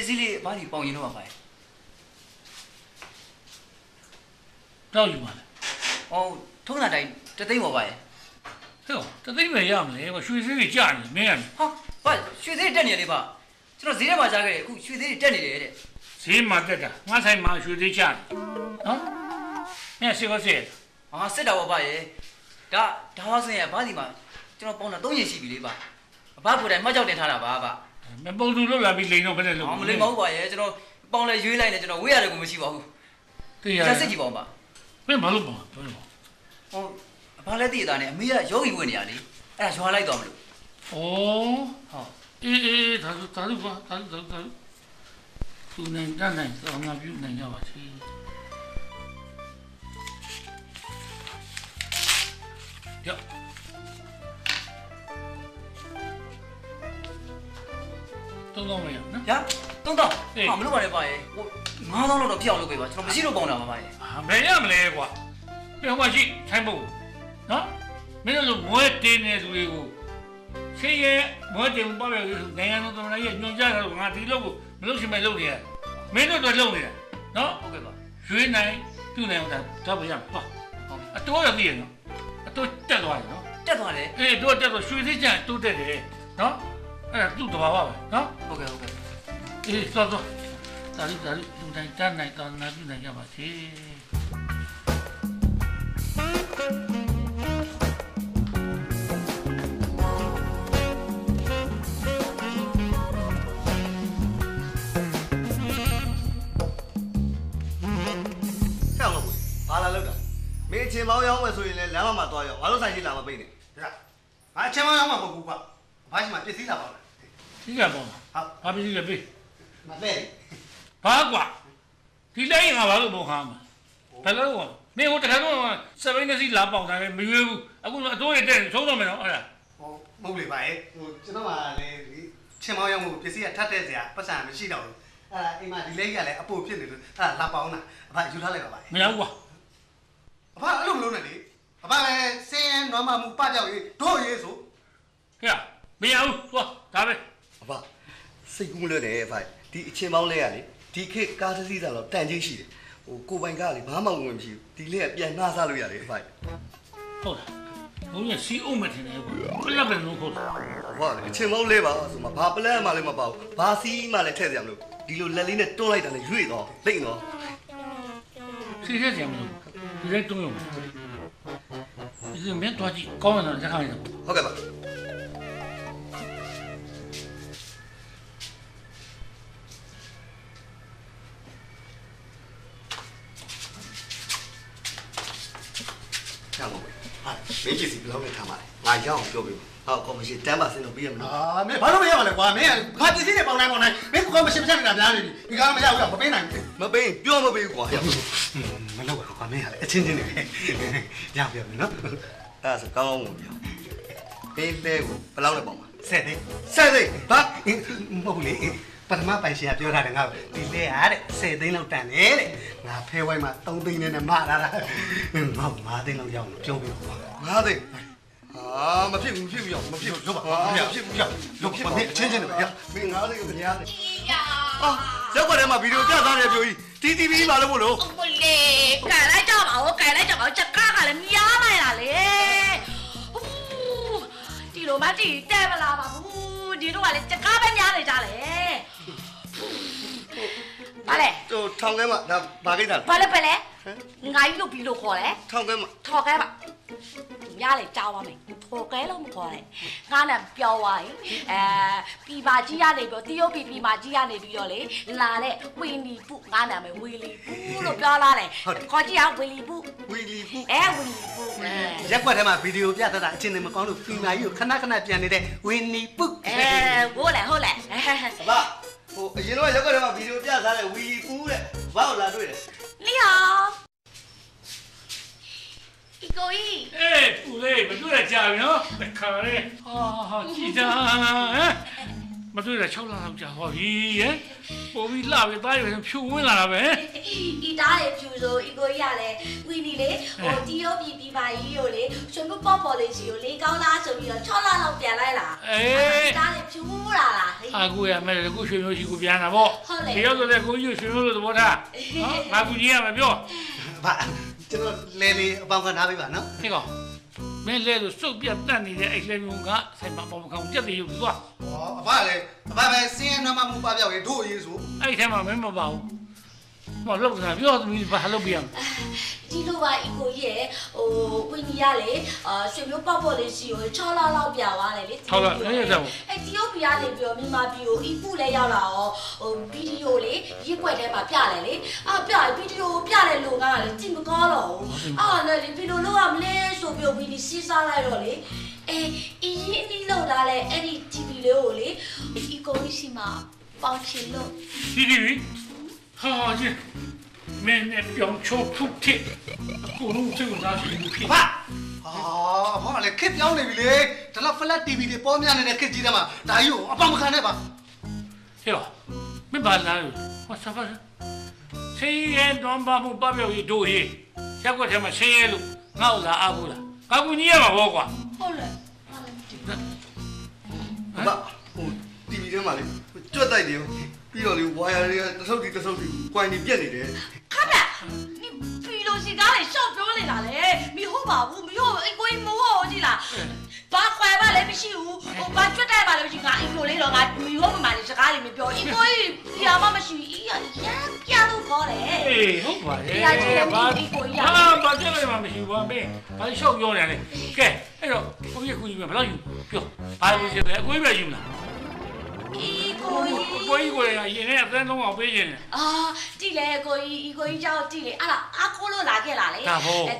စ္စည်းလေးဘာဒီပေါင်ရင်တော့ပါပါတောက်ယူပါလေဟောထုံးတာတိုင်းတသိန်းပါပါရဲ့ဟဲ့တသိမ့်ပဲရမလဲကွာရွှေစည်းကြီးကြာနေမင်းကဟာဘာရွှေသေးတက်နေရလေပါကျွန်တော်ဈေးထဲမှာကြားခဲ့တယ်အခုရွှေသေးတက်နေတယ်တဲ့ဈေးမှာတက်တာငါဆိုင်မှာရွှေစည်းကြာနေနော်မင်းစေကောစေဟာစစ်တာပါပါရဲ့ဒါဒါဟောဆိုရင်ဘာဒီမှာကျွန်တော်ပေါင်တာ3ရင်ရှိပြီလေပါအဘကိုယ်တိုင်မှတ်ကြောက်တင်ထားတာပါပါ မပုံသူလို့လာပြီးလိန်တော့ဘယ်နဲ့လို့ဟောမလိမ့်မဟုတ်ပါရဲ့ကျွန်တော်ပေါင်လဲရွေးလိုက်နေကျွန်တော်ဝေးရတယ်ကိုမရှိပါဘူးသိရကျစစ်ကြည့်ပါဦးပါမင်းဘာလို့ပေါ့ဘာလို့ပေါ့ဟောဘာလဲတည်တာနဲ့အမေကယောဂီဝင်နေရလေအဲ့ဒါရွာလိုက်တော့မလို့ဩဟောအေးအေးဒါဆိုဒါဆိုပါဒါဆိုဒါဆိုသူနိုင်တတ်နိုင်တော့ငါပြုနိုင်ကြပါစေကြောက် တော့တော့မရနော်ညာတုံးတော့အေးဟာမလို့ပါနဲ့ပါရဲ့ဟို9000လောက်တော့ပြအောင်လုပ်ပေးပါကျွန်တော်မရှိလို့ပေါင်တာပါပါရဲ့အာဘယ်ရမလဲကွာပြန်မှရှိထိုင်ဖို့နော်မင်းတို့မွဲတင်းနေသူတွေကိုဆေးရဲမွဲတင်ပေါ့ပဲနိုင်ငံတော်သမ္မတကြီးညွှန်ကြားတာငါဒီလုပ်ကိုမလုပ်ရှင်မလုပ်နေရမင်းတို့တော့လုပ်နေတာနော်ဟုတ်ကဲ့ပါရွှေနိုင်ပြုနိုင်အောင်တော့ပြရမှာဟုတ်အတိုးရသေးရနော်အတိုးတက်သွားတယ်နော်တက်သွားတယ်အေးတို့တက်တော့ရွှေသေးချန်တိုးတက်တယ်နော် အဲ့ဒါသူ့တဘာဝပဲနော်ဟုတ်ကဲ့ဟုတ်ကဲ့အေးသွားသွားဒါလေးဒါလေးလူတိုင်းတန်းနိုင်တာနာပြုနိုင်ကြပါစေဟဲ့အောင်လို့ဘာလာလောက်တာမင်းအချင်းမောင်းရောက်မယ်ဆိုရင်လည်းလမ်းမမှာသွားရောက်ငါတို့ဆိုင်ကြီးလာမပိတ်နဲ့ဒါငါအချင်းမရောက်မှာမဟုတ် ဘူးကွာဘာရှိမှပစ္စည်းလာပါလားဒီကပေါ့ဟုတ်ဘာဖြစ်လဲပြေးမလဲဘာကွာဒီလိုက်ငါဘာလို့ပုံခါမှာဘယ်လိုလဲမင်းဟိုတခါတော့စပိန်နစီလာပေါင်တာပဲမရွေးဘူးအခုအတိုးရတဲ့သုံးတော့မယ်နော်အဲ့ဒါဟိုမဟုတ်လေပါရဲ့ဟိုကျွန်တော်ကလည်းဒီချင်းမရောက်မှုပစ္စည်းကထပ်တဲ့စရာပတ်စံမရှိတော့ဘူးအဲ့ဒါအိမ်မှာဒီလေးကလည်းအပိုဖြစ်နေလို့အဲ့ဒါလာပေါင်းတာအဖယူထားလိုက်ပါပါမရဘူးကွာအဖအဲ့လိုမလုပ်နဲ့လေအဖလည်းစင်းရဲနွမ်းမမှုပကြောက်ရေးတို့ရေးဆိုဟဲ့ မရဘူးသွားဒါပဲအဖစိတ်ကူးမလွတ်နဲ့အဖဒီအချင်းမောင်းလဲရလေဒီခေတ်ကားတစ်စီးစားတော့တန်ချင်းရှိတယ်ဟိုကိုပိုင်ကားလေဘာမှဝင်မရှိဘူးဒီလေးကပြန်နှားစားလို့ရတယ်အဖဟုတ်လားဘုန်းကြီးစီးအောင်မထင်နဲ့ကွာခလပ်ပဲလို့ခေါ်တာဟုတ်တယ်အချင်းမောင်းလဲပါဆိုမှဘာပလဲမှလည်းမပေါ့ဘာစီးမှလည်းထည့်စရာမလိုဒီလိုလက်လေးနဲ့တွန်းလိုက်တာနဲ့ရွေ့တော့လိမ့်တော့စီးရဲကြမလို့ဒီလိုက်တုံးရုံဒီမင်းတော့ကြည့်ကောင်းတယ်နော်လက်ခံရတော့ဟုတ်ကဲ့ပါ မင်းပစ္စည်းဘယ်လောက်နဲ့ထားမှာလဲငါရအောင်ပြောပြပါဟောကော်မရှင်တန်းပါစင်တော့ပြရမလားအာမင်းဘာလို့မရပါလဲကွာမင်းကငါပစ္စည်းတွေပေါင်းနိုင်ပေါင်းနိုင်မင်းကောမရှင်းမချက်နေတာများနေပြီဒီကားမရဘူးတော့မပေးနိုင်ဘူးမပေးရင်ပြောမပေးဘူးကွာရအောင်မလုပ်ဘူးကွာမင်းကလည်းအချင်းချင်းနေပဲရပြပြီနော်အဲ့ဒါဆိုကောင်းကောင်းဝင်ပြောပေးလဲကိုဘယ်လောက်နဲ့ပေါင်ပါဆက်သေးဆက်စိတ်ဘာမဟုတ်လေ ပထမပိုင်ရှင်ကပြောတာတယ်ငါ့ကိုဒီလက်ဟာတဲ့10သိန်းလောက်တန်တယ်တဲ့ငါဖဲဝိုင်းမှာ3သိန်းနဲ့မလာတာငါ5သိန်းလောက်ရောက်လို့ပြောပြပါငါသိန်းအာမဖြစ်ဘူးမဖြစ်ဘူးရောက်မဖြစ်ဘူးရောက်ပါမဖြစ်ဘူးရောက်ရောက်ဖြစ်ပါမင်းအချင်းချင်းပဲရောက်မင်းငါသိန်းကိုမရဘူးအာရောက်ပါတယ်မှာဗီဒီယိုပြသားတယ်ပြိုကြီး TTV လာလို့မလို့ဟုတ်လေကဲလိုက်ကြပါဦးကဲလိုက်ကြပါဦးချက်ကားကလည်းမြားလိုက်တာလေဒီလိုမတည်တဲမလာပါဘူး ဒီတော့ကလေတကားပဲများနေကြလေ ဘာလဲဟိုထောင်ထဲမှာဒါဘာကိစ္စလဲဘာလဲပဲလဲငါကြီးလို့ပြီးလို့ခေါ်တယ်ထောင်ထဲမှာထော်ခဲပါရလေကြောက်ပါမယ်ထော်ခဲလို့မခေါ်နဲ့ငါနဲ့ပြောသွားရင်အဲပီမာကြီးရနေပြီးတီယိုပီပီမာကြီးရနေပြီးတော့လေလာတဲ့ဝီလီပုငါနာမယ်ဝီလီပုလို့ပြောလာတယ်ခေါ်ကြည့်အောင်ဝီလီပုဝီလီဖူအဲဝီလီပုအဲရက်ကွက်ထဲမှာဗီဒီယိုပြသတာအချင်းနေမကောင်းလို့ဖီမာကြီးကိုခဏခဏပြန်နေတဲ့ဝင်းနီပုအဲဟုတ်လေဟုတ်လေအဘ ဟိုအရင်တော့ရောက်ကတော့ဗီဒီယိုပြစားတဲ့ဝီပူးတဲ့ဘာလို့လာတွေ့တယ်လျော်အီကိုကြီးเอ้ยปูเลยไม่ตื่นจ๋าเนาะตะคาเด้อ๋อๆจีดา မတွေ့တာ6လလောက်ကြာဟောပြီရဲ့ပိုပြီးလှပြီးသားရွယ်ဖြူဝင်လာတာပဲဒီသားတွေဖြူဆိုအီကိုကြီးကလည်းကွီနီလေဟိုတီရောပြီပြီပါကြီးကိုလေရှင်မပေါ့ပေါ့လေးကြီးကိုလေကောင်းလားဆိုပြီးတော့6လလောက်ပြန်လိုက်လာအေးသားတွေဖြူလာလားအကူရမယ်ကူရွှေမျိုးကြီးကိုပြန်တာပေါ့ဒီရောက်ဆိုတဲ့ကိုကြီးရွှေမျိုးလို့သဘောထားနော်ငါကူကြီးရမှာပြောဗျကျွန်တော်လေလေအပေါင်းကထားပေးပါနော်ဟေ့ကောင် မင်းလဲလို့စုပ်ပြတ်တတ်နေတဲ့အဲ့လဲမျိုးကဆိုင်မှာပေါ်မကောင်ပြက်တည်ယူသွားဟောအဘလည်းအဘပဲစင်းရဲနှမမှုပပြောက်ရေတို့အရေးဆိုအဲ့ထဲမှာမင်းမပါဘူး မလှုပ်တာပြောသမီးဘာလှုပ်ပြရမလဲဒီလိုပါအီကိုကြီးရဲ့ဟိုဝင်းကြီးကလေအာရွှေမျိုးပေါ့ပေါ့လေးရှိကို6လလောက်ပြသွားတယ်လေဟုတ်လားအဲ့ဒါကိုအဲ့ဒီယိုပီယာနေပြီးတော့မြန်မာပြည်ကိုအီပုလဲရောက်လာရောဟိုဗီဒီယိုလေးရစ်ွက်ထဲမှာပြတယ်လေအာပြဗီဒီယိုပြတယ်လို့ကလေကြည့်မကောင်းတော့ဘူးအာလည်းလေဘယ်လိုလုပ်ရမလဲဆိုပြီးဗီဒီစီးစားလိုက်တော့လေအဲအီရင်အီလောက်လာလဲအဲ့ဒီ TV လေးကိုလေအီကိုကြီးစီမှာပေါင်ချင်လို့ TV ဟာကြီးမင်းနဲ့ပြောင်းချိုးဖုတ်တဲ့အခုလုံးစိတ်ဝင်စားရှိဘူးဖြစ်အဘဟာအဘလည်းခစ်ပြောင်းနေပြီလေဒါလောက် flat TV တွေပေါ်များနေတဲ့ခစ်ကြီးတဲ့မှာဒါကြီးကိုအပေါင်းမခံနဲ့ပါဟဲ့မင်းဘာလာလို့ဟောစပါဆေးရဲတော့ဘာမှုပပျောက်ရီတို့ဟေးရက်ွက်ထဲမှာဆေးရဲလို့ငါ့ဥလာအားဘူးလားကောက်ကူကြီးရမှာဘောကွာဟုတ်လေအဘဟို TV ထဲမှာလေကြွက်တိုက်တယ် ပြီးတော့လေ wire တွေကတစ်ဆုပ်တီတစ်ဆုပ်တီ coin တွေပြက်နေတယ်ခက်တာနိဖီလိုစီကားတွေရှော့ပြောနေတာလေမီဟုတ်ပါဘူးမီဟုတ်အကိုင်းမဟုတ်ကြည်လားဘာခွဲပါလဲမရှိဘူးဟိုဘာကျွတ်တယ်ပါလဲမရှိငါအီကိုလေးတော့ငါမီဟုတ်မှမလေးစကားတွေမပြောအီကိုကြီးပြာမမရှိဘူးအီရရန်ပြာလို့ခေါ်တယ်အေးဟုတ်ပါတယ်ပြာကြီးလည်းအီကိုကြီးရဟာဘာကျွတ်တယ်မှမရှိဘူးမင်းဘာရှော့ပြောနေလဲကဲအဲ့တော့ကိုကြီးကူကြီးဘယ်လောက်ယူပြောဘာလို့ရှိလဲအကိုကြီးပဲယူမလား အီကိုကြီးကိုကြီးကိုရင်နဲ့အသန်းလုံးအောင်ပေးခြင်းအာတိလေကိုကြီးအီကိုကြီးကြောက်တိလေအဲ့ဒါအားခိုးလို့လာခဲ့လာလေ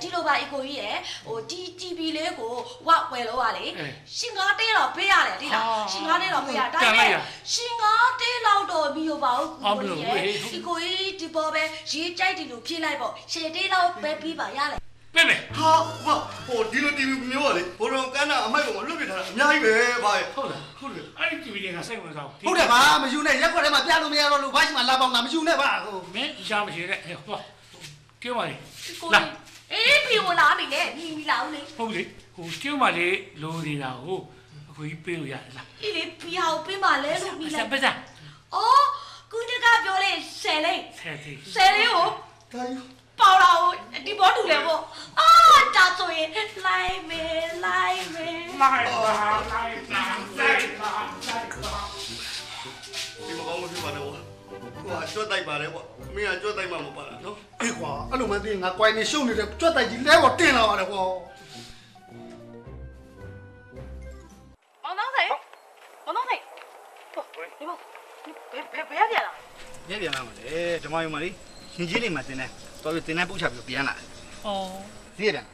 ဒီလိုပါအီကိုကြီးရဟိုဒီတီဗီလေးကိုဝဝယ်လို့ရလေရှင်ကားတဲတော့ပေးရတယ်ဒီလားရှင်ကားတဲတော့ပေးရဒါပေမဲ့ရှင်ကားတဲလောက်တော့ပြီးတော့ပါဘူးဒီကိုကြီးဒီပေါ်ပဲရေးကြိုက်တယ်လို့ဖြေးလိုက် ပေါ့ရှယ်တဲလောက်ပဲပြီးပါရလေပေးမယ်ဟာဘာဟိုဒီလို TV မျိုးကလေဘိုးတော်ကန်းတာအမိုက်ကောင်လွတ်ပြထားတာအများကြီးပဲဘာလဲဟုတ်လားဟုတ်တယ်အဲ့ဒီ TV ကစိတ်ဝင်စားဟုတ်တယ်ပါမယူနဲ့ရက်ကွက်ထဲမှာပြလို့မရတော့လို့ဘာရှိမှလာပေါင်းတာမယူနဲ့ပါဟိုမင်းရှားမရှိတဲ့ဟဲ့ဟောပြောပါလေကိုလာကြီးအေးပြီးဝင်လာပြီလေမြည်ပြီလားဦးလေဟုတ်လေဟိုကျုံမလေးလိုနေတာကိုအခုကြီးပေးလို့ရတယ်လားအေးလေပြီးဟာကိုပေးပါလဲလို့ပြီးစလိုက်ပစအော်ကုတကပြောလေဆယ်လေးဆယ်သေးဆယ်လေးကိုဒါယူ ပေါလာကိုဒီဘောတူလေပေါ့အာဒါဆိုရင်လိုက်မယ်လိုက်မယ်လိုက်ပါလိုက်ပါလိုက်ပါလိုက်ပါဒီမကောင်းမဖြစ်ပါနဲ့ကွာကွာကြွက်တိုက်ပါတယ်ကွာမင်းကကြွက်တိုက်မှမပါတာနော်အေးကွာအဲ့လိုမှသိရင်ငါကွိုင်းနေရှုံနေတဲ့ကြွက်တိုက်ကြီးလဲပေါ်တင်လာပါတယ်ကွာမောင်နောင်းစိမောင်နောင်းစိဒီမောင်ဘယ်ဘယ်ဘယ်ရပြန်လာညပြန်လာမှာလေဓမ္မယုံမလေးရှင်ကြီးလေးမှာတင်တယ် တော်ပြီတင်တယ်ပုတ်ချပြီးပြန်လာတယ်อ๋อသိရပြန်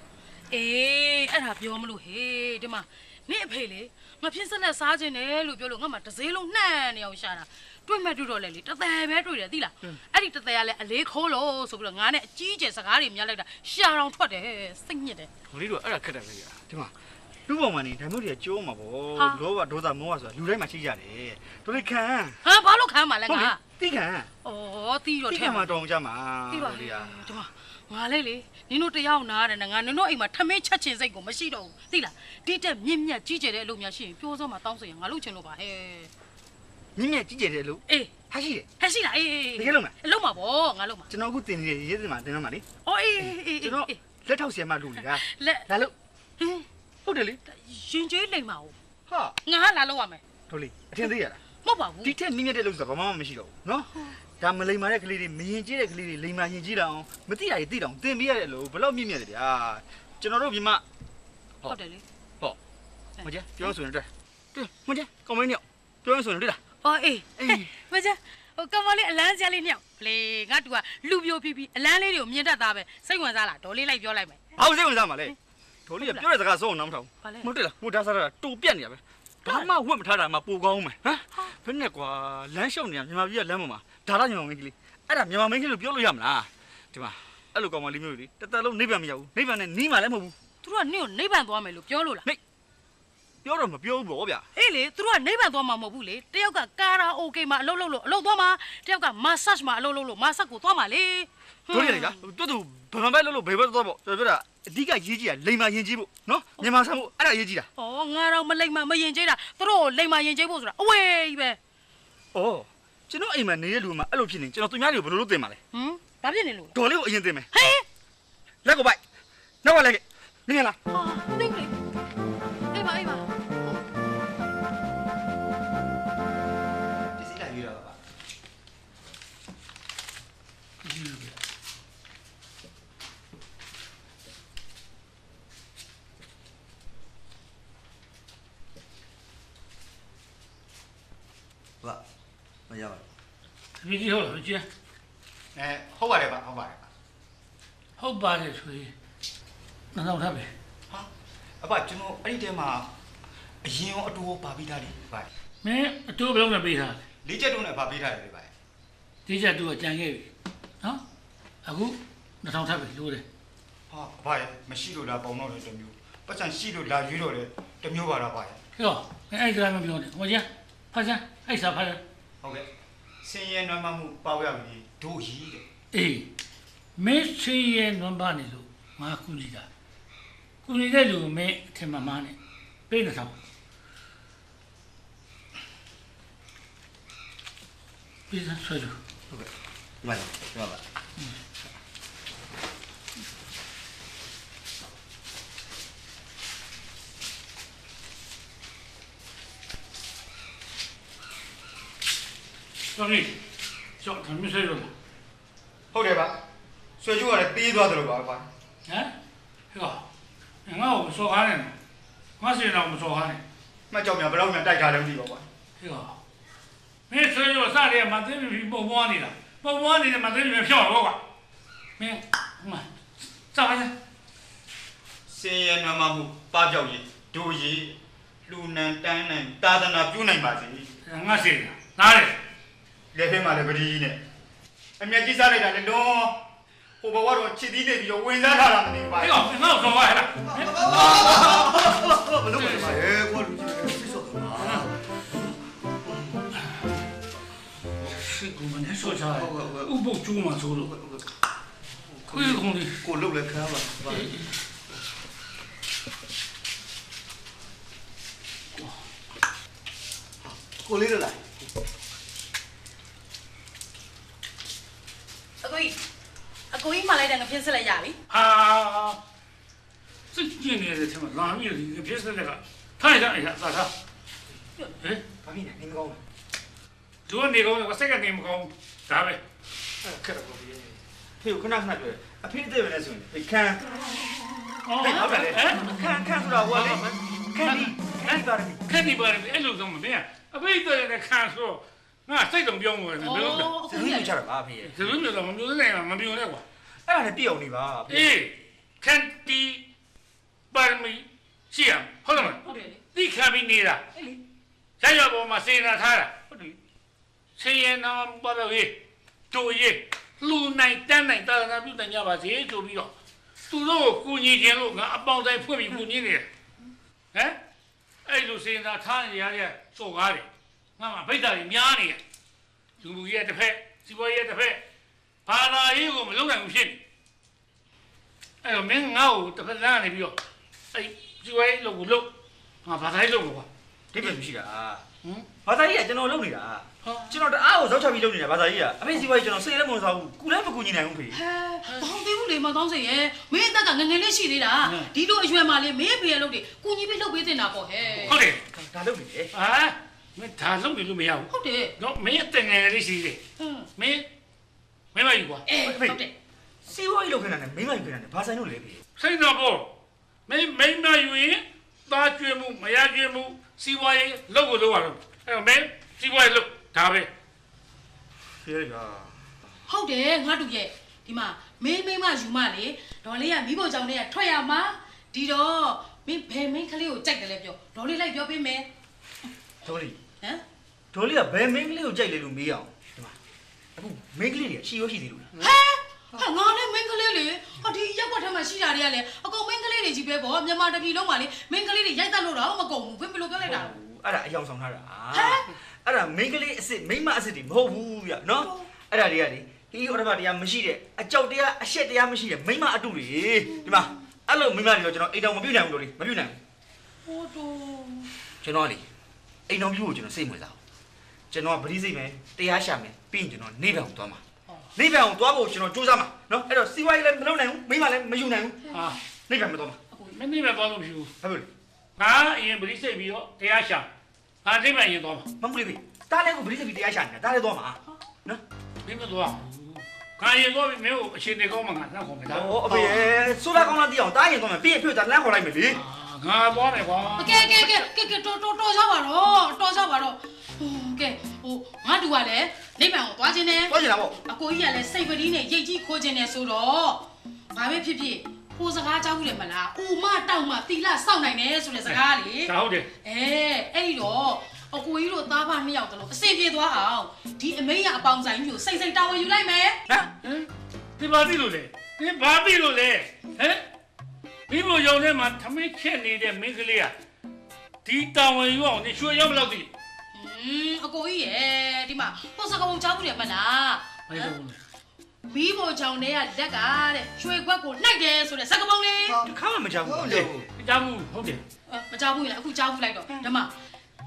အေးအဲ့ဒါပြောမလို့ဟေးဒီမှာနင့်အဖေလေငါဖြစ်စလက်စားခြင်းတယ်လို့ပြောလို့ငါမှတစေးလုံးနှံ့နေအောင်ရှာတာတွေ့မဲ့တွေ့တော့လေလေတသက်ပဲတွေ့တယ်သိလားအဲ့ဒီတသက်ကလည်းအလေးခိုးလို့ဆိုပြီးတော့ငါနဲ့အကြီးကျယ်စကားတွေများလိုက်တာရှာတောင်ထွက်တယ်စိတ်ညစ်တယ်။ဒီလိုအဲ့ဒါခက်တယ်လေကြာဒီမှာ လူပုံမှန်နေဒါမျိုးတွေကကျိုးမှာပေါ့ဟာလောဘဒေါသမောဟဆိုတာလူတိုင်းမှာရှိကြတယ်တို့လေးခံဟာဘာလို့ခံမှာလဲဟုတ်လေငါသိခံဩတီးတော့သိထဲခံမှာမှာတောင်းကြမှာတီးပါတို့လေလေးကဒီမှာငါလေလေနင်တို့တယောက်နားတယ်နဲ့ငါနင်တို့အိမ်မှာထမင်းချက်ချင်စိတ်ကိုမရှိတော့ဘူးသိလားဒီတက်မြင့်မြတ်ကြီးကျယ်တဲ့အလုပ်များရှိရင်ပြောစောမှာတောင်းဆိုရင်ငါလုပ်ချင်လို့ပါဟဲ့မြင့်မြတ်ကြီးကျယ်တဲ့လူအေးဟာရှိတယ်ဟဲ့ရှိလားအေးတကယ်လုံးမအလုံးမှာဗောငါလုံးမှာကျွန်တော်အခုတင်နေတဲ့ရေးစင်မှာတင်တော့မှာလေအော်အေးအေးကျွန်တော်လက်ထောက်ဆီယမလူတွေကလက်လာလို့ဟင်း ဟုတ်တယ်လေရင်ကျေးလိမ်ပါဦးဟာငါလာလို့ရမယ်တို့လေးအထင်သေးရလားမဟုတ်ပါဘူးဒီထက်မြင့်မြတ်တဲ့လူဆိုတာဘာမှမရှိတော့ဘူးနော်ဒါမလိမ္မာတဲ့ကလေးတွေမရင်ကြီးတဲ့ကလေးတွေလိမ္မာရင်ကြီးတာအောင်မသိတာတွေသိတာအောင်သင်ပေးရတယ်လို့ဘယ်လောက်မြင့်မြတ်တယ်ဗျာကျွန်တော်တို့မြမဟုတ်တယ်လေမကြပြောဆိုရင်တွေ့တွေ့မကြကောင်းမင်းညောက်ပြောဆိုရင်တွေ့လားအော်အေးအေးမကြဟိုကမလေးအလန်းစရာလေးညောက်လေငါတူကလူပြိုပြီးပြီးအလန်းလေးတွေကိုမြင်တတ်သားပဲစိတ်ဝင်စားလားဒေါ်လေးလိုက်ပြောလိုက်မယ်ဘာလို့စိတ်ဝင်စားမှာလဲ ဒေါ်လေးကပြောတဲ့စကားစိုးအောင်နားမထောင်ဘာလဲမဟုတ်တယ်လားဟိုဒါစားတာတူပြက်နေတာပဲဘာမှဝတ်မထားတာမှပိုကောင်းမယ်ဟမ်ဘယ်နဲ့ကွာလမ်းလျှောက်နေတာမြန်မာပြည်ကလမ်းပေါ်မှာဒါလားမြန်မာမင်းကလေးအဲ့ဒါမြန်မာမင်းကလေးလို့ပြောလို့ရမလားဒီမှာအဲ့လိုကောင်မလေးမျိုးတွေတစ်သက်လုံးနိဗ္ဗာန်မရောက်ဘူးနိဗ္ဗာန်နဲ့နီးမှလည်းမဟုတ်ဘူးသူတို့ကနင့်ကိုနိဗ္ဗာန်သွားမယ်လို့ပြောလို့လားပြောတော့မပြောဘူးပေါ့ဗျာအေးလေသူတို့ကနိဗ္ဗာန်သွားမှာမဟုတ်ဘူးလေတယောက်ကကာရာအိုကေမှာအလုပ်လုပ်လို့အလုပ်သွားမှာတယောက်ကမာဆတ်မှာအလုပ်လုပ်လို့မာဆတ်ကိုသွားမှာလေတို့ရတယ်ကြာတူတူဘယ်မှာပဲလို့လို့ဘယ်ဘက်တော့ပေါ့ကျွန်တော်ပြောတာ အဓိကရေးကြည့်တာလိမ္မာရင်ကြီးဖို့နော်မြန်မာဆန်ဖို့အဲ့ဒါရေးကြည့်တာဩငါတော့မလိမ္မာမယင်ကျေးတာသူတို့ကိုလိမ္မာယင်ကျေးဖို့ဆိုတာအဝေးကြီးပဲဩကျွန်တော်အိမ်မှာနေတဲ့လူမှာအဲ့လိုဖြစ်နေကျွန်တော်သူများတွေကိုဘယ်လိုလုပ်တင်မှာလဲဟမ်ဘာဖြစ်နေလို့လဲဒေါ်လေးကိုအရင်တင်မယ်ဟေးလက်ကိုပိုက်နောက်ကလည်းနင်းလားဟာ ဒီကြီးဟုတ်လားကြည့်အဲဟုတ်ပါတယ်ဗျဟုတ်ပါတယ်ဗျဟုတ်ပါတယ်ဆိုရင်နောက်တော့ထပ်ပဲဟာအဘကျွန်တော်အဲ့ဒီတဲမှာအရင်ရောအတူရောပါပြီးသားလေဗျမင်းအတူဘယ်လိုနဲ့ပေးထားလဲလေးချက်တုံးနဲ့ပါပြီးသားလေဗျဒီချက်တူကကြံခဲ့ပြီနော်အခုနောက်တော့ထပ်ပဲလို့တယ်ဟာအဘရဲ့မရှိလို့လားပုံတော့တယ်တစ်မျိုးပတ်စံရှိလို့လာရွေးတော့တယ်တစ်မျိုးပါတော့ဗျဟေ့အဲ့ဒီကမပြောနဲ့ဟိုကြဖတ်စမ်းအဲ့စားဖတ်စမ်းဟုတ်ကဲ့ စင်ရဲနွမ်းမမှုပေါက်ရပြီဒို့ရီတဲ့အေးမင်းချင်းရဲ့နွမ်းပါနေလို့ငါကူညီတာကူညီတဲ့လူကိုမင်းအထင်မှမှနဲ့ပေးနေတော့ပြီးစမ်းဆွဲလို့ဟုတ်ကဲ့ဒီမှာဒီမှာပါ တော်ပြီကြောက်တယ်မဆွဲလို့ဟုတ်တယ်ဗျဆွေကျိုးကလည်းပေးသွားတယ်လို့ပါဗျဟမ်ဟဲ့ငါ့ကိုစော်ကားနေငါစီတော့မစော်ကားနဲ့မှတ်ကြောက်များဘယ်တော့မှတိုက်ထားတယ်မသိပါဘူးဟဲ့မင်းဆွဲလို့စတယ်မသိပြီပုံပွားနေတာပုံပွားနေတယ်မသိပြီဖြောက်တော့ကွာမင်းဟမစားပါစမ်းစင်ရဲနွမ်းမမှုပေါက်ရောက်ရင်ဒို့ရီလူနန်တန်းနန်သာသနာပြုနိုင်ပါစေငါစီနားလေ လက်ထဲမှာလည်းပဒီနဲ့အမြတ်ကြီးစားလိုက်တာလည်းလွန်ဟိုဘဝတော့ချစ်သီးနေပြီးတော့ဝင်စားထားတာမသိဘူးပါအေးကောင်ငါ့ကိုခေါ်ပါဟဲ့လားမလုပ်ပါနဲ့ပါရဲ့ကွာလူကြီးလည်းစစ်စော့တော့ပါစစ်ကူမနဲ့ဆော့ချာဥပုပ်ကျူးမှဆိုလို့ခွေးကုန်ဒီကိုလုတ်လည်းခါပါပါကိုလေးလာ ကိုကြီးအကိုကြီးမှလိုက်တယ်ငါဖြစ်စစ်လိုက်ရပြီဟာစိတ်ကျဉ်နေတဲ့ထဲမှာလာမိတယ်ငါဖြစ်စစ်တဲ့ကထိုင်ကြအရာသာသာဟင်ဘာမိနေနေမကောင်းဘူးသူကနေကောင်းတယ်စိတ်ကနေမကောင်းဒါပဲအဲ့ခက်တော့ဘူးဖေကိုခဏခဏပြောတယ်အဖေအသက်ပဲလဲဆိုရင်ဖေခံအော်ဟုတ်တယ်ခံခံဆိုတာဟိုလေခံဒီခံဒီပါတယ်ခံဒီပါတယ်အဲ့လိုဆိုမင်းကအဖေအသက်နဲ့ခံဆိုတော့ ငါစိတ်တော့ပြောမှာပဲဘယ်လိုလဲ။ဇလူးညချတာပါဖေ။ဇလူးမျိုးတော့မမျိုးသေးနိုင်မှာမမျိုးနဲ့ကွာ။အဲ့ဒါနဲ့ပြည့်အောင်နေပါ။အေးကန်တီပါမီရှိရဟုတ်လား။ဟုတ်တယ်လေ။သိခံပြီးနေတာ။အဲ့လေ။ဇာယောပေါ်မှာစေနာထားတာ။ဟုတ်တယ်။စေရနာဘာလို့ရေးတို့ရေးလူနိုင်တန်းနိုင်တာနာပြုတန်ကြပါစေဆိုပြီးတော့သူတို့ကိုကူညီခြင်းလို့ငါအပေါင်းတိုင်းဖွင့်ပြီးကူညီနေတယ်။ဟမ်အဲ့လိုစေနာထားနေရတဲ့စော်ကားတယ် ငါမှာဗိဒ္ဓတွေများနေရလူမှုရေးတစ်ဖက်စီးပွားရေးတစ်ဖက်ဘာသာရေးကိုမလုပ်နိုင်ဘူးဖြစ်နေအဲ့တော့မင်းငါ့ကိုတစ်ဖက်လမ်းကနေပြီးတော့အဲ့စီးပွားရေးလုပ်ကိုလုပ်ငါဘာသာရေးလုပ်ကိုကွာဒီပြမရှိတာဟမ်ဘာသာရေးကကျွန်တော်လုပ်နေတာဟုတ်ကျွန်တော်တအားကိုဇောက်ချပြီးလုပ်နေတာဘာသာရေးကအဖေစီးပွားရေးကျွန်တော်စိတ်လည်းမဝင်စားဘူးကုလည်းမကူညီနိုင်ဘူးဖေဟဲဘာမှမသိဘူးလေမကောင်းစိရဲ့မင်းအသက်ကငငယ်လေးရှိသေးတာဒီလိုအရွယ်မှလေးမင်းရဲ့ဖေရဲ့လုပ်တွေကုညီပြီးလုပ်ပေးတင်တာပေါ့ဟဲ့ဟုတ်တယ်ဒါလုပ်နေတယ်ဟာ မင်းဒါလုပ်နေလို့မရဘူးဟုတ်တယ်နော်မင်းအတင်ငယ်လေးရှိတယ်ဟမ်မင်းမင်းမယူကွာအေးဟုတ်တယ်စီဝါကြီးလောက်ခဏနဲ့မိမယူခဏနဲ့ဘာဆိုင်လို့လဲပြီစိတ်တော့ပေါ့မင်းမင်းမယူရင်သားကျွေးမှုမရကျွေးမှုစီးပွားရေးလုပ်ကိုလုပ်ရတော့အဲ့တော့မင်းစီးပွားရေးလုပ်ဒါပဲဖေးရဟုတ်တယ်ငါတို့ရဲ့ဒီမှာမင်းမိမယူမလေဒေါ်လေးကမိဖို့ကြောင့်လေးကထွက်ရမှာဒီတော့မင်းဘယ်မင်းကလေးကိုကြိုက်တယ်လဲပြောဒေါ်လေးလိုက်ပြောပေးမယ်ဒေါ်လီ ဟမ်ဒေါ်လီကဘယ်မင်းကလေးကိုကြိုက်လဲလို့မေးအောင်ဒီမှာအခုမင်းကလေးတွေကရှီရောရှိသေးလို့လားဟဲဟာငါလည်းမင်းကလေးလေဟောဒီရက်ွက်ထဲမှာရှိတာတွေကလည်းအကုန်မင်းကလေးတွေကြီးပဲပေါ့မြန်မာတပြည်လုံးမှာလေမင်းကလေးတွေရိုက်တက်လို့တော့မကုန်ဘူးဘယ်ဘယ်လိုပြောလိုက်တာလဲအဲ့ဒါအယောင်ဆောင်ထားတာအဲ့ဒါမင်းကလေးအစ်စ်မိမအစ်စ်တွေမဟုတ်ဘူးဗျနော်အဲ့ဒါတွေကလေဒီဩရမတရားမရှိတဲ့အကြောက်တရားအရှက်တရားမရှိတဲ့မိမအတုတွေဒီမှာအဲ့လိုမိမတွေတော့ကျွန်တော်အိမ်တော်မပြုတ်နိုင်ဘူးလို့လေမပြုတ်နိုင်ဘူးဟိုတော့ကျွန်တော်လေ အိမ်တော်ပြုတ်ကိုကျွန်တော်စိတ်ဝင်စားဘူးကျွန်တော်ကပရိစိတ်မယ်တရားရှာမယ်ပြီးရင်ကျွန်တော်နေဗံကိုသွားမှာနေဗံကိုသွားဖို့ကျွန်တော်စူးစမ်းမှာနော်အဲ့တော့စီဝိုင်းလည်းမလုပ်နိုင်ဘူးမိမလည်းမယူနိုင်ဘူးဟာနေဗံမသွားမှာမင်းနေပဲသွားလို့မရှိဘူးဟုတ်ပြီငါအရင်ဗလိစိတ်ပြီးတော့တရားရှာငါတိတ်မှအရင်သွားမှာမမလေးပြီတားလည်းကိုပရိစိတ်ပြီးတရားရှာနေတာတားလည်းသွားမှာနော်မင်းမသွားဘူးငါရင်သွားပြီးမင်းကိုအချိန်နေကောင်းမှငါနှောက်ခေါ်မယ်ဒါဩအဖေဆိုလာကောင်းလားတိအောင်တားရင်သွားမယ်ပြီးရင်တွေ့တာလမ်းခေါ်လိုက်မယ်လေ ငါသွားမယ်ကွာကဲကဲကဲကဲကဲတော်တော်တော်ကြပါတော့တော်ကြပါတော့ကဲဟိုငါတူကလည်းနိဗ္ဗာန်ကိုသွားခြင်းနဲ့သွားချင်တာပေါ့အကိုကြီးကလည်းစိတ်ပတိနဲ့ရိတ်ကြီးခိုးခြင်းနဲ့ဆိုတော့ဘာပဲဖြစ်ဖြစ်ကိုစကားကြောက်ဘူးလေမလား။ဦးမတောက်မတီလာစောင့်နိုင်တယ်ဆိုတဲ့စကားလေဒါဟုတ်တယ်။အဲအဲ့ဒီတော့အကိုကြီးတို့သားဖနှစ်ယောက်တလုံးအစိပြေသွားအောင်ဒီအမိန်ရအပေါင်းဆိုင်ကြီးကိုစိတ်စိတ်တာဝန်ယူလိုက်မယ်ဟမ်ဟမ်ဒီဘာပြီလို့လဲဒီဘာပြီလို့လဲဟမ် မိဖို့ရောင်ထဲမှာသမင်းချက်နေတဲ့မင်းကလေးကဒီတာဝန်ယူအောင်နေရွှေရောက်မလို့ဒီ။ဟင်းအကိုကြီးရဲ့ဒီမှာကိုစကားပုံချောက်ဘူးလေမလားမင်းတို့။မီးပေါ်ချောင်းတွေကလက်ကတဲ့ရွှေခွက်ကိုနှိုက်တယ်ဆိုတဲ့စကားပုံလေးခါမှမကြောက်ဘူးဟုတ်လေတယ်ကြားဘူးဟုတ်တယ်အဲမကြောက်ဘူးလေအခုကြောက်ဘူးလိုက်တော့ဓမ္မ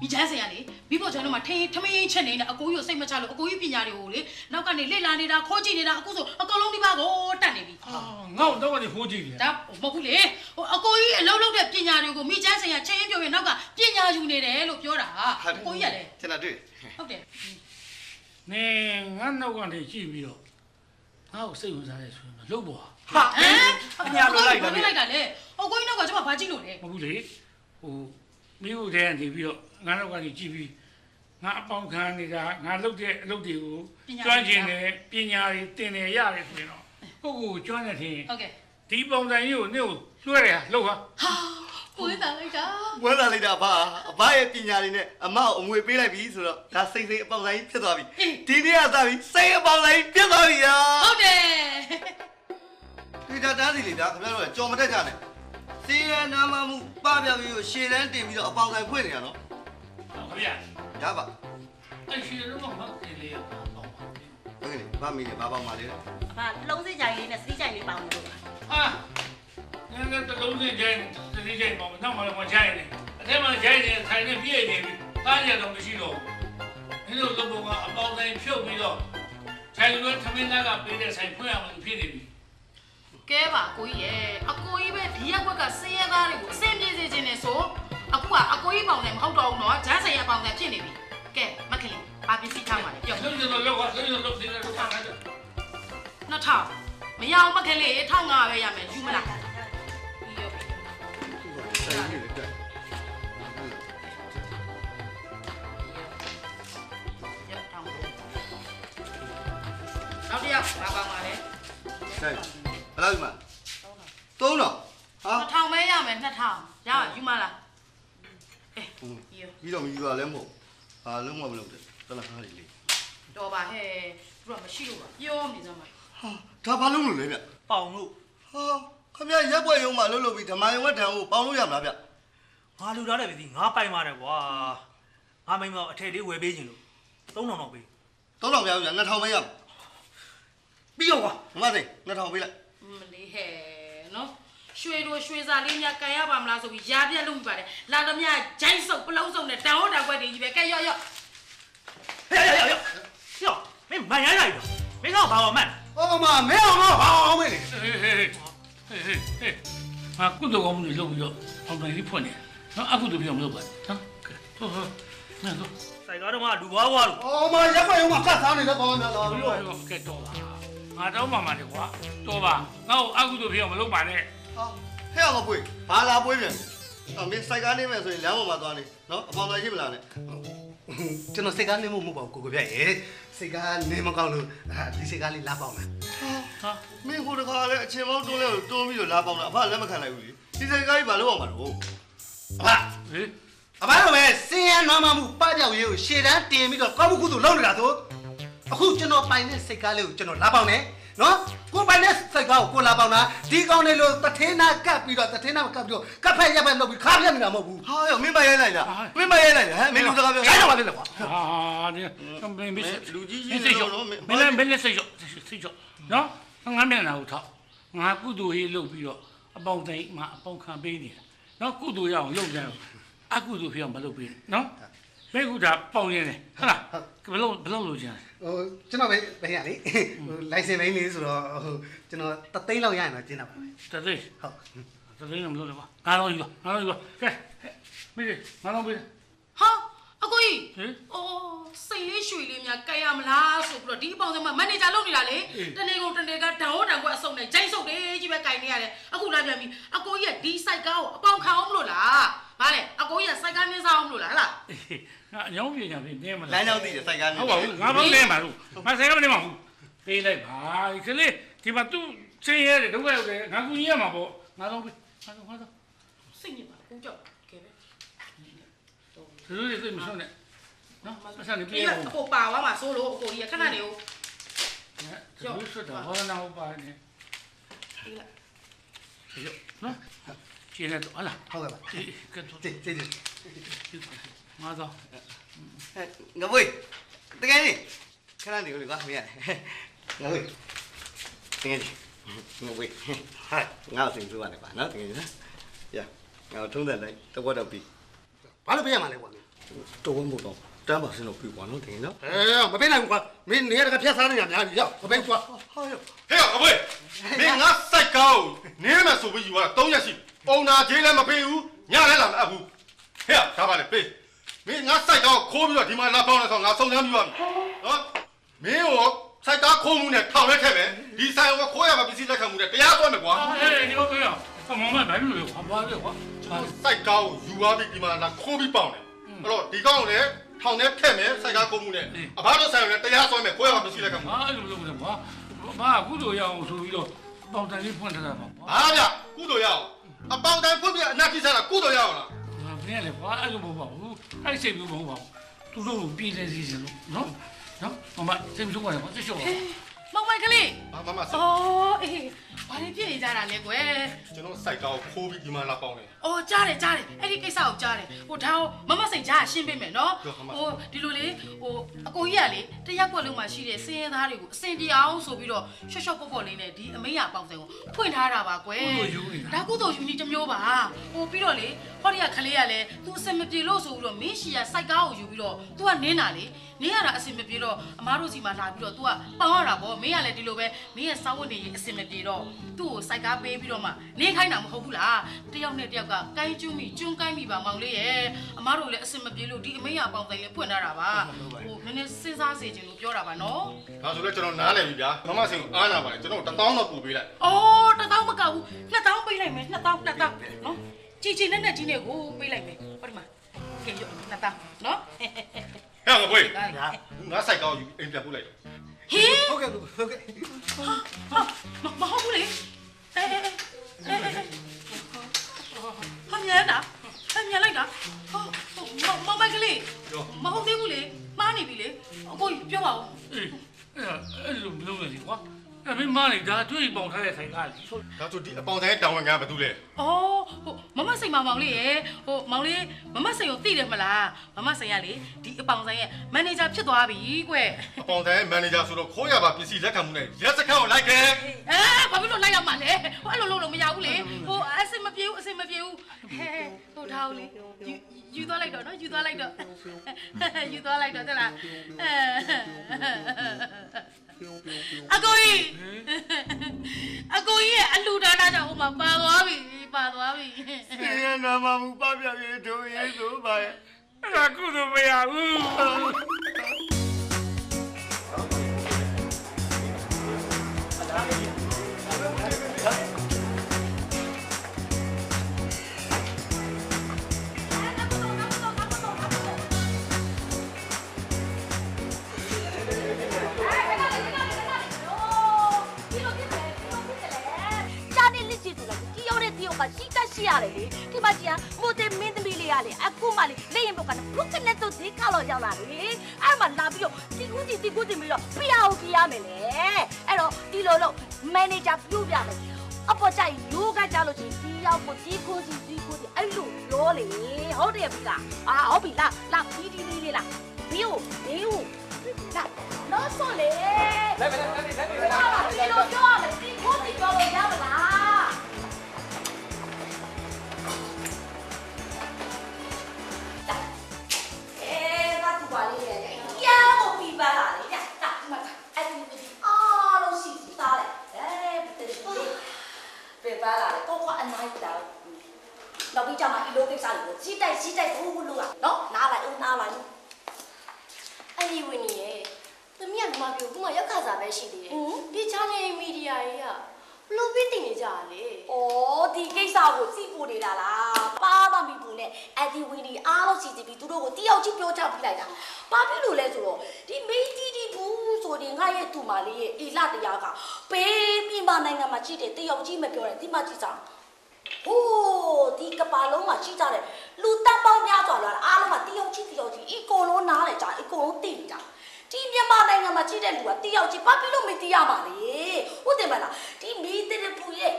မိချမ်းစင်ရလေမိဖို့ကျွန်တော်မှထင်းထမင်းချက်နေတဲ့အကိုကြီးကိုစိတ်မချလို့အကိုကြီးပညာတွေကိုလေနောက်ကနေလေ့လာနေတာခေါ်ကြည့်နေတာအခုဆိုအကောင်လုံးဒီပါကိုတတ်နေပြီအာငေါ့တော့ကနေဖိုးကြည့်တယ်ဒါမဟုတ်ဘူးလေဟိုအကိုကြီးအလုံးလုံးတဲ့ပညာတွေကိုမိချမ်းစင်ရချင်းရင်ပြောရင်နောက်ကပညာယူနေတယ်လို့ပြောတာအကိုကြီးကလေကျွန်တော်တွေ့ဟုတ်တယ်နေငါနောက်ကနေကြည့်ပြီးတော့ငါ့ကိုစိတ်ဝင်စားတယ်ဆိုရင်တော့လုပ်ပေါ်ဟာဟမ်အညာလိုလိုက်တာဘာလေလိုက်တာလဲအကိုကြီးနောက်ကကျွန်မဘာကြည့်လို့လဲမဟုတ်ဘူးလေဟိုမိဖို့တဲ့ကနေပြီးတော့ ငါနောက်ကနေကြည့်ပြီးငါအပေါင်းခံနေတာငါလုပ်တဲ့အလုပ်တွေကိုကျွမ်းကျင်တယ်ပညာတွေတင်တယ်ရတယ်ဆိုရင်တော့ကိုယ့်ကိုယ်ကျွမ်းတဲ့ထင်ဟုတ်ကဲ့ဒီပုံစံကြီးကိုနေ့ကိုလွှဲရလောက်ဟာဟာကိုကြီးတာလိုက်တာဝမ်းသာလိုက်တာပါအဘရဲ့ပညာတွေနဲ့အမကိုအမွေပေးလိုက်ပြီဆိုတော့ဒါစိတ်စိတ်အပေါက်ဆိုင်ဖြစ်သွားပြီဒီနေ့ကစပြီစိတ်အပေါက်ဆိုင်ဖြစ်သွားပြီဟာဟုတ်တယ်ဒီတာတားစီလေဗျာခင်ဗျားတို့ကကြော်မတက်ကြနဲ့စီရနာမမှုပပြပြီးကိုရှေ့တန်းတင်ပြီးတော့အပေါက်ဆိုင်ဖွင့်နေရနော် ဟုတ်ရရပါအဲ့ရှိတော့မှမသိလေပေါ့ပေါ့ဟုတ်ကဲ့ဗာမီလေဘာပေါက်ပါလေဘာလုံးစိတ်ကြိုင်လေးနဲ့စတိကြိုင်လေးပေါင်းနေလို့ပါဟာငါလည်းတလုံးစင်ကျင်းတတိကျင်းပေါ့နောက်မှမချိုင်းနေအထဲမှာချိုင်းနေထိုင်နေပြည့်နေပြီသားရတော့မရှိတော့ဘူးဒီလိုလုပ်ပုံကအပေါင်းတိုင်းဖြုတ်ပြီးတော့ခြိုင်လို့သမင်းသားကပေးတဲ့ဆိုင်ဖွင့်ရမှဖြစ်နေပြီကဲပါအကိုကြီးရဲ့အကိုကြီးပဲဒီရက်ကွက်ကစင်းရဲသားတွေကိုအစင်ပြေစေခြင်းနဲ့ဆို အခုကအကိုကြီးပေါင်တယ်မဟုတ်တော့ဘူးနော်ဂျမ်းဆိုင်ရပေါင်တယ်ဖြစ်နေပြီကဲမခင်လေးဘာပစ္စည်းထားမှလဲပြောလုံးစင်တော့လောက်ဟာလုံးစင်တော့ဒီလိုထားတယ်နှစ်ထောင်မရအောင်မခင်လေးထောင်ငါပဲရမယ်ယူမလားပြီးရောဆိုင်ကြီးလေတက်ရထောင်နောက်တစ်ယောက်ဘာပေါင်ပါလဲဆိုင်ဘယ်လောက်ဒီမှာသုံးတော့ဟာနှစ်ထောင်ပဲရမယ်နှစ်ထောင်ရယူမလား အေးပြီးရောပြီးတော့မယူရလဲမဟုတ်ဟာလုံးဝမလုပ်တဲ့တလားခါလေးလေတော်ပါဟဲ့သူကမရှိလို့ပါပြောနေစမ်းပါဟာဒါဘာလုံးလို့လဲဗျပေါင်လို့ဟာခင်ဗျာရက်ပွဲရုံးမှာလှုပ်လှုပ်ပြီးဓမ္မယုံဝတ်တန်ကိုပေါင်းလို့ရမလားဗျငါလူထားတယ်ပြီငါပိုင်ပါတယ်ကွာငါမိမအထည်လေးဝယ်ပေးခြင်းလို့3000တော့ပေးသုံးတော့ဗျာဗျာ2000ပဲရမှာပြီးရောကွာမမသိ2000ပေးလိုက်မလေးဟဲ့နော် ရွှေတို့ရွှေစာလေးများကန်ရပါမလားဆိုပြီးရားပြက်လုပ်မိပါတယ်လာသမျှဂျိုင်းစုပ်ပလုံးစုပ်နဲ့တန်ဟောတာကွက်တွေကြီးပဲကဲရော့ရော့ဟဲ့ဟဲ့ဟဲ့ဟဲ့ယောမင်းမန်ရိုင်းလိုက်တော့မင်းကဘာမှမန်ဟောမမဲအောင်တော့ဘာအောင်မဲလေဟေးဟေးဟေးဟေးဟေးငါကုသိုလ်ကောင်းမှုတွေလုပ်ပြီးတော့အောင်တိုင်းလေးဖွင့်နေနော်အခုတို့ပြောမလုပ်ပါနော်ကဲဟုတ်ဟုတ်နော်စိုက်ကားတော့မှလူဘွားဘွားလို့အော်မရက်ခွက်ရုံမှာကတ်စားနေတဲ့ကောင်များလားဘလို့ရောကဲတော့ပါငါတော့မှမှတယ်ကွာတော့ပါငါ့ကိုအကုသို့ဖြစ်အောင်မလုပ်ပါနဲ့ ဟာဟဲ့အောင်ပွေးဘာလာပွေးပြန်အမေစိုက်ကားနေမယ်ဆိုရင်လမ်းပေါ်မှာသွားနေနော်အပေါင်တော်ရှိမလားနဲ့ကျွန်တော်စိတ်ကားနေမှုမဟုတ်ပါဘူးကိုကိုပြရဲ့စိတ်ကားနေမကောင်းလို့ဒီစိတ်ကားလေးလာပေါက်မယ်ဟာမင်းဟိုတခါလဲအချင်းမောင်းတွန်းလဲကိုတွန်းပြီးတော့လာပေါင်းတာအဖလက်မခံနိုင်ဘူးလေဒီစိုက်ကားကြီးဘာလို့အောင်မှာတော့အဖဟေးအဖတို့ပဲစင်းရဲနွမ်းမမှုပကြောက်ရေးကိုရှေ့တန်းတင်ပြီးတော့ကောက်မှုကုသိုလ်လုပ်နေတာဆိုအခုကျွန်တော်ပိုင်တဲ့စိတ်ကားလေးကိုကျွန်တော်လာပေါက်မယ် နော်ကိုပိုင်တဲ့စိတ်ကားကိုကိုလာပေါက်တာဒီကောင်လေးလို့တထင်းနာကပ်ပြီးတော့တထင်းနာကပ်ပြီးတော့ကပ်ဖက်ရက်ဖက်လုပ်ပြီးခါပြတ်နေတာမဟုတ်ဘူးဟာရောမင်းမရဲလိုက်လားမင်းမရဲလိုက်လားဟမ်မင်းလူတကားပြောခိုင်းတော့ပါလေကွာဟာဒီမင်းမင်းလူကြီးမင်းကြီးစိတ်လို့ရောတော့မင်းလည်းမင်းလည်းစိတ်ရောစိတ်ရောနော်ငါမျက်နှာကိုထောက်ငါကုသိုလ်ရေးလုပ်ပြီးတော့အပေါင်းတိုင်းမှာအပေါင်းခံပေးနေတာနော်ကုသိုလ်ရအောင်လုပ်ကြအောင်အကုသိုလ်ဖြစ်အောင်မလုပ်ပေးနော်ဘယ်ကုဒါပေါင်းနေတယ်ဟုတ်လားဘယ်လိုဘယ်လိုလုပ်ကြလဲ ဟိုကျွန်တော်ပဲဘယ်ရလေဟိုလိုင်စင်ဘိန်းလေးဆိုတော့ဟိုကျွန်တော်တသိန်းလောက်ရရင်တော့ကျင်းတာပါပဲတသိဟုတ်တသိမလို့လေကွာငါတော့ယူပါငါတော့ယူပါကဲမင်းငါတော့ပေးဟာ အကိုကြီးဟင်အိုးစိတ်လေးရွှေလေးများကြိုက်ရမလားဆိုပြီးတော့ဒီအပေါင်းစမှာမန်နေဂျာလုပ်နေတာလေတနေ့ကုန်တနေ့ကဒံဝတံကွက်အစုံနဲ့ဂျိုင်းစုပ်လေးကြီးပဲကြိုင်နေရတယ်အခုလာပြန်ပြီအကိုကြီးကဒီစိုက်ကားကိုအပေါင်းခံအောင်မလို့လားဗါလေအကိုကြီးကစိုက်ကားနင်းစားအောင်မလို့လားဟလားငါအယောင်ပြညာပြီနေမလားလမ်းကြောင်းသိတယ်စိုက်ကားနေဟုတ်ပါဘူးငါတော့နေမှာလို့မဆိုင်ကမနေမှာဘူးပေးလိုက်ပါခလေးဒီမှာသူချင်းရဲတယ်ဒုက္ခရောက်တယ်ငါကူညီရမှာပေါ့ငါတော့ပေးငါတော့ငါတော့စိတ်ညစ်ပါကိုကြောက် ကဲပဲသူတို့တွေသိမဆုံးနဲ့နော်မဆန်နေဒီပြေးကအောင်အကိုပါသွားမှာစိုးလို့အကိုကြီးကခဏနေဦးသူတို့ဆွတ်တော့ဘာနာဟုတ်ပါနဲ့ဒီလားရောနော်ကျင်းနေတော့ဟလာဟုတ်ကဲ့ပါဒီကတော့ကျေးကျေးဇူးငါတော့ငါပွေးတကယ်ကြီးခဏနေဦးလေကွာမင်းရတယ်ငါပွေး တကယ်ကြီးငါပွေးဟာငါအစင်စိုးရတယ်ပါနော်တကယ်ကြီးနော်ရငါထုံးတယ်လိုက်တော့တော့ပြီဘာလို့ပေးရမှာလဲကွာတော့ဝမို့တော့တမ်းပါစင်တော့ပြီကွာနော်တကယ်နော်အဲမပေးနိုင်ဘူးကွာမင်းနေရကဖြတ်စားနေတာများပြီရောက်မပေးကွာဟာရောဟဲ့အဝေးမင်းငါစိုက်ကောင်းနင်းမယ်ဆိုပြီးယူတာ3ရက်ရှိပုံနာချင်းလည်းမပေးဘူးညလည်းလာမအပ်ဘူးဟဲ့ဒါပါလေပေးမင်းငါစိုက်ကောင်းခိုးပြီးတော့ဒီမှာလာပေါင်းလဲဆိုငါစုံစမ်းပြီးပါပြီနော်မင်းရောစိုက်ကားခိုးမှုနဲ့ထောင်လဲထက်ပဲဒီဆိုင်ကခိုးရမှာပစ္စည်းလက်ခံမှုနဲ့တရားစွဲမယ်ကွာအေးဒီတော့ပြောအမေမဘာလို့လဲဘာလို့လဲကွာစိုက်ကောင်းယူသွားပြီးဒီမှာလာခိုးပြီးပေါင်းတယ် အဲ့တော့ဒီကောင်းကိုလည်းထောင်ထဲထက်မယ်စိုက်ကားခိုးမှုနဲ့အဘတို့ဆိုင်ကလည်းတရားစွဲမယ်ခိုးရမှာပစ္စည်းလက်ခံမှုဟာအဲ့လိုလုပ်တယ်ကွာဘာကုသိုလ်ရအောင်ဆိုပြီးတော့ပေါင်တန်လေးဖွင့်ထားတာပါဘာဗျကုသိုလ်ရအောင်အပေါင်းတိုင်းဖွင့်ပြအနာကိစ္စတာကုသိုလ်ရအောင်လားငါပြင်းလေကွာအဲ့လိုမဟုတ်ပါဘူးအဲ့စိတ်မျိုးမဟုတ်ပါဘူးသူတို့ကိုပြည်နေစီစလို့နော်နော်မမစိတ်မဆုံးပါနဲ့ကွာသိချောပါမောင်မိုက်ကလေးဘာမှမဆက်အော်အေး ဘာတွေဖြစ်နေကြတာလဲကွယ် ကျွန်တော်စိုက်ကောင်းခိုးပြီးဒီမှာလာပေါင်းတယ် အော်ကြားတယ်ကြားတယ်အဲ့ဒီကိစ္စကိုကြားတယ်ဟိုဒါကိုမမစိန်ကြားရှင်းပေးမယ်နော် ဟုတ်ပါမယ် ဟိုဒီလိုလေဟိုအကိုကြီးကလေတရက်ကွက်လုံးမှာရှိတဲ့စင်းရဲသားတွေကိုအစင်ပြေအောင်ဆိုပြီးတော့ရှော့ရှော့ပေါ့ပေါ့လေးနဲ့ဒီအမေရပေါင်းစံကိုဖွင့်ထားတာပါကွယ်ဒါကုသိုလ်ယူနီတစ်မျိုးပါဟိုပြီးတော့လေဟောဒီကခလေးကလည်း तू အစင်မပြေလို့ဆိုပြီးတော့မင်းရှီရစိုက်ကားကိုယူပြီးတော့ तू ကနင်းတာလေနင်းရတာအစင်မပြေတော့အမားတို့စီမှာလာပြီးတော့ तू ကပေါင်းရတာပေါ့မင်းကလည်းဒီလိုပဲမင်းရဲ့စောင်းဝတ်နေရင်အစင်မပြေတော့ သူ့ကိုစိုက်ကားပေးပြီးတော့မှနင်းခိုင်းတာမဟုတ်ဘူးလားတယောက်နဲ့တယောက်ကကိုင်းကျွမိကျွန်းကိုင်းမိပါမောင်လေးရဲ့အမားတို့လည်းအစင်မပြေလို့ဒီအမေရပေါင်းတိုင်းလေးဖွင့်ထားတာပါဟိုနည်းနည်းစဉ်းစားစေချင်လို့ပြောတာပါနော်ဒါဆိုလည်းကျွန်တော်နားလည်ပြီဗျာမမစင်ကိုအားနာပါလေကျွန်တော်1000တော့ပို့ပေးလိုက်အော်တစ်တောင်းမကဘူးနှစ်တောင်းပေးလိုက်မယ်နှစ်တောင်းနှစ်တောင်းနော်ကြည်ကြည်နဲ့နဲ့ကြီးနဲ့ကိုပေးလိုက်မယ်ဟောဒီမှာကဲရောနှစ်တောင်းနော်ဟဲ့ငါဖွေးဒါလေငါစိုက်ကောင်းယူအိမ်ပြန်ပို့လိုက် ဟင်ဟုတ်ကဲ့ဟုတ်ကဲ့ဟာမဟုတ်ဘူးလေအဲအဲအဲအဲဟာမြန်တာဟာမြန်လိုက်တာဟာမမမကလေးမဟုတ်သေးဘူးလေမှားနေပြီလေအကိုပြောပါဦးအေးအဲ့လိုမလုပ်နဲ့လေကွာ အဲ့မင်းမလေးဒါတွေ့ပေါင်ထားတဲ့ဆိုင်ကားလေဒါဆိုဒီအပေါင်ဆိုင်တောင်းဝင်ကဘာတူလဲ။အော်ဟိုမမစိန်မောင်မောင်လေးရဲ့ဟိုမောင်လေးမမစိန်ကိုသိတယ်မလားမမစိန်ကလေဒီအပေါင်ဆိုင်ရဲ့မန်နေဂျာဖြစ်သွားပြီကွအပေါင်ဆိုင်မန်နေဂျာဆိုတော့ခိုးရပါပစ္စည်းလက်ခံမှုနဲ့ရက်စခန်းကိုလိုက်ခဲ့။အဲဘာဖြစ်လို့လိုက်ရမှာလဲဟိုအဲ့လိုလုပ်လို့မရဘူးလေဟိုအစင်မပြေဘူးအစင်မပြေဘူးဟဲဟိုထားဦးလေယူယူသွားလိုက်တော့နော်ယူသွားလိုက်တော့ယူသွားလိုက်တော့တဲ့လားအ ကိုကြီးအကိုကြီးရဲ့အလူဒါနာကြောင့်ဟိုမှာပါသွားပြီပါသွားပြီစင်ရနာမမူပပြပြေတို့ရေးဆိုပါရဲ့အဲ့ဒါကုသိုလ်မရဘူး ရှိကရှိရတယ်လေဒီမှာကြီးကမိုတယ်မင်းသမီးလေးရလေအခုမှလေလက်ရင်ဘုတ်ကဖုတ်ကနေတော့ဒီကောက်တော့ရောက်လာလေအဲ့မှာလာပြီးတော့တီကူးတီတီကူးတီပြီးတော့ပြရအောင်ပြရမယ်လေအဲ့တော့ဒီလိုလို့မန်နေဂျာပြူပြမယ်အပေါ်ကျရိုးကကြလို့ချင်းဒီရောက်ကိုဒီကူးတီဒီကူးတီအဲ့လိုပြောလေဟုတ်တယ်ဗျာအာဟုတ်ပြီလားလာဒီဒီလေးလေးလားဘီယိုဘီယိုလာတော့ဆိုလေလက်လက်လက်လက်လက်ဒီလိုပြောရ ကြမှာဒီလိုကိစ္စတွေကိုကြီးတိုက်ကြီးတိုက်ဘူးဘူးလို့ကနော်နားလိုက်ဦးနားလိုက်အဲ့ဒီဝင်ကြီးရဲ့သမီးကဒီမှာပြောခုမှရောက်ခါစားပဲရှိသေးတယ်ဒီချောင်းနေမီဒီယာကြီးကဘလို့ပြီးတင်နေကြတာလေ။အော်ဒီကိစ္စကိုစီပူနေတာလား။ပါပါမီပူနဲ့အဒီဝီဒီအားလုံးစီစီပြီးသူတို့ကိုတယောက်ချင်းပြောချပြလိုက်တာ။ဘာဖြစ်လို့လဲဆိုတော့ဒီမေးတီတီဘူးဆိုတဲ့ငါရဲ့သူမလေးရဲ့အီလာတရားကဘေးမြန်မာနိုင်ငံမှာရှိတဲ့တယောက်ချင်းမပြောတဲ့ဒီမှာကြည့်စမ်း။ ဟိုးဒီကပါလုံးမှာရှိကြတယ်လူတပ်ပေါင်းများစွာလာတာအားလုံးကတယောက်ချင်းတယောက်ချင်းအီကိုလုံးနားလေကြာအီကိုလုံးသိနေကြဒီမြန်မာနိုင်ငံမှာရှိတဲ့လူကတယောက်ချင်းဘာဖြစ်လို့မသိရမှာလဲဟုတ်တယ်မလားဒီမီးတဲ့ပူရဲ့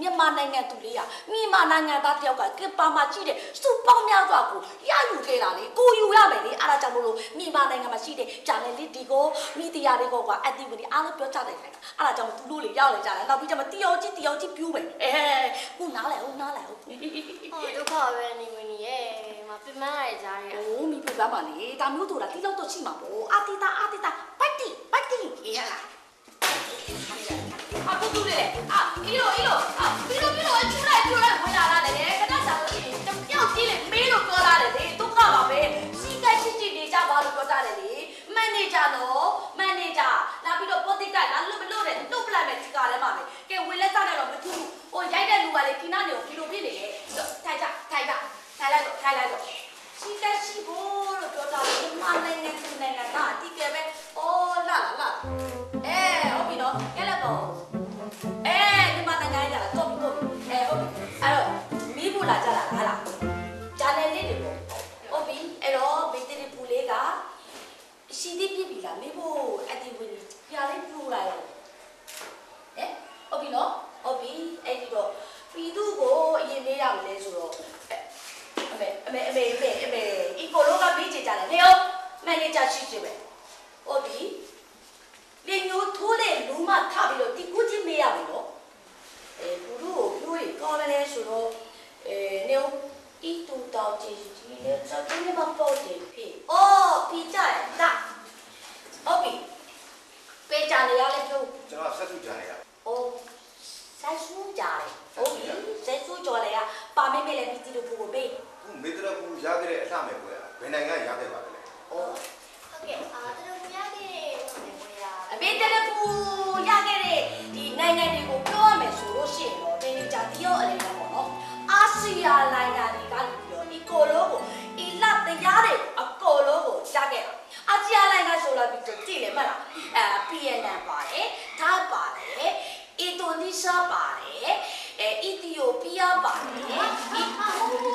မြန်မာနိုင်ငံသူလေးကမြန်မာနိုင်ငံသားတယောက်ကကစ်ပါမှာရှိတဲ့စူပေါင်းများစွာကိုရယူခဲ့တာလေကိုယူရမယ်လေအားကြောင့်မလို့မြန်မာနိုင်ငံမှာရှိတဲ့ဂျာနယ်လစ်ဒီကိုမိဒီယာတွေကိုကအတီဝီအားလုံးပြောကြတယ်ခိုင်းတာအားကြောင့်သူတို့လေရောက်လေကြတယ်နောက်ပြီးကျမတီယောကြီးတီယောကြီးပြူးမယ်အဲခုနားလဲဟုတ်နားလဲဟုတ်ဟုတ်ဒုက္ခပဲနေဝင်ကြီးရဲ့မပြမရကြရဲအိုးမိပြပါပါလေဒါမျိုးတို့လားတီလောက်တော့ရှိမှာပေါ့အာတီတာအာတီတာပတ်တီပတ်တီဟဲ့လား အခုတူလေအာအီလိုအီလိုအာပြီးတော့ပြီးတော့အချူလိုက်ချူလိုက်ဝင်လာတယ်လေခဏစားလို့ရှိရင်တယောက်ကြီးလေမေးလို့ပြောလာတယ်လေဒုက္ခပါပဲစီကက်ချစ်ချစ်နေကြပါလို့ပြောကြတယ်လေမန်နေဂျာနော်မန်နေဂျာလာပြီးတော့ပေါ်တိကလာလွတ်မလို့တဲ့တုတ်ပလိုက်မယ်ဒီကားထဲမှာပဲကဲဝင်လက်စားတယ်တော့မထူးဟိုရိုက်တဲ့လူကလေခိနာနေကိုဒီလိုဖြစ်နေလေထိုက်ကြထိုက်ကြထိုက်လိုက်တော့ထို က်လိုက်တော့ရှိကရှိဖို့လို့ပြောတာဒီမနိုင်ငံသူနိုင်ငံကတိကျပဲအော်လာလာလာအဲဟုတ်ပြီနော်ကဲလက်ပေါ့အဲဒီမနိုင်ငံရလာတော့ပြီတော့အဲဟုတ်ပြီအဲ့တော့မီးဘူးလာကြလားဟာလားဂျာနယ်လေးတွေပေါ့ဟုတ်ပြီအဲ့တော့ဘေးတီပူလေးကရှိသေးပြပြီလားမီးဘူးအတီဝင်ပြလေးပြူလာရောဟဲ့ဟုတ်ပြီနော်ဟုတ်ပြီအဲ့ဒီတော့ပြည်သူကိုအရင်လေးရမလဲဆိုတော့အမေအမေအမေအမေအမေအီကိုလိုကပြီးကြကြတယ်လေဟုတ်မန်နေဂျာရှိရှိပဲဟုတ်ပြီ လင်းမျိုးထိုးတဲ့လူမထပြီးတော့တီကူးချင်းမေးရမယ်နော်အဲဘူတို့ကိုပြောရကောင်းတယ်ဆိုတော့အဲနေအီတူတောက်ကြည့်ကြည့်လေစတဲ့မပေါ်တယ်ဖေအော်ပြီးကြရတာဟုတ်ပြီပေးကြနေရလဲပြောကျွန်တော်ဆက်စုကြနေရအိုးဆိုင်ဆူကြတယ်ဟုတ်ပြီဆိုင်ဆူကြော်လေကပါမေးမေးလည်းပြီးတီတို့ဘူကိုပေးခုမေတ္တရကူရခဲ့တဲ့အလှမဲ့ပွဲอ่ะဘယ်နိုင်ငံရခဲ့ပါလဲအော်ဟုတ်ကဲ့အာတော်တော်များခဲ့တယ်ဝင်ရ အမေတရပူရခဲ့တဲ့ဒီနိုင်ငံတွေကိုပြောရမယ်ဆိုလို့ရှိရင်တော့တင်းကြတရော့အနေနဲ့ပေါ့နော်အာဆီယံနိုင်ငံတွေကပြောဒီကိုလိုကိုအီလတရားတွေအကိုလိုကိုရခဲ့တာအာဆီယံနိုင်ငံဆိုလာပြီးတော့ကြည့်လေမလားအဲ PNN ပါတယ်ဒါပါတယ်အင်ဒိုနီးရှားပါတယ်အဲအီသီယိုးပီးယားပါတယ်အီဟာလေအ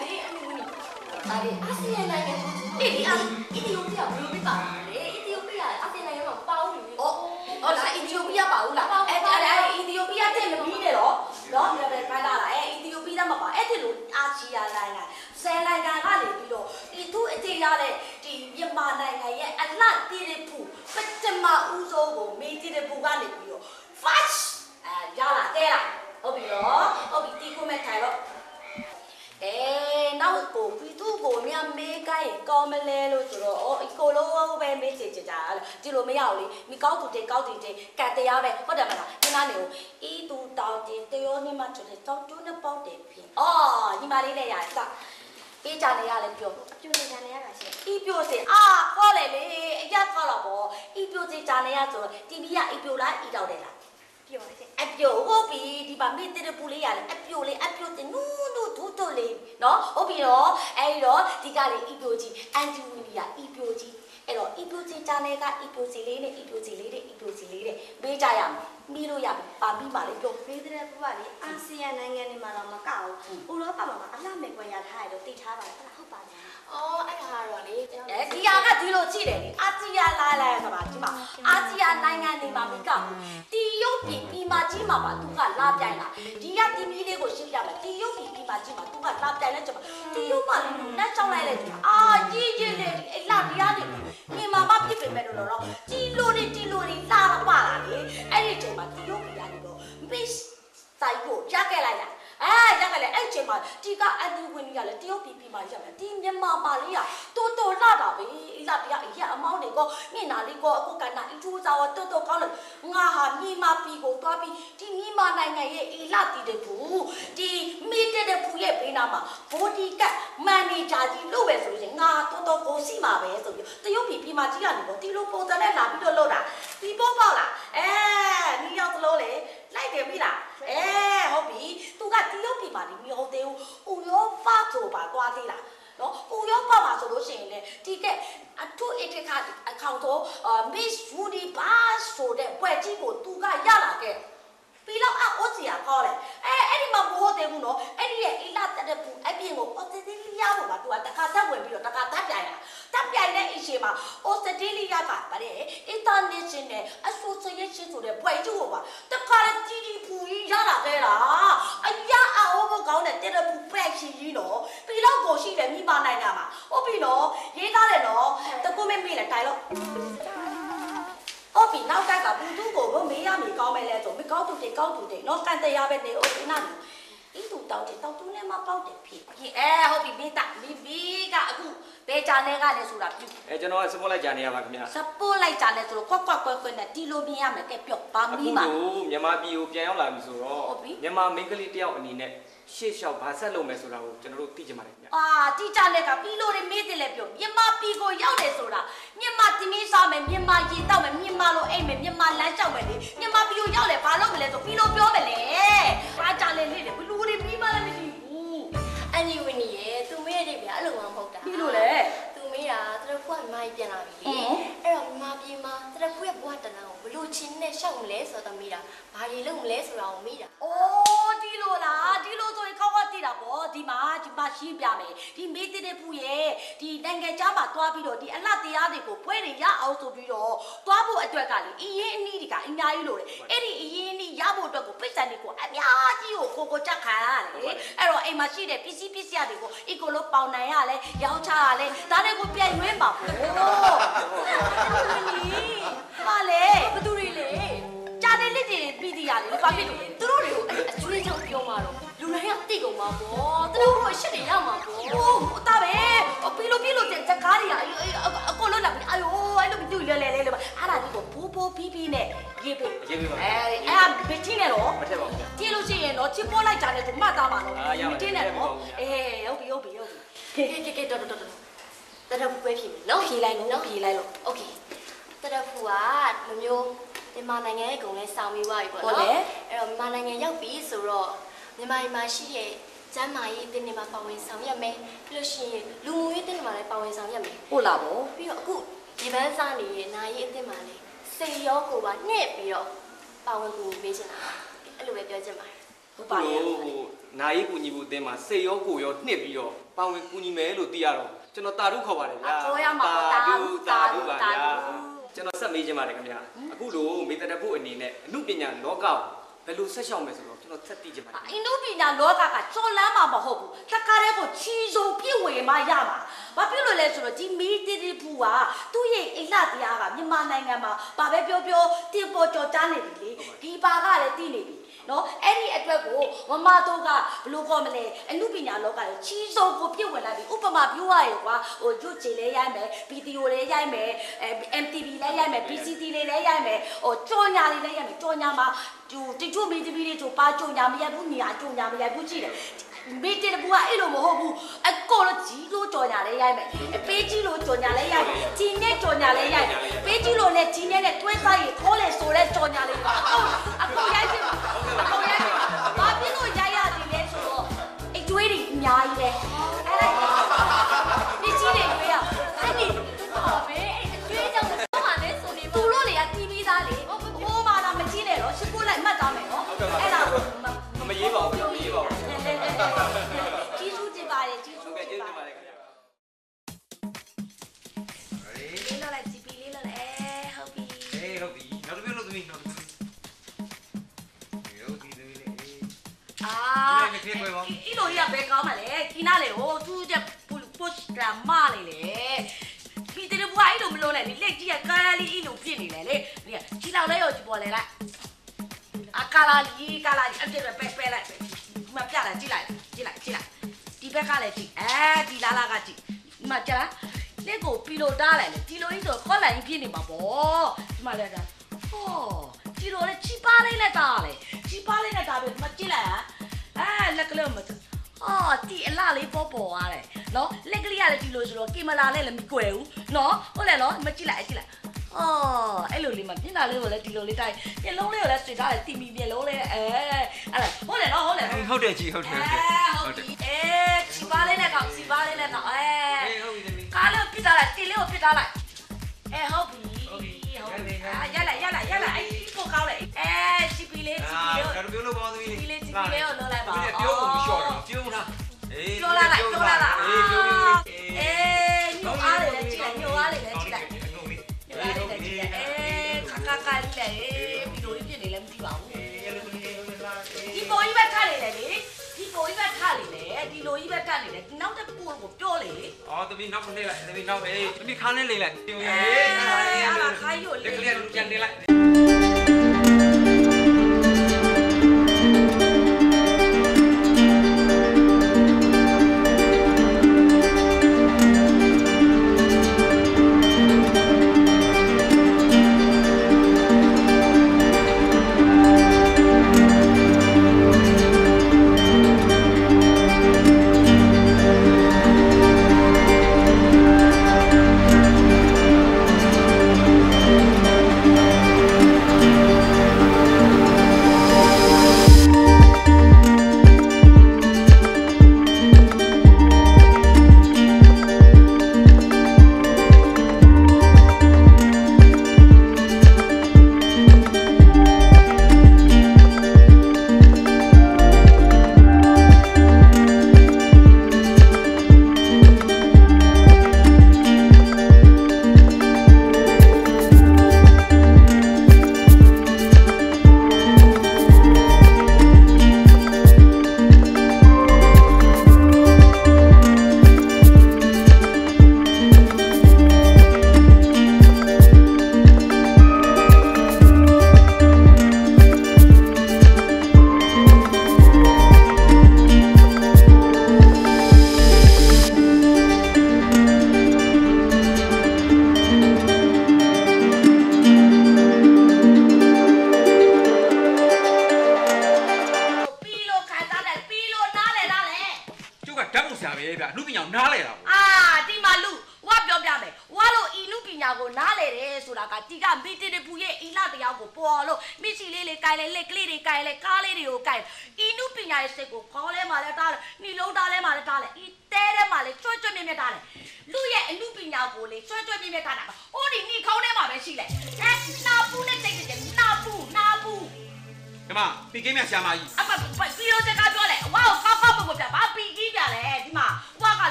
မေအဲ့ဒီအာဆီယံနိုင်ငံဒီဒီအာအီသီယိုးပီးယားဘယ်လိုပြပါလဲအီသီယိုးပီးယားအာဆီယံနိုင်ငံမှာပေါင်းနေပြီအော်ဟုတ်လားအီသီယိုးပီးယားပါ ဘူးလားအဲ့ဒါအဲ့အီသီယိုးပီးယားတဲ့မပြီးနဲ့တော့နော်ဒီပဲခိုင်းလာတာအဲ့အီသီယိုးပီးယားမှာပါအဲ့ဒီလိုအာဆီယံနိုင်ငံဆယ်နိုင်ငံကနေပြီးတော့ဒီသူအတေရတဲ့ဒီမြန်မာနိုင်ငံရဲ့အလှတိရဖူပထမဦးဆုံးကိုမေတိရဖူကနေပြီးတော့ fast အဲရလာတဲ့လားဟုတ်ပြီနော်ဟုတ်ပြီတီကိုမဲ့ထိုင်တော့အဲ နောက်ကိုပြီးသူ့ကိုမြမေးကိုင်းကောင်းမလဲလို့ဆိုတော့အော်အကိုလုံးပဲမေးချင်ချင်ကြတာဒီလိုမရဘူးလေမိကောက်သူတဲ့ကောက်သူတဲ့ကတ်တရားပဲဟုတ်တယ်မလားဒီနားနေကိုဤသူတောင်းတင်တရောနေမှဆိုတဲ့တောင်းတွန်းနဲ့ပေါက်တယ်ဖြစ်အော်ညီမလေးလည်းရစပေးကြနေရလဲပြောအပြိုနေကြနေရတာရှင်ဤပြိုစင်အာခေါ်လေလေအရက်ခေါ်တော့ဗောဤပြိုစင်ကြနေရဆိုတော့တီဗီကဤပြိုလားဤတော့တယ်လား ပြောပါရှင်အပြိုဟုတ်ပြီဒီပါမိတဲ့ပူလေးရတယ်အပြိုလေးအပြိုတင်နူးနူးဒူးဒူးလေးနော်ဟုတ်ပြီနော်အဲဒီတော့ဒီကလေးဤပြိုကြီးအန်တီဝီနီယာဤပြိုကြီးအဲ့တော့ဤပြိုကြီးဂျာနယ်ကဤပြိုစီလေးနဲ့ဤပြိုစီလေးနဲ့ဤပြိုစီလေးနဲ့ပေးကြရမယ်မီးလို့ရပြီပါမိပါလေပြောဖေးတဲ့ဘုရားလေအာဆီယံနိုင်ငံတွေမှာတော့မကောက်ဘူးဥရောပမှာအလှမဲ့ကွယ်ရထားတယ်လို့သိထားပါတယ်ဟုတ်လားဟုတ်ပါလား အော်အဲ့ဒါကတော့လေအဲဒီဟာကဒီလိုကြည့်တယ်လေအာဆီယံလာလာဆိုတာဒီမှာအာဆီယံနိုင်ငံတွေမှာမိကတီရုတ်ပြည်ပြည်မကြီးမှာပါသူကလာပြိုင်လာဒီကတီမီလေးကိုရှင်းပြမယ်တီရုတ်ပြည်ပြည်မကြီးမှာသူကလာပြိုင်လဲကျမတီရုတ်မှာလက်ချောင်းလိုက်လဲကျမအာကြီးကြီးလေးအဲ့လာဒီကနေမြေမှာမဖြစ်ပေမဲ့တော့တော့ជីလိုနေជីလိုနေလာပါလာလေအဲ့ဒီချိန်မှာတီရုတ်ပြည်ကနေတော့ miss ဆိုင်ကိုရခဲ့လိုက်တာ အဲရခဲ့လိုက်အဲ့ချိန်မှာဒီကအန်ဒီဝင်ကြီးကလည်းတရုတ်ပြည်ပြည်မှာရမယ်ဒီမြန်မာပါလေးကတိုးတိုးလာတာပဲလာပြအရက်အမောင်းတွေကိုမျက်နာလေးကိုအခုကနာအထူးစားတော့တိုးတိုးကောင်းလို့ငါဟာမြန်မာပြည်ကိုသွားပြီးဒီမြန်မာနိုင်ငံရဲ့အီလာတီတဲ့ဘူးဒီမီတဲ့တဲ့ဘူးရဲ့ဘေးနာမှာဘိုဒီကတ်မန်နေဂျာကြီးလို့ပဲဆိုရင်ငါတိုးတိုးကိုစီမှာပဲဆိုပြီးတရုတ်ပြည်ပြည်မှာကြီးကနေပေါ့ဒီလိုပုံစံနဲ့လာပြီးတော့လုပ်တာဒီပေါ့ပေါ့လားအဲနီးရောက်သလိုလေလိုက်တယ်ပြီလား အဲဟုတ်ပြီသူကတရုတ်ပြည်မှာဒီမျိုးသေးဘူးဥရောပဆိုပါသွားသေးလားနော်ဥရောပမှာဆိုလို့ရှိရင်လေဒီကအထုအထက်ကအခေါင်တော့ Miss Universe ဆိုတဲ့ပွဲကြီးကိုသူကရလာခဲ့ ပြီးတော့အအိုစီယာခေါ်တယ်အဲအဲ့ဒီမှာမဟုတ်သေးဘူးနော်အဲ့ဒီရဲ့အီလာတက်တဲ့ပူအပြင်ကိုအော်စတြေးလျကိုပါသူကတခါတက်ဝင်ပြီးတော့တခါတက်ပြိုင်တာတက်ပြိုင်တဲ့အချိန်မှာအော်စတြေးလျကဗါတဲ့ International Association ဆိုတဲ့ဘွဲကြီးကိုပါတခါကြီးကြီးပူကြီးရလာခဲ့တာအရာအောဘကောင်းတဲ့တဲ့ပူပက်ရှိကြီးနော်ပြီးတော့ကိုရှိတယ်မိမနိုင်ငံမှာဟုတ်ပြီနော်ရေးသားတယ်နော်တကူမေးမေးတယ်တိုင်လို့ ဟုတ်ပြီနောက်ကကဘူးသူကိုဘမေးရမေးကောင်းမယ်လဲဆိုမကောင်းသူတွေကောင်းသူတွေနော်ကန်တရားပဲနေအိုဒီနာဤသူတောက်တယ်တောက်သူနဲ့မပေါက်တယ်ဖြစ်အဲဟုတ်ပြီမိတာမိဘီကအခုဘဲချာနဲ့ကလည်းဆိုတာပြုအဲကျွန်တော်ကစပွတ်လိုက်ကြနေရပါခင်ဗျာစပိုးလိုက်ကြတယ်ဆိုတော့ခွက်ခွက်ခွက်ခွက်နဲ့တီလိုမြင်ရမယ်ကဲပြော့ပါအခုမီးပါလိုမြန်မာပြည်ကိုပြန်ရောက်လာပြီဆိုတော့ဟုတ်ပြီမြန်မာမိန်းကလေးတယောက်အနေနဲ့ ရှေ့လျှောက်ဘာဆက်လုပ်မယ်ဆိုတာကိုကျွန်တော်တို့သိချင်ပါတယ်ခင်ဗျာအာတီချာနဲ့ကပြီးလို့ရမေးတယ်လေပြောမြန်မာပြည်ကိုရောက်တယ်ဆိုတာမြန်မာတင်မင်းစားမယ်မြန်မာရေတောက်မယ်မြန်မာလိုအိမ်မယ်မြန်မာလမ်းလျှောက်မယ်လေမြန်မာပြည်ကိုရောက်လေဘာလုပ်မလဲဆိုပြီးလို့ပြောမယ်လေအားကြလေလေဘလူတွေပြီးမှလည်းမရှိဘူးအန်ဒီဝင်းနီရဲ့သူမေးရတဲ့ဗျာအဲ့လိုမှမဟုတ်တာပြီးလို့လေသူမေးတာတရဖူကမာကြီးပြန်လာပြီဟမ်အဲ့တော့မာပြည်မှာတရဖူရဲ့ဘဝတလန်းကိုဘလို့ချင်းနဲ့ရှောက်မလဲဆိုတော့မေးတာ ဘာတွေလုပ်မလဲဆိုတာကိုမေးတာအိုးဒီလိုလားဒီလိုဆိုရင်ကောက်ကောက်တည်တာပေါ့ဒီမှာဒီမှာရှင်းပြမယ်ဒီမေးတဲ့တဲ့ဖူရဲ့ဒီနိုင်ငံခြားမှာတွားပြီးတော့ဒီအလှတရားတွေကိုပွဲတွေရအောင်ဆိုပြီးတော့တွားဖို့အတွက်ကလေအရင်အနည်းဒီကအများကြီးလို့လေအဲ့ဒီအရင်အနည်းရဖို့အတွက်ကိုပိတ်စံတွေကိုအများကြီးကိုကိုကိုချက်ခံရတယ်လေအဲ့တော့အိမ်မှာရှိတဲ့ပစ္စည်းပစ္စည်းတွေကိုအီကိုလိုပေါင်နိုင်ရလဲရောင်းချရလဲဒါတွေကိုပြန်ရွေးပါပေါ့ ဖြစ်မယ်နော် ဖြေလိုက်နော်ဖြေလိုက်လို့ โอเคတရဖူကလူမျိုးမြန်မာနိုင်ငံရဲ့ဂုံလဲစောင်းပြီးသွားပြီပေါ့ ဟုတ် နော် လေ အဲ့တော့မြန်မာနိုင်ငံရောက်ပြီဆိုတော့မြန်မာပြည်မှာရှိတဲ့ကျမ်းမာရေးအတင်းတွေမှာပါဝင်ဆောင်ရွက်မယ်ပြီးလို့ရှိရင်လူမှုရေးအတင်းတွေမှာလည်းပါဝင်ဆောင်ရွက်မယ် ဟုတ်လားဗော ပြီးတော့အခုဒီပန်းစားနေတဲ့နာရေးအတင်းမှာလည်းစိတ်ရောကိုယ်ပါနှဲ့ပြီးတော့ပါဝင်ကူပေးချင်တာအဲ့လိုပဲပြောချင်ပါတယ် ဟုတ်ပါရဲ့ ဟိုနာယီကူညီဖို့အသင်းမှာစိတ်ရောကိုယ်ရောနှစ်ပြီးတော့ပါဝင်ကူညီမယ်လို့သိရတော့ ကျွန်တော်တာဓုခေါ်ပါတယ်ဗျာအခေါ်ရမှာပေါ့တာဓုတာဓုပါတာဗျာဓုကျွန်တော်ဆက်မေးချင်ပါတယ်ခင်ဗျာအခုလိုမေတ္တာဖို့အနေနဲ့အမှုပညာလောကကိုဘယ်လိုဆက်ရှောင်မယ်ဆိုတော့ကျွန်တော်ဆက်သိချင်ပါတယ်အင်းတို့ပညာလောကကချော်လန်းမှာမဟုတ်ဘူးတခါတည်းကိုချီစုံပြည့်ဝေမှရမှာဘာဖြစ်လို့လဲဆိုတော့ဒီမီတီတီဖူကသူ့ရဲ့အိလှတရားကမြန်မာနိုင်ငံမှာဘာပဲပြောပြောတင်ပေါ်ကြော်ကြားနေပြီလေဒီပါကလည်းတည်နေပြီ နော်အဲ့ဒီအတွက်ကိုမမတို့ကဘလို့ခေါ်မလဲအမှုပညာလောကရဲ့ချီစုံကိုပြည့်ဝင်လာပြီဥပမာပြောရရေကွာဟိုရွတ်ချေလဲရိုက်မယ်ဗီဒီယိုလဲရိုက်မယ်အဲ MTV လဲရိုက်မယ် PCT လေးလဲရိုက်မယ်ဟိုကြော်ညာလေးလဲရိုက်မယ်ကြော်ညာမှာကျူတချို့မင်းသမီးတွေကျပါကြုံညာမရဘူးညီအကြုံညာမရဘူးကြည့်တယ် မင်းတင်တဲ့ဘူးကအဲ့လိုမဟုတ်ဘူးအကိုလို့ကြီးလို့ကြော်ညာလဲရိုက်မယ်အပေးကြီးလို့ကြော်ညာလဲရိုက်မယ်ကြီးနဲ့ကြော်ညာလဲရိုက်မယ်ပေးကြီးလို့နဲ့ကြီးနဲ့နဲ့တွဲစားရင်ခေါ်လေဆိုတဲ့ကြော်ညာလေးပါအကိုအကိုရိုက်ပြပါအကိုရိုက်ပြပါဘာဖြစ်လို့ရိုက်ရသည်လဲဆိုတော့အကျွေးတွေအများကြီး မခင်းပွဲပါဤလိုကြီးကဘယ်ကောင်းမှာလဲခီနာလေဟိုသူ့တဲ့ပုတ်ဒရာမာလေလေဒီတရဘွားဤလိုမလို့နဲ့လေလက်ကြီးကကာလာလီဤလိုဖြစ်နေလေလေဒီကကြီးလောက်လဲရောကြည့်ပေါ်လေလိုက်အကာလာလီကာလာလီအပြည့်ပဲပဲပဲလိုက်မပြလာကြည့်လိုက်ကြည့်လိုက်ကြည့်လိုက်ဒီဘက်ကလည်းကြည့်အဲဒီလာလာကကြည့်ဒီမှာကြာလက်ကိုပီလိုတားလိုက်လေဒီလိုကြီးဆိုခေါ်လိုက်ဖြစ်နေမှာပေါ့ဒီမှာလည်းဒါဟောဒီလိုလေချီပါလေးလက်တာလေချီပါလေးလက်တာပဲမကြည့်လိုက်ဟာ အဲလက်ကလေးမအော်ဒီအလားလေးပေါ်ပေါ်သွားတယ်နော်လက်ကလေးကလည်းဒီလိုဆိုတော့ကင်မရာနဲ့လည်းမကွယ်ဘူးနော်ဟုတ်လေနော်မကြည့်လိုက်ကြည့်လိုက်အော်အဲ့လိုလေးမှပြင်လာလေးကိုလည်းဒီလိုလေးတိုင်းမျက်လုံးလေးကိုလည်းဆွေထားတယ်တီမီမျက်လုံးလေးအဲအဲ့ဒါဟုတ်လေနော်ဟုတ်လေနော်ဟုတ်တယ်ကြီးဟုတ်တယ်ဟုတ်တယ်ဟုတ်တယ်အေးချီပါလေးနဲ့ကောင်ချီပါလေးနဲ့ကောင်အဲအေးဟုတ်ပြီသမီးကားလေးကိုပြစ်ထားလိုက်တီလေးကိုပြစ်ထားလိုက် အဲဟုတ်ပြီဟုတ်ပြီအာရလာရလာရလာအဲ့ဒီပိုကောင်းလေအဲချီပီလေးချီအာပီလေးနောက်တစ်မျိုးလို့ပေါ့သမီးလေးချီပီလေးချီပီလေးကိုလုံးလိုက်ပါသမီးလေးပြုံးဖို့မလျှော့တော့ပြုံးလားအေးပြောလာလိုက်ပြောလာလိုက်အေးပြုံးပြုံးအေးညိုအားလေလေကြည့်လိုက်ညိုအားလေလေကြည့်လိုက်ညိုအားလေလေကြည့်လိုက်အေးခါခါခါလေးလေဗီဒီယိုလေးပြစ်နေလည်းမသိပါဘူးဒီပေါ်ကြီးပဲထားလေ လေဒီပေါ်ကြီးပဲထားလေလေဒီလိုကြီးပဲထားလေလေနောက်တစ်ပို့ကိုပြောလေအော်သမီးနောက်ခလေးလိုက်သမီးနောက်အေးသမီးခါနဲ့လေးလိုက်ပြုံးအေးရေးအားလာ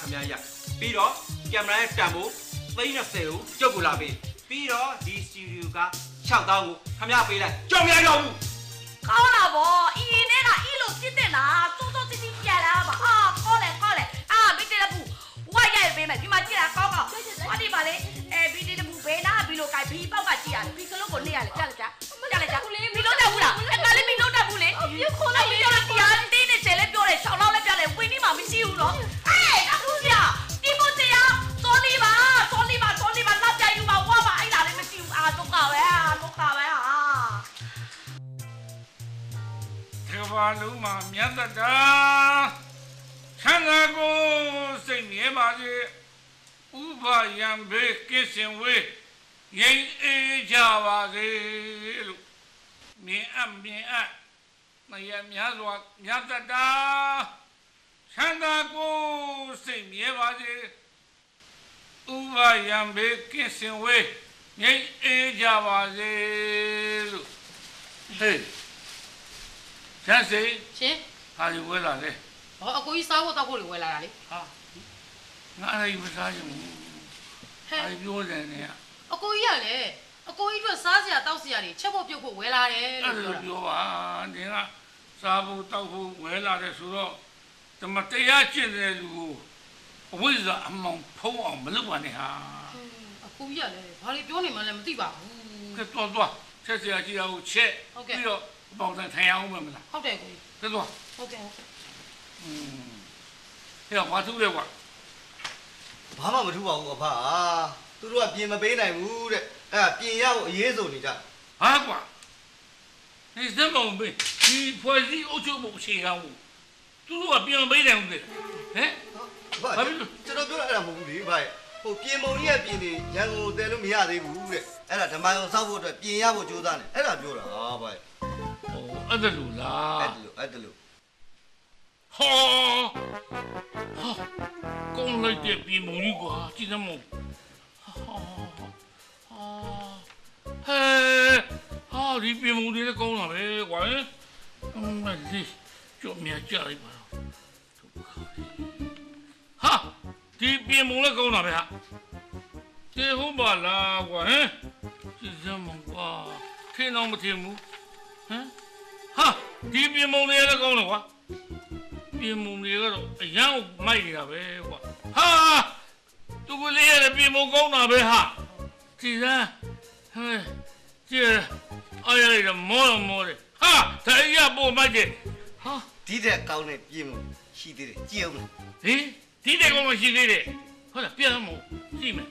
ခမရခမရရပြီးတော့ကင်မရာရဲ့တန်ဖိုး30ကိုကျုပ်ကိုလာပေးပြီးတော့ဒီစတူဒီယိုက6000ကိုခမရပေးလိုက်ကြောင်မရတော့ဘူးကောင်းလာဗောအင်းနဲ့ကအီလိုစစ်တဲ့လားစိုးစိုးစစ်စစ်ပြန်လာပါအာခေါ်လေခေါ်လေအာမီတက်တဲ့ပူဝါရိုက်ပေးမယ်ဒီမှာကြည့်တာကောင်းကောင်းဟောဒီပါလေအဲဘီတီတပူဘေးနာဘီလိုကိုင်ဘီပေါက်ကကြည့်ရတယ်ဘီကလုတ်ကိုနေရလေကြားလေကြားကြားလေကြားမီလုံးတက်ဘူးလားအဲ့ကလေးမီလုံးတက်ဘူးလေပြခေါ်လိုက်ပြီးတော့တရားတင်းနေချေလဲပြောတယ်၆လောက်လဲပြတယ်ဝင်းဒီမှာမရှိဘူးနော် လုံးမှာမြတ်တတာဆန္ဒကိုစိတ်မြဲပါစေဥပယံဘေကစ္စင်ဝေငြိမ်းအေးကြပါစေလို့မြင်အပ်မြင်အပ်မယများစွာမြတ်တတာဆန္ဒကိုစိတ်မြဲပါစေဥပယံဘေကစ္စင်ဝေငြိမ်းအေးကြပါစေလို့ဟေး ကျန်စေရှင်ဟာဒီဝဲလာလေဟောအကိုကြီးစားဖို့တောက်ဖို့လေဝယ်လာတာလေဟာငါအဲ့ဒီမစားချင်ဘူးဟဲ့ဟာဒီပြောတယ်နေရအကိုကြီးကလည်းအကိုကြီးတို့စားစရာတောက်စရာတွေချက်ဖို့ပြုတ်ဖို့ဝယ်လာတယ်အဲ့လို့လိုပြောတာပြောပါဒီကစားဖို့တောက်ဖို့ဝဲလာတယ်ဆိုတော့တမတရားကျင့်တဲ့လူကိုအဝိဇ္ဇာအမောင်ဖုံးအောင်မလုပ်ပါနဲ့ဟာအကိုကြီးကလည်းဘာတွေပြောနေမှန်းလည်းမသိပါဘူးကဲတော့တော့ချက်စရာကြီးအောင်ချက်ဟုတ်ကဲ့ပြီးတော့ ပေါင်တန်ထိုင်အောင်မယ်မလားဟုတ်တယ်ကိုကြီးကဲတော့ဟုတ်ကဲ့ဟုတ်ကဲ့อืมဟဲ့ဘာသူလဲကွာဘာမှမထူပါဘူးအဖာသူတို့ကပြင်မပေးနိုင်ဘူးတဲ့အဲ့ဒါပြင်ရဖို့အရေးဆုံးနေကြဟာကွာဒီစမောင်ဘေးဒီဖွဲ့စည်းအုပ်ချုပ်မှုအခြေခံကိုသူတို့ကပြန်ပေးတယ်ဟုတ်တယ်ဟမ်ဘာကျွန်တော်ပြောတာအဲ့ဒါမဟုတ်ဘူးလေဗျာဟိုပြင်ပုံကြီးကပြင်နေရန်ကုန်တည်လို့မရသေးဘူးတဲ့အဲ့ဒါဓမ္မယုံစောက်ဖို့အတွက်ပြင်ရဖို့ကြိုးစားနေအဲ့ဒါပြောတာဟာဗျာဟို အဲ့ဒါလူလားအဲ့ဒါလို့အဲ့ဒါလို့ဟောဟာကုန်းလိုက်တဲ့ပြင်မုံကြီးကွာကြည့်စမ်းမို့ဟာဟဲဟာဒီပြင်မုံတွေလည်းကောင်းတာပဲကွာအမလေးကျုံမြကြလိုက်ပါဟာဒီပြင်မုံလည်းကောင်းတာပဲဟာကျေဟုတ်ပါလားကွာဟမ်ကြည့်စမ်းမို့ကွာထင်းတော့မထင်ဘူးဟမ် ဟာဒီပြင်မုံတွေလည်းကောင်းတယ်ကွာပြင်မုံတွေကတော့အရန်ကိုမိုက်နေတာပဲကွာဟာသူကလေးရတဲ့ပြင်မုံကောင်းတာပဲဟာကြည်စမ်းဟဲ့ကြည်အားရရမောတော့မောတယ်ဟာတိုင်းရပို့မိုက်တယ်ဟာဒီတဲ့ကောင်းတဲ့ပြင်မှုရှိသေးတယ်ကြည့်အောင်လားဟေးဒီတဲ့ကောင်မရှိသေးတယ်ဟုတ်လားပြန်မို့ကြည့်မယ်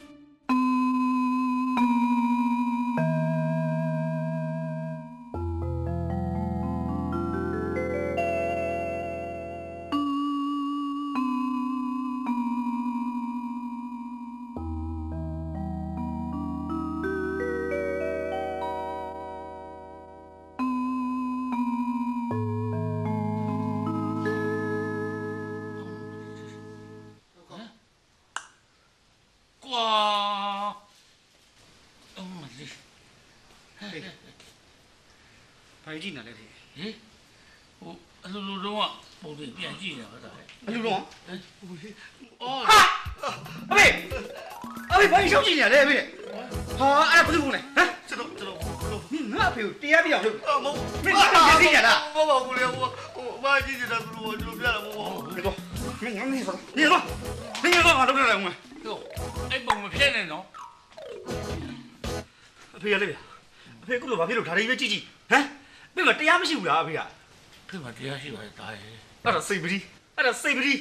တရားရှိပါတယ်တားရဲ့အဲ့ဒါစိတ်ပတိအဲ့ဒါစိတ်ပတိ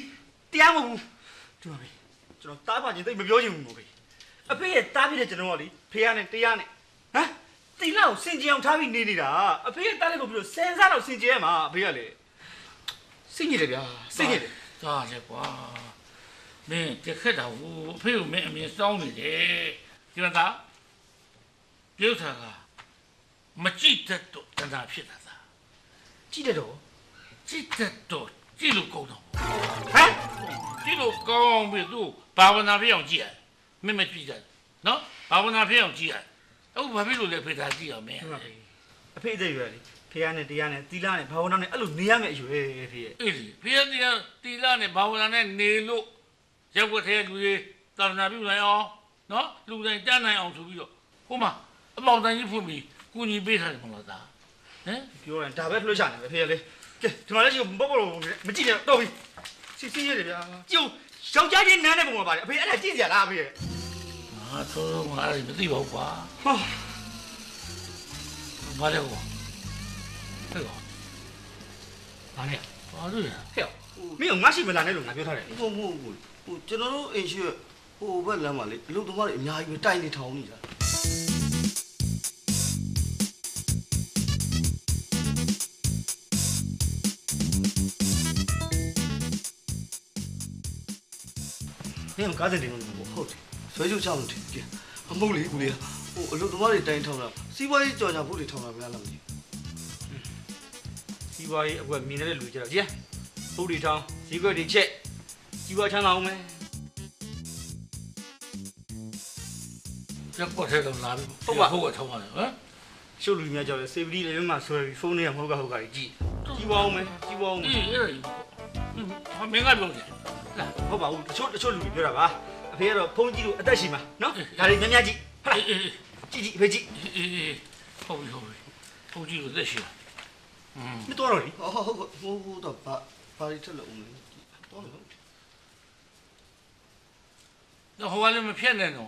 တရားမဟုတ်ဘူးဒီမှာပဲကျွန်တော်တားပါချင်းတိတ်မပြောချင်ဘူးမို့ပဲအဖေရဲ့တားပြတဲ့ကျွန်တော်ကလေဖေရနဲ့တရားနဲ့ဟမ်တိလောက်စင်ကြအောင်ထားပြီးနေနေတာအဖေရဲ့တားလိုက်ကိုပြီးတော့စင်စားတော့စင်ကြဲမှာအဖေကလေစိတ်ညစ်တယ်ဗျာစိတ်ညစ်တယ်တားလေကွာမင်းတက်ခက်တာဟိုအဖေကိုမင်းအမြင်စောင်းနေတယ်ဒီမှာသားပြုတ်တာကမကြည့်တတ်တော့တဏှာဖြစ်တာသာကြည့်တယ်တော့ ကြည့်တတ်တော့ကြည့်လို့ကောင်းတော့ဟမ်ကြည့်လို့ကောင်းပြီသူဘာဝနာဖြစ်အောင်ကြည့်ရမင်းမကြည့်ကြနော်ဘာဝနာဖြစ်အောင်ကြည့်ရအခုဘာဖြစ်လို့လဲဖေတာကြည့်အောင်မင်းအဖေအသက်ရွယ်လေဖေရနဲ့တရားနဲ့သီလနဲ့ဘာဝနာနဲ့အဲ့လိုနေရမယ့်အရွယ်ဖေရဲ့အေးလေဖေတရားတီလာနဲ့ဘာဝနာနဲ့နေလို့ရက်ွက်ထဲလူတွေသာသနာပြုနိုင်အောင်နော်လူတိုင်းတန်းနိုင်အောင်ဆိုပြီးတော့ဟိုမှာအပေါင်တန်ကြီးဖွင့်ပြီးကုညီပေးထားတယ်မဟုတ်လားဟမ်ပြောရင်ဒါပဲလွှတ်ချနေပဲဖေရဲ့လေ ကဲဒီမှာလည်းရှင်ပေါ့ပေါ့မကြည့်နဲ့တော့ပြီစီစီရတယ်ဗျာကျုံယောက်ျားချင်းနန်းတဲ့ပုံမှာပါတယ်အဖေအဲ့ဒါကြည့်စရာလားအဖေရဲ့ငါဆိုတော့ငါလည်းမသိပါဘူးကွာဟာငါလည်းဟောဟဲ့ဟောဘာလဲဘာလို့လဲဟဲ့မင်းကငါရှိမလာနဲ့လို့ငါပြောထားတယ်ဟိုမဟုတ်ဘူးဟိုကျွန်တော်တို့အိမ်ရှိဟိုဘက်လမ်းမှာလေအလုပ်သမားတွေအများကြီးပဲတိုင်နေထောင်နေတာ နင်ကကားစင်တင်လို့ဟုတ်တယ်ဆွဲချုပ်ချလို့တင်ကြည့်မမဟုတ်လေဦးလေးဟိုအလုပ်သမားတွေတိုင်ထောင်တာစီးပွားရေးကြော်ညာဖို့တွေထောင်တာမလားလားမသိဘူးစီးပွားရေးအကွက်မြင်တဲ့လူကြတော့ကြည့်ဖို့တွေထောင်ဈေးကွက်တွေချက်စီးပွားချမ်းသာအောင်မယ်ရက်ကွက်ထဲတော့လာပြီဟုတ်ပါဟုတ်ကထောင်ပါလေဟမ်ရှုပ်လူများကြောက်ရယ် safety လည်းမှာဆွဲပြီးဖုန်းတွေကမဟုတ်ကဟုတ်ကကြီးကြည့်ကြည့်ပါဦးမယ်ကြည့်ပါဦးမယ်အေးအဲ့ဒါ 嗯，还没干东西， ဟုတ်ပါဘူးတချို့တချို့လူတွေပြောတာပါအဖေကတော့ဖုန်းကြည့်လို့အသက်ရှိမှာနော်ဒါတွေများများကြည့်ဟုတ်လား 诶诶 ကြည့်ကြည့်အဖေကြည့် 诶诶，后背后背，后背有这些，嗯， မတော်တော့လေ ဟုတ်ဟုတ်ဟုတ်ဟိုဟိုတော့ဘာဘာတွေထက်လို့ဦးလဲတော့လို့ 那后来你们骗人哦。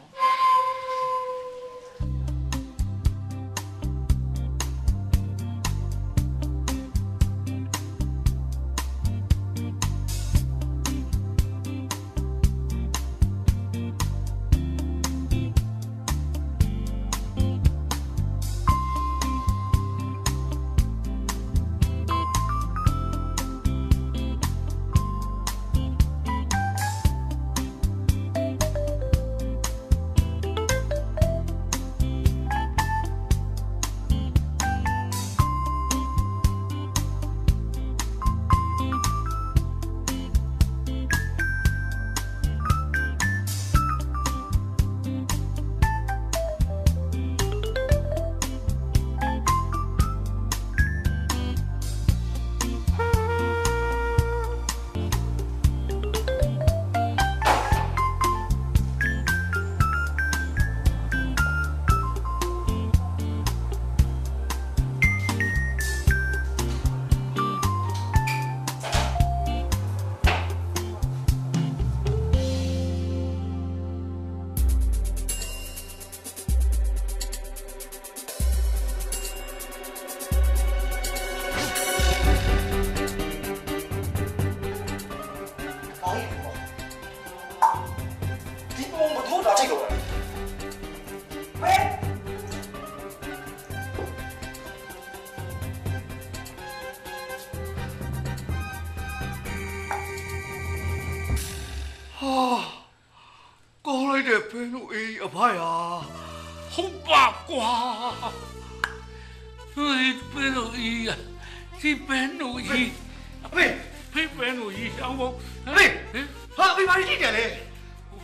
哎呀妈呀，好八卦！哎，白露伊呀，这白露伊，喂，这白露伊想我，喂，他为啥是这点嘞？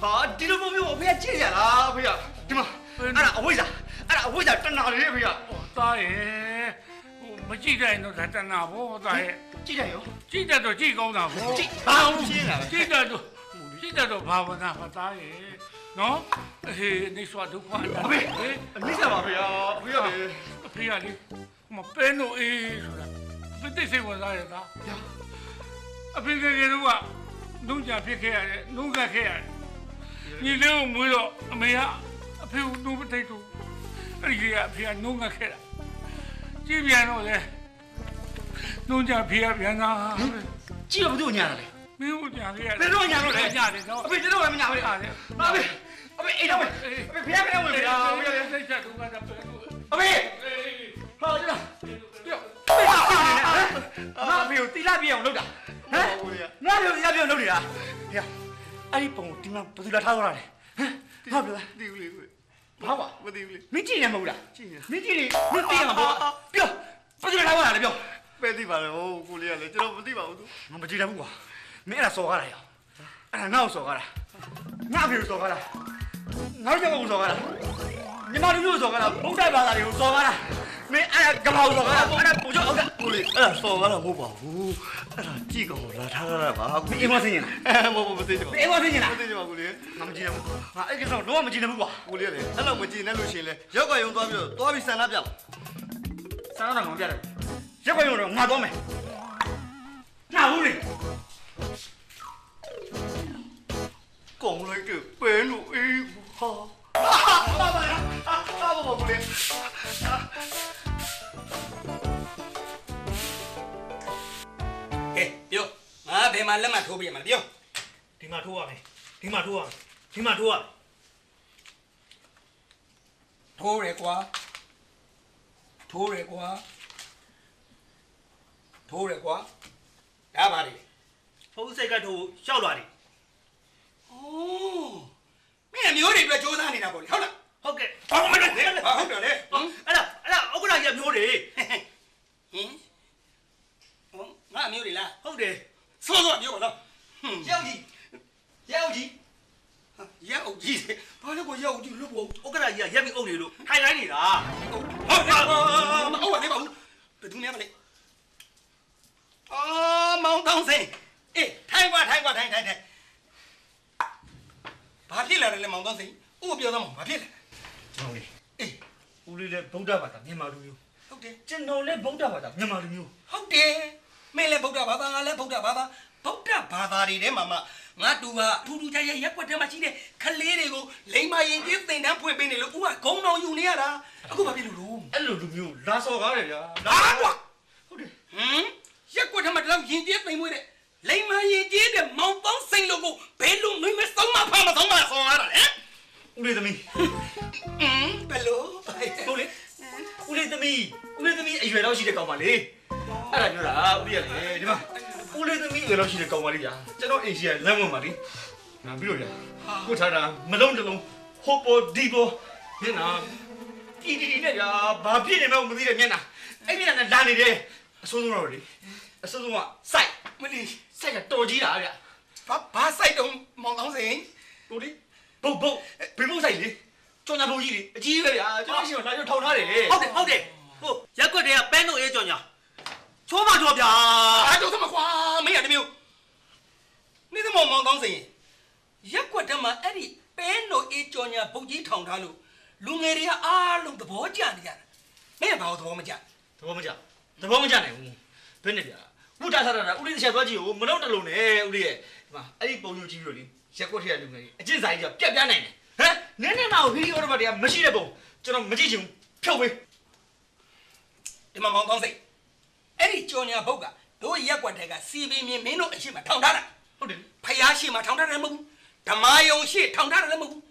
他这都没有我不要这样了，不要，怎么？哎呀，为啥？哎呀，为啥在哪里？不要，大爷，我没记得你在在哪不？大爷，记得有，记得都记高哪不？记，记得都，记得都跑不哪不？大爷。no，你说话多好啊！啊，没，没事儿吧？没啊，没啊，没啊，没。我本来就是，没得事我咋的咋？啊，啊，别开开的我，农家别开啊的，农家开啊的。你两个没有没啊？啊，别我弄不太懂，啊，你啊，别啊，农家开的。今年闹的，农家别啊别啥？嗯，几不多年了呗？没有年别的，别让我念出来，别让我念出来，啊，别，别让我没念出来，啊，别。 အဖေအိမ်တော့ပဲအဖေဖျားဖျားဝင်ပြီလားအဖေစိတ်ချက်တော့ကတော့ပဲလို့အဖေဟာကျွန်တော်ပြောငါအဖေကိုတီလာပြအောင်လုပ်တာဟမ်ငါအဖေကိုတီလာပြအောင်လုပ်နေတာဟဲ့အဲ့ဒီပုံဒီမှာဘယ်သူလာထားသွားတာလဲဟမ်ဟုတ်ပြီလားဒီဦးလေးကိုဘာကွာမသိဘူးလေမင်းကြည့်နေမဟုတ်လားကြည့်နေမင်းကြည့်နေမင်းသိရမှာပေါ့ပြောဘယ်သူလာထားသွားတာလဲပြောပဲသိပါလေဟိုကိုလေးကလေကျွန်တော်မသိပါဘူးသူငါမကြည့်တတ်ဘူးကွာမင်းအဲ့ဒါစော်ကားတာရောအဲ့ဒါငါ့ကိုစော်ကားတာငါအဖေကိုစော်ကားတာ ငါတို့ကြောင့်ကိုစော်ကားတာညီမတို့မျိုးစော်ကားတာဗုဒ္ဓဘာသာတွေကိုစော်ကားတာမင်းအဲ့ဒါကမောင်စော်ကားတာအဲ့ဒါပူကျော်ဟုတ်ကဲ့ကိုလေးအဲ့ဒါစော်ကားတာမဟုတ်ပါဘူးအဲ့ဒါကြည့်ကောင်လာထားတာပါမင်းအိမ်မဆင်းရင်အဲမဟုတ်ဘူးမသိချင်ပါမင်းအိမ်မဆင်းရင်လားမသိချင်ပါကိုလေးငါမကြည့်ဘူးငါအဲ့ကိစ္စတော့လုံးဝမကြည့်နိုင်ဘူးကွာကိုလေးလေအဲ့လောက်မကြည့်နဲ့လို့ရှိရင်လေရောက်ကယုံသွားပြီးတော့သွားပြီးဆန္ဒပြပါဆန်းတော့ငါမပြတယ်ရက်ွက်ရုံတော့ငါတော့မယ်ငါဘူးလေ 拱来给白露 A 股哈。啊，爸爸呀，啊，爸爸我不练。哎，彪，俺白马那么臭不也嘛？彪，ဒီမှာထိုးရမယ်ဒီမှာထိုးရမယ်ဒီမှာထိုးရမယ်ထိုးရဲကွာထိုးရဲကွာထိုးရဲကွာဒါပါလေဖုန်းစိတ်ကထိုးရှောက်လာတယ် ဩမင်းအမျိုးတွေအတွက်စူးစမ်းနေတာပေါ့လေဟုတ်လားဟုတ်ကဲ့ဘာမှမလုပ်နဲ့ဘာဟုတ်တယ်လေအဲ့ဒါအဲ့ဒါဥက္ကဋ္ဌကြီးအမျိုးတွေဟင်ဟောငါအမျိုးတွေလားဟုတ်တယ်စောစောအမျိုးပါလားဟွန်းရောက်ကြီးရောက်ကြီးရက်အုပ်ကြီးဘာလို့ကိုရက်အုပ်ကြီးလွတ်ဖို့ဥက္ကရာကြီးကရက်ပြီးအုပ်နေလို့ထိုင်လိုက်နေတာဟုတ်ကဲ့မအုပ်ရသေးပါဘူးဘယ်သူနဲ့မလဲအော်မောင်တောင်းစင်အေးထိုင်ပါထိုင်ပါထိုင်ထိုင်ထိုင် ဘာဖြစ်လာလဲမောင်တောင်းစင်ဥပပြောသားမောင်ဘာဖြစ်လဲကျွန်တော်လေအေးဦးလေးလည်းဗုဒ္ဓဘာသာမြန်မာလူမျိုးဟုတ်တယ်ကျွန်တော်လည်းဗုဒ္ဓဘာသာမြန်မာလူမျိုးဟုတ်တယ်မင်းလည်းဗုဒ္ဓဘာသာငါလည်းဗုဒ္ဓဘာသာဗုဒ္ဓဘာသာတွေထဲမှာမှငါတူဟာထူးထူးခြားခြားရက်ွက်ထဲမှာရှိတဲ့ခလေးတွေကိုလိမ္မာရင်ကြီးသင်တန်းဖွင့်ပေးနေလို့ဦးကဂုံတော်ယူနေရတာအခုဘာဖြစ်လို့လို့အဲ့လိုလူမျိုးလာစော်ကားတယ်ဗျာလာကွာဟုတ်တယ်ဟမ်ရက်ကွက်ထမတလောက်ရင်ကျေးသိမ်မွေးတဲ့ လိမ္မာရင်ကျေးတဲ့မောင်ပေါင်းစိန်လို့ကိုဘယ်လိုနှွေးမဆုံးမဖာမဆုံးမဆောင်းရတာလဲဦးလေးသမီးဟမ်ဘယ်လိုဟုတ်လေဦးလေးသမီးဦးလေးသမီးအရွယ်တော့ရှိတဲ့ကောင်ပါလေအဲ့ဒါပြောတာဦးလေးကလေဒီမှာဦးလေးသမီးအရွယ်တော့ရှိတဲ့ကောင်ပါလေဗျာကျွန်တော်အိမ်ရှိရလမ်းဝင်ပါလေငါပြီးတော့ဗျာကိုထားတာမလုံးတလုံးဟိုပေါ်ဒီပေါ်မျက်နှာတီတီတီနဲ့ဗျာဘာဖြစ်နေမှမသိတဲ့မျက်နှာအဲ့မျက်နှာနဲ့လာနေတယ်အဆိုးဆုံးတော့လေအဆိုးဆုံးကစိုက်မလီ စိုက်ကတော်ကြီးတာဗျာဘာဘာဆိုင်တုံးမောင်ကောင်းစိန်တို့လေဘုတ်ဘုတ်ဘေးဘုတ်ဆိုင်လေကျောင်းသားဘုတ်ကြီးလေအကြီးပဲဗျာကျွန်တော်ရှိမှလာရောက်ထောင်ထားတယ်ဟုတ်တယ်ဟုတ်တယ်ဟိုရက်ကွက်တွေကပန်းတို့အေးကြော်ညာချိုးပါကြော်ဗျာအားတော့သမကွာမင်းရတမျိုးနေသမောင်မောင်ကောင်းစိန်ရက်ကွက်တက်မှာအဲ့ဒီပန်းတို့အေးကြော်ညာဘုတ်ကြီးထောင်ထားလို့လူငယ်တွေကအားလုံးသဘောကျနေကြတာမင်းကဘာလို့သဘောမကျသဘောမကျသဘောမကျနိုင်ဘူးဘယ်နဲ့ဗျာ ဘုဒ္ဓဆရာတော်ဦးလေးတစ်ချက်သွားကြည့်ဦးမလုံးတလုံးနဲ့ဦးလေးရဲ့ဒီမှာအဲ့ဒီပုံမျိုးကြီးပြီးတော့လေရက်ကွက်ထရလူငယ်ကြီးအကျင့်စာကြီးကပြက်ပြားနိုင်တယ်ဟမ်နင်းနေတော့ဗီဒီယိုတော့တရားမရှိတဲ့ပုံကျွန်တော်မကြည့်ချင်ဘူးဖြုတ်ပေးဒီမှာမောင်ကောင်းစိန်အဲ့ဒီကြော်ညာဘုတ်ကတို့ရက်ကွက်တွေကစီပင်းမြင်မင်းတို့အရှိမထောင်ထားတာဟုတ်တယ်ဖယားရှိမှထောင်ထားတယ်မဟုတ်ဘူးဓမ္မယုံရှိထောင်ထားတယ်လည်းမဟုတ်ဘူး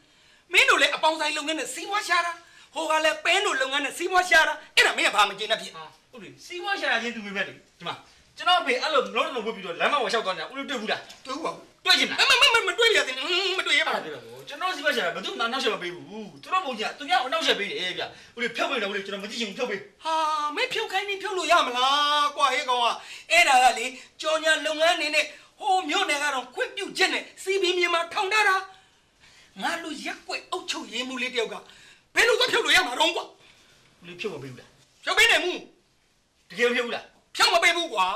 မင်းတို့လည်းအပေါင်းဆိုင်လုပ်ငန်းနဲ့စီးပွားရှာတာဟိုကလည်းပန်းတို့လုပ်ငန်းနဲ့စီးပွားရှာတာအဲ့ဒါမင်းကဘာမကျင်တတ်ဖြစ်ဟာဟုတ်တယ်စီဝါရှာချင်းသူပဲလေဒီမှာ ကျွန်တော်အဖေအဲ့လိုမလုံးတလုံးဝတ်ပြီးတော့လမ်းမပေါ်လျှောက်သွားနေတာဦးလေးတွေ့ဘူးလားတွေ့ဘူးပါတွေ့ချင်လားမမမမတွေ့ရသေးဘူးမတွေ့ရပါအဲ့ဒါပြောတော့ကျွန်တော်စီဝါရှာဘယ်သူမှနောက်ဆက်မပေးဘူးသူတို့ပုံကြီးကသူများအနောက်ဆက်ပေးတယ်ဗျဦးလေးဖြုတ်ပေးတော့ဦးလေးကျွန်တော်မကြည့်ချင်ဘူးဖြုတ်ပေးဟာမင်းဖြုတ်ခိုင်းနေဖြုတ်လို့ရမလားကွာဟေးကောင်ကအဲ့ဒါကလေကြော်ညာလုပ်ငန်းနေနဲ့ဟိုမြို့နယ်ကတော့ခွင့်ပြုချက်နဲ့စီပင်းမြင်မှာထောင်ထားတာငါလူရက်ကွက်အုပ်ချုပ်ရေးမှုလေးတယောက်ကဘယ်လိုသွားဖြုတ်လို့ရမှာတော့ကွာဦးလေးဖြုတ်မပေးဘူးလားဖြုတ်ပေးနိုင်မှုတကယ်ဖြုတ်ဘူးလား ဖြုတ်မပေးဘူးကွာ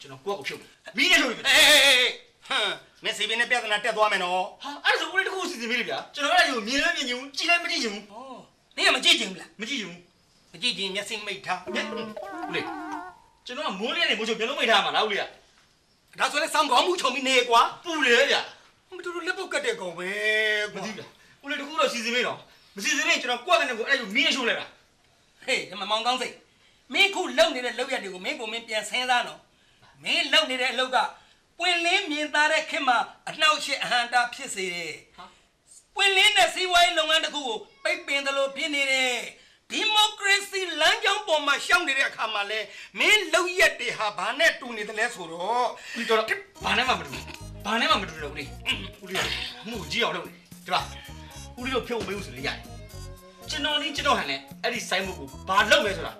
ကျွန်တော်ကိုယ့်ကိုဖြုတ်မီးနဲ့ဖြုတ်ပြီအေးဟမ်မက်ဆီဘင်းနဲ့ပြဿနာတက်သွားမယ်နော်ဟာအဲ့ဒါဆိုဦးလေးတခုစီစဉ်ပေးလေဗျာကျွန်တော်အဲ့ဒါကိုမြင်လည်းမြင်ချင်ဘူးကြည့်လည်းမကြည့်ချင်ဘူးဩနင်ကမကြည့်ချင်ဘူးလားမကြည့်ချင်ဘူးမကြည့်ချင်မျက်စိမိတ်ထားဦးလေးကျွန်တော်ကမိုးလေးနဲ့မိုးချုပ်ပြန်လုံးမိတ်ထားမှာလားဦးလေးကဒါဆိုလဲစောင်းကောင်းမှုခြုံပြီးနေကွာပူလေဗျာမတူတူလက်ပုတ်ကတ်တဲ့ကောင်ပဲမသိဘူးဦးလေးတခုတော့စီစဉ်ပေးတော့မစီစဉ်ရင်ကျွန်တော်ကိုယ့်ကနေကိုအဲ့ဒါကိုမီးနဲ့ရှုံးလိုက်တာဟေးဒီမှာမောင်ကောင်းစိတ် မင်းခုလုံနေတဲ့လောက်ရက်တွေကိုမင်းကိုမင်းပြန်ဆင်းသားနော်မင်းလုံနေတဲ့အလောက်ကပွင့်လင်းမြင်သာတဲ့ခင်မှာအနှောက်အယှက်အဟံတာဖြစ်စေတယ်ပွင့်လင်းတဲ့စီးပွားရေးလုပ်ငန်းတစ်ခုကိုပိတ်ပင်တယ်လို့ဖြစ်နေတယ်ဒီမိုကရေစီလမ်းကြောင်းပေါ်မှာရှောင်နေတဲ့အခါမှာလဲမင်းလုံရက်တွေဟာဘာနဲ့တူနေတယ်လဲဆိုတော့ဦးတော်ဘာနဲ့မှမတူဘူးဘာနဲ့မှမတူတော့ဦးလေးဦးလေးမှုကြီးအောင်လုပ်နေဒီပါဦးလေးတို့ဖြုတ်ပေးဦးဆိုလေရတယ်ကျွန်တော်นี่ကျွန်တော်ဟန်နဲ့အဲ့ဒီဆိုင်ဘုတ်ကိုဘာလုပ်လဲဆိုတာ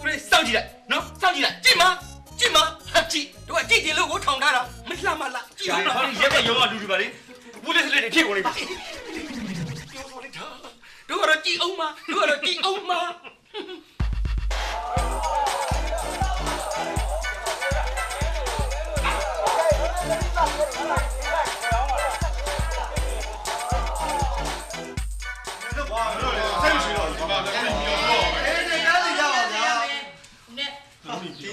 ဦးလေးစောင့်ကြည့်လိုက်နော်စောင့်ကြည့်လိုက်ကြည့်မကြည့်မဟာကြည့်တို့ကကြည့်ကြည့်လို့ကိုထောင်ထားတာမလှမလားကြည့်ရှာမဟောဒီရက်ရက်ရုံးကလူလူပါလေဦးလေးစလေးတွေဖြစ်ကုန်လိမ့်မယ်ပြောဆိုလိုက်တာတို့ကတော့ကြည့်အောင်မတို့ကတော့ကြည့်အောင်မစိ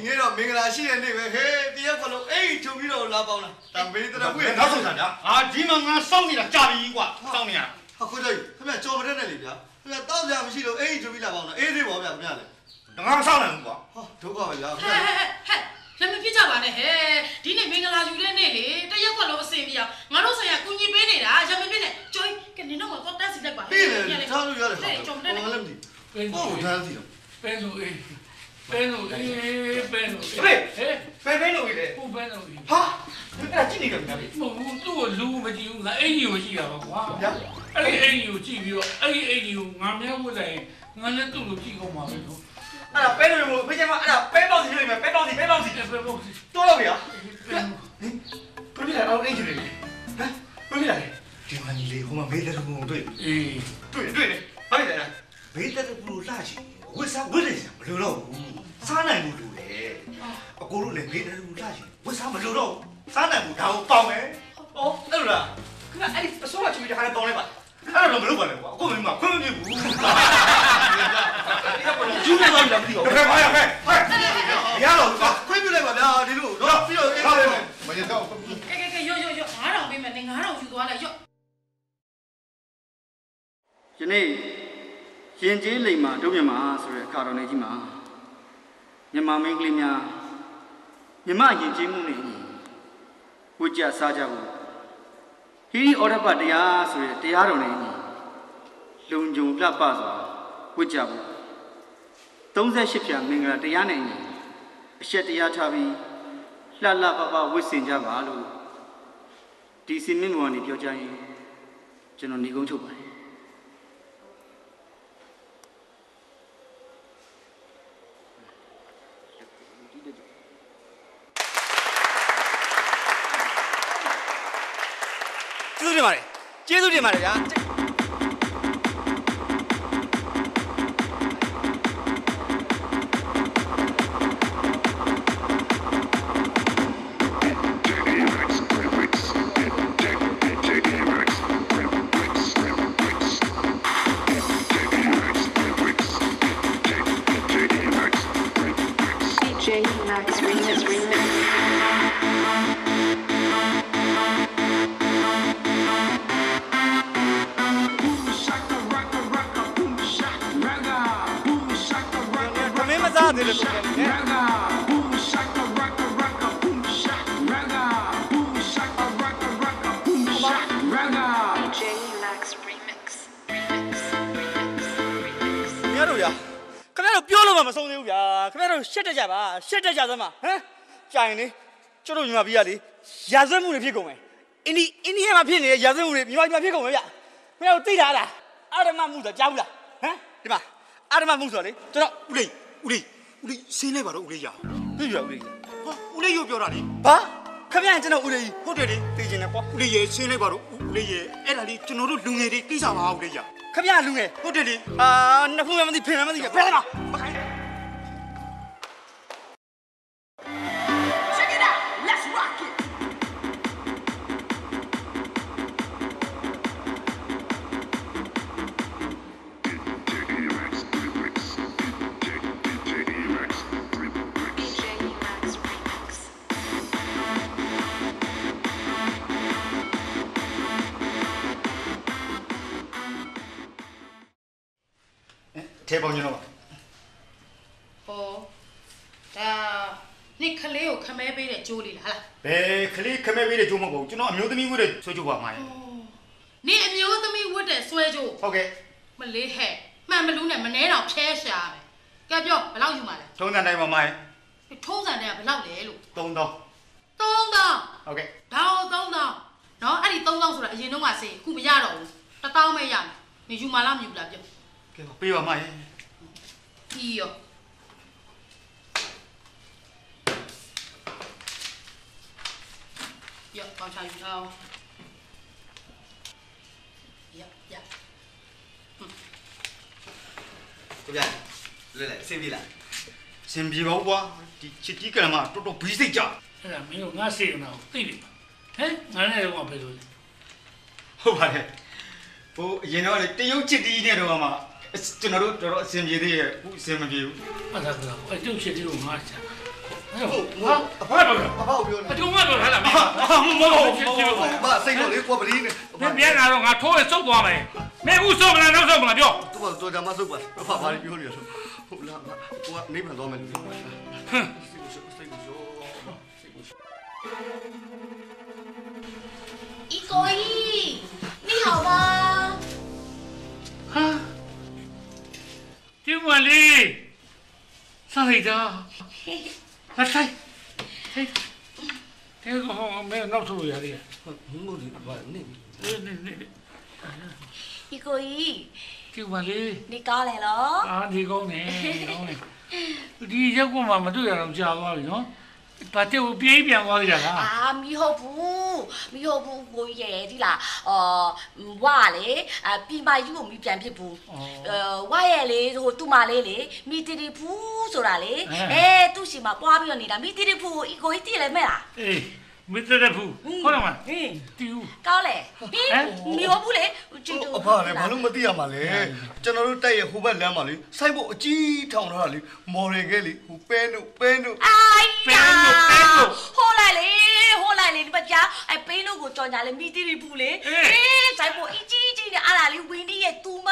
နေ့တော့မင်္ဂလာရှိတဲ့နေ့ပဲဟေးတယောက်ကလုံးအိတ်ထုံပြီးတော့လာပေါင်းလာတံပေးတဲ့ဘွေနောက်ဆုံးစားဗျာအာဒီမှာငါစောင့်နေတာကြာပြီကွာစောင့်နေရဟာခိုးကြိုက်ခင်ဗျကြော်မတက်နဲ့လေဗျာခင်ဗျတောက်ကြမရှိလို့အိတ်ထုံပြီးလာပေါင်းလာအေးသေးပါဗျာခင်ဗျလေငါမစောင့်နိုင်ဘူးကွာဟာဒုက္ခပဲဗျာခင်ဟဲ့ဗျဟဲ့ဟဲ့လက်မဖြစ်ကြပါနဲ့ဟဲ့ဒီနေ့မင်္ဂလာယူတဲ့နေ့လေတရက်ကွက်လုံးအစင်ပြအောင်ငါတို့ဆိုင်ရာကုညီပေးနေတာရမဖြစ်နဲ့ကျွိုင်းကနေတော့တော့တက်စီလိုက်ပါပြီးတယ်ထားလို့ရတယ်ဟဲ့ကြုံတဲ့ဘာလဲမသိပင်းဘူးကိုယ်ထမ်းစီတော့ပင်းလို့အေး ပင်းလို့အေးပင်းလို့ဟေးဟဲ့ဖဲဖဲလို့လေဟုတ်ပင်းလို့အေးဟာအဲ့ဒါကြည့်နေကြပြီလားမဟုတ်ဘူးသူ့ကိုလူမကြည့်ဘူးငါအိမ်ကြီးကိုကြည့်တာပါကွာအဲ့ဒီအိမ်ကြီးကိုကြည့်ပြီးတော့အဲ့ဒီအိမ်ကြီးကိုငါများဝတ်လိုက်ရင်ငါလည်းသူ့ကိုကြည့်အောင်ပါပဲလို့အဲ့ဒါပဲလို့ဖေးချင်မအဲ့ဒါပဲပေါက်စီလို့မယ်ပဲပေါက်စီပဲပေါက်စီအဲ့ပဲပေါ့စီတော်တော့ဗျာပင်းဘယ်လိုလဲအောင်အင်ဂျင်လေးဟမ်ဘယ်လိုလဲဒီမကြီးလေးဟိုမှာမေးတဲ့ဘုံတွေ့အေးတွေ့တွေ့နေဟာလေမေးတဲ့ဘုံလာချင် ဝစ်စားဝစ်နေစမလို့တော့ဘူးစားနိုင်ဘူးလို့လေအကိုတို့လည်းမေးတဲ့ဘုံလာချင်ဝစ်စားမလို့တော့စားနိုင်ဘူးဒါကိုပေါင်မယ်ဟောအဲ့လိုလားခဏအဲ့ဒီအစိုးရချီတဲ့ဟာနဲ့ပေါင်လိုက်ပါအဲ့တော့မလုပ်ပါနဲ့ကွာအခုမင်းမခွင့်မပြဘူးကျူးနေတော့လည်းမသိဘူးဘယ်ပါရခဲဟဲ့ရတော့ကွာခွင့်ပြုလိုက်ပါဗျာဒီလိုတော့ပြီးတော့အေးဟာပါလေလေမရတော့ကဲကဲကဲရော့ရော့ရော့9000ပေးမယ်နေ9000ယူသွားလိုက်ရော့ယနေ့ ရင်ကျေးလိမ်မာတို့မြန်မာဆိုတဲ့အခါတော်လေးကြီးမှာမြန်မာမင်းကလေးများမြမရင်ကျေးမှုနဲ့အညီဝကြစားကြဖို့ဟီဩရပတရားဆိုတဲ့တရားတော်နဲ့အညီလုံခြုံပြပစွာဝကြဖို့38ဖြာမင်္ဂလာတရားနဲ့အညီအရှက်တရားထားပြီးလှလှပပဝတ်ဆင်ကြပါလို့ဒီစီမင်းမောင်ကနေပြောကြရင်ကျွန်တော်ညီကုန်းချုပ်ပါတယ် တင်ပါတယ်ကျေးဇူးတင်ပါတယ်ဗျာ ရှက်တက်ကြသမ်းပါဟမ်ကြာရင်လေကျတို့ညီမပြီးရလေရာဇဝတ်မှုတွေဖြစ်ကုန်မယ်အင်းဒီအိန္ဒိယမှာဖြစ်နေတဲ့ရာဇဝတ်မှုတွေမြန်မာပြည်မှာဖြစ်ကုန်မယ်ဗျခင်ဗျားတို့သိတာလားအာရမမှုဆိုကြားဘူးလားဟမ်ဒီမှာအာရမမှုဆိုလေကျွန်တော်ဦးလေးဦးလေးဦးလေးဆင်းလိုက်ပါတော့ဦးလေးရပြပြဦးလေးဟာဦးလေးရုပ်ပြောတာလေဘာခင်ဗျားကျွန်တော်ဦးလေးကြီးဟုတ်တယ်လေသိချင်တယ်ကွာဦးလေးရဆင်းလိုက်ပါတော့ဦးလေးရအဲ့ဒါလေးကျွန်တော်တို့လူငယ်တွေကိစ္စပါဦးလေးရခင်ဗျားလူငယ်ဟုတ်တယ်လေအာနှစ်ဖူးမှမသိဖင်မှမသိပဲဘယ်လာ Check ထဲပေါင်းကျွန်တော်ဟောဒါနိခလေးကိုခမဲပေးတဲ့ကြိုးလေးလားဟလားဘယ်ကလေးခမဲပေးတဲ့ကျိုးမဟုတ်ဘူးကျွန်တော်အမျိုးသမီးဝတ်တဲ့ဆွေးကြိုးပါမှာနင်အမျိုးသမီးဝတ်တဲ့ဆွဲကြိုးဟုတ်ကဲ့မလေးဟဲ့မှန်မလူးနဲ့မနှဲတော့ဖြဲရှာမယ်ကဲပြောဘယ်လောက်ယူမှာလဲထုံးစံတိုင်းပါမှာထုံးစံတဲ့ကဘယ်လောက်လဲလို့3000 3000ဟုတ်ကဲ့ဒေါင်း3000နော်အဲ့ဒီ3000ဆိုတာအရင်တော့ကစေအခုမရတော့ဘူး1000ပဲရမယ်နေယူမလားမယူလားပြော ကဲပါပေးပါမှာရဲ့ပြီးရောရောပေါင်ချယူထားအောင်ရရကိုပြလွတ်လိုက်ဆင်းပြီလားစင်ပြေပါဦးကွာဒီချစ်ကြီးကလမတော်တော်ဘီးစိတ်ကြအဲ့ဒါမင်းတို့ငါစေနာကိုသိတယ်ဟဲ့ငါနဲ့တော့ဘယ်လိုလဲဟုတ်ပါတယ်ဟိုအရင်တော့လေတရုတ်ချစ်တီးနဲ့တော့မှ ကျွန်တော်တို့တော်တော်အစင်ပြေသေးရဲ့အခုအစင်မပြေဘူး အဲ့ဒါကတော့အဲ့တုတ်ချစ်တူငါချာအဲ့ ဟုတ် တော့ ငါ ဟာဘာလို့လဲ အဖေပြောနေ အတူမတော့ဟာလားမင်း ဟာမဟုတ်ဘူးမဟုတ်ဘူး ဘာစိတ်တော့လေကွာပလီနေ မင်းပြန်လာတော့ငါထိုးရစုပ်သွားမယ်မင်းအခုစုပ်မလားနောက်စုပ်မလားပြော သူကတော်ကြမှာစုပ်ပါဘာဘာပြောနေရဆိုဟုတ်လားကိုကနေပြန်သွားမယ်လို့ပြောပါစိတ်ကိုစိတ်ကို 一个亿，你好吗？ ဟာ ကျူမလေးဆိုင်တာဟတ်ဆိုင်ဟဲ့တဲ့ဟောမဲနောက်ထူရရတယ်မမှုဒီဘာနေနေနေဒီကိုကြီးကျူမလေးနေကားလဲလို့အာဒီကောင်းနေကောင်းနေဒီရက်ကွန်မှာမတွေ့ရတော့ကြာသွားပြီနော် ဘာတဲ့ကိုပြေးပြန်သွားသေးတာလားအာမီဟုတ်ဘူးမီဟုတ်ဘူးကိုကြီးရဲ့ဒီလားအော်ဝါလေအပြင်ပါယူကိုမီပြန်ဖြစ်ဘူးအော်ဝါရဲ့လေဟိုသူ့မလေးလေမီတီတီဖူးဆိုတာလေအဲသူ့ရှင်မပွားပြီးတော့နေတာမီတီတီဖူးကိုကြီးတည်လဲမဲ့လားအေး မတတ်ဘူးဟုတ်လားမဟင်းတူကောင်းလေဟင်းမရောဘူးလေတူတူအဖလည်းဘာလို့မသိရမှာလဲကျွန်တော်တို့တိုက်ရဟိုဘက်လမ်းမှာလေစိုက်ဖို့အကြီးထောင်ထားတာလေမော်ရယ်ကဲလေဟိုပဲနုပဲနုအိုင်ပဲနုပဲနုဟိုလိုက်လေဟိုလိုက်လေဒီမကြားအဲပဲနုကိုကြော်ညာလေမိတိရိဘူးလေအေးစိုက်ဖို့အကြီးကြီးနဲ့အားလာလေဝင်းဒီရဲ့သူမ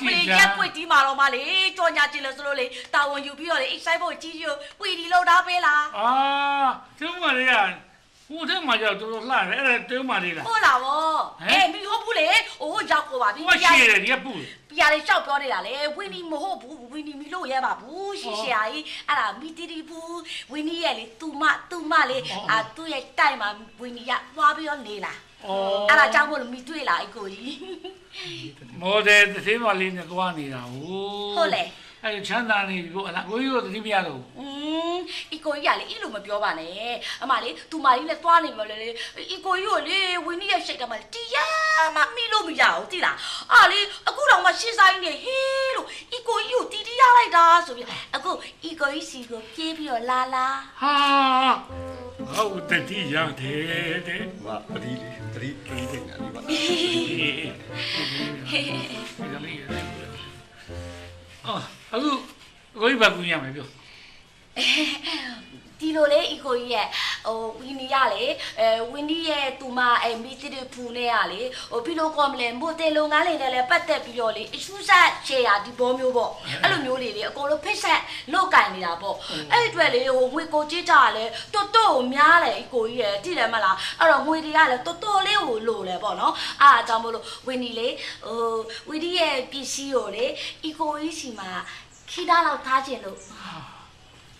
ပြေရက်ပွေတီးမာတော့မလေကြော်ညာကျင်လို့ဆိုလို့လေတာဝန်ယူပြီးတော့လေအိတ်စိုက်ဖို့ကြီးကြီးကိုပွေဒီလောက်တာပေးလားအာသူမလေးက ဟိုထဲမှာကျတော့တော်တော်လှတယ်အဲ့ဒါတွင်းမာလေးလား ဟုတ်လားဗောဟမ် အေးမီဟုတ်ဘူးလေဟိုရောက်ကိုပါပြီဟိုကရှည်တယ်ဒီကပူတယ် ပြရလေးရှောက်ပြောနေတာလေဝင်းနီမဟုတ်ဘူးဝင်းနီမီလို့ရဲပါဘူးရှီရှီယာကြီးအဲ့ဒါမီတီတီဘူးဝင်းနီရဲ့လေသူမသူမလေးအော် အာသူ့ရဲ့တိုင်မှာဝင်းနီကသွားပြီးတော့နေလာဩအဲ့ဒါကြောင့်မို့လို့မီတွေ့လာအကိုကြီး မော်ဒယ်သင်းမလေးနဲ့သွားနေတာဟုတ်လေ အဲ့ချမ်းသာနေပြီကိုအလားကိုကြီးတို့တတိမရတော့อืมအကိုကြီးကလေအဲ့လိုမပြောပါနဲ့အမလေးသူမလေးနဲ့သွားနေမလို့လေအကိုကြီးကိုလေဝင်းကြီးရဲ့ရှိတ်ကမှတရားမှမိလို့မရဘူးသိလားအာလေအခုတော့မှရှင်းဆိုင်နေဟေးလို့အကိုကြီးကိုတီးတီးရလိုက်တာဆိုပြီးအခုအကိုကြီးစီကိုပြေးပြီးတော့လာလာဟာဟုတ်တတိရတယ်တဲ့ဟာပတိလေးပတိပတိနေတာဒီပါအော် အခုကိုကြီးဘာကူရမယ်ပြောဒီလိုလေအကိုကြီးရဲ့ဟိုဝင်းနီရလေအဲဝင်းနီရဲ့သူမအဲမီတီတွေဖူနေရလေဟိုပြီးလို့ကောမလဲမိုတယ်လုပ်ငန်းလေးနဲ့လည်းပတ်သက်ပြီးတော့လေအရှူဆက်ရှယ်ယာဒီဘောမျိုးပေါ့အဲ့လိုမျိုးလေးလေအကုန်လုံးဖိတ်ဆက်လောက်ကင်နေတာပေါ့အဲ့ဒီအတွက်လေဟိုငွေကိုကြီးကြလေတော်တော်ကိုများလေအကိုကြီးရဲ့တိတယ်မလားအဲ့တော့ငွေတွေကလည်းတော်တော်လေးကိုလိုလေပေါ့နော်အားအကြောင်းမလို့ဝင်းနီလေဟိုဝင်းနီရဲ့ပစ္စည်းကိုလေအကိုကြီးစီမှာ ခိတာလောက်ထားခြင်းလို့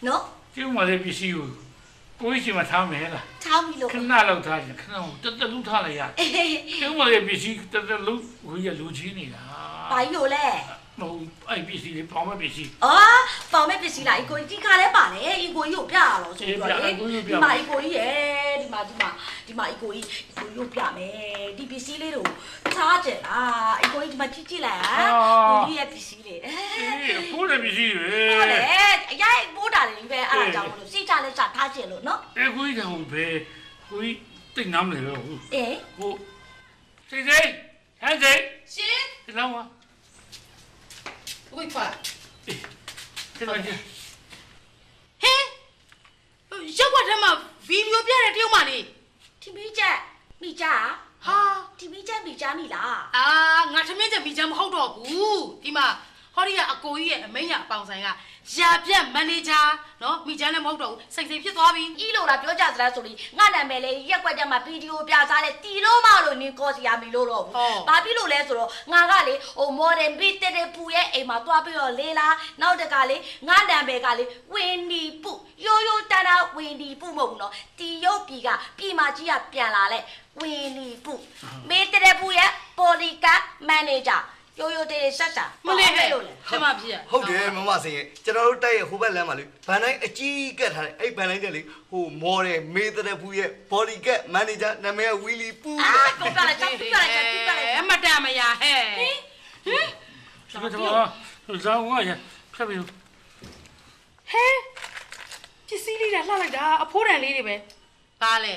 နော်ကျုံမလေးပစ္စည်းကိုကိုကြီးစီမထားမယ်လားထားပြီလို့ခဏလောက်ထားရင်ခဏတက်တက်လူထားလိုက်ရကျုံမလေးပစ္စည်းတက်တက်လူဝီရလူချင်းနေတာဘာကြီးလို့လဲ မဟုတ်အဲ့ပစ္စည်းလေးပေါင်းမဲ့ပစ္စည်းအော်ပေါင်မဲ့ပစ္စည်းလားအီကိုကြီးဒီခါလဲပါလေအီကိုကြီးကိုပြရတော့ဆိုတော့လေဒီမှာအီကိုကြီးရဲ့ဒီမှာဒီမှာဒီမှာအီကိုကြီးအီကိုကြီးကိုပြမယ်ဒီပစ္စည်းလေးတို့ထားကြလားအီကိုကြီးဒီမှာကြည့်ကြည့်လိုက်ကိုကြီးရဲ့ပစ္စည်းလေးအေးပိုးတဲ့ပစ္စည်းပဲဟုတ်လေအရင်ပိုးတာလေးပဲအဲ့ဒါကြောင့်မလို့စိတ်ချလဲချထားကြလို့နော်အဲကိုကြီးကဟိုပဲကိုကြီးတိတ်နားမလဲတော့ဘူးအေးဟိုစိတ်စိတ်ဟန်စိတ်ရှင်ဒီလောက်ပါ ဝိတ်ပါဒီလောက်ကြဟဲရောက်ွက်ထဲမှာဗီဒီယိုပြတဲ့တရုတ်မလေးတီမီချက်မိချာဟာတီမီချက်မိချာမိလားအာငါသမင်းချက်ဗီချမ်းမဟုတ်တော့ဘူးဒီမှာဟောဒီကအကိုကြီးရဲ့အမိညာအပေါင်ဆိုင်က ရာပြတ်မန်နေဂျာနော်မိချမ်းလည်းမဟုတ်တော့ဘူးစိတ်စိတ်ဖြစ်သွားပြီဤလိုလားပြောကြစလားဆိုပြီးငါနာမည်လေးရက်ွက်တက်မှာဗီဒီယိုပြစားလဲတီလို့မလို့နင်ကောစီယာမီလို့တော့ဘူးဘာဖြစ်လို့လဲဆိုတော့ငါကလေဟိုမော်ဒန်ဘီတက်တဲ့ပူရဲ့အိမ်မှာတွားပြီးတော့လေးလားနောက်တကလေငါနာမည်ကလေဝင်းနီပူရိုးရိုးတန်တာဝင်းနီပူမဟုတ်ဘူးနော်တီရုတ်ပြည်ကပြည်မကြီးကပြန်လာလဲဝင်းနီပူမေးတဲ့ပူရဲ့ပိုလီကမန်နေဂျာ ရိုးရိုးတေးဆက်တာမလေးဟဲ့လို့လေကျမဖြစ်ရဟုတ်တယ်မမစင်ရဲ့ကျွန်တော်တို့တက်ရဲ့ဟိုဘက်လမ်းမှာလေဘန်တိုင်းအကြီးကက်ထားတယ်အဲ့ဘန်တိုင်းကလေဟိုမော်တယ်မေးတဲ့ဖူးရဲ့ body cat manager နာမည်ကဝီလီပူအာကိုပြလိုက်ချက်ပြလိုက်ချက်ပြလိုက်ချက်အမတမရဟဲ့စမတော်ဇောင်းဝါရဖြတ်ပြီးဟဲပစ္စည်းလေးတာလှလိုက်တာအဖိုးတန်လေးတွေပဲပါလေ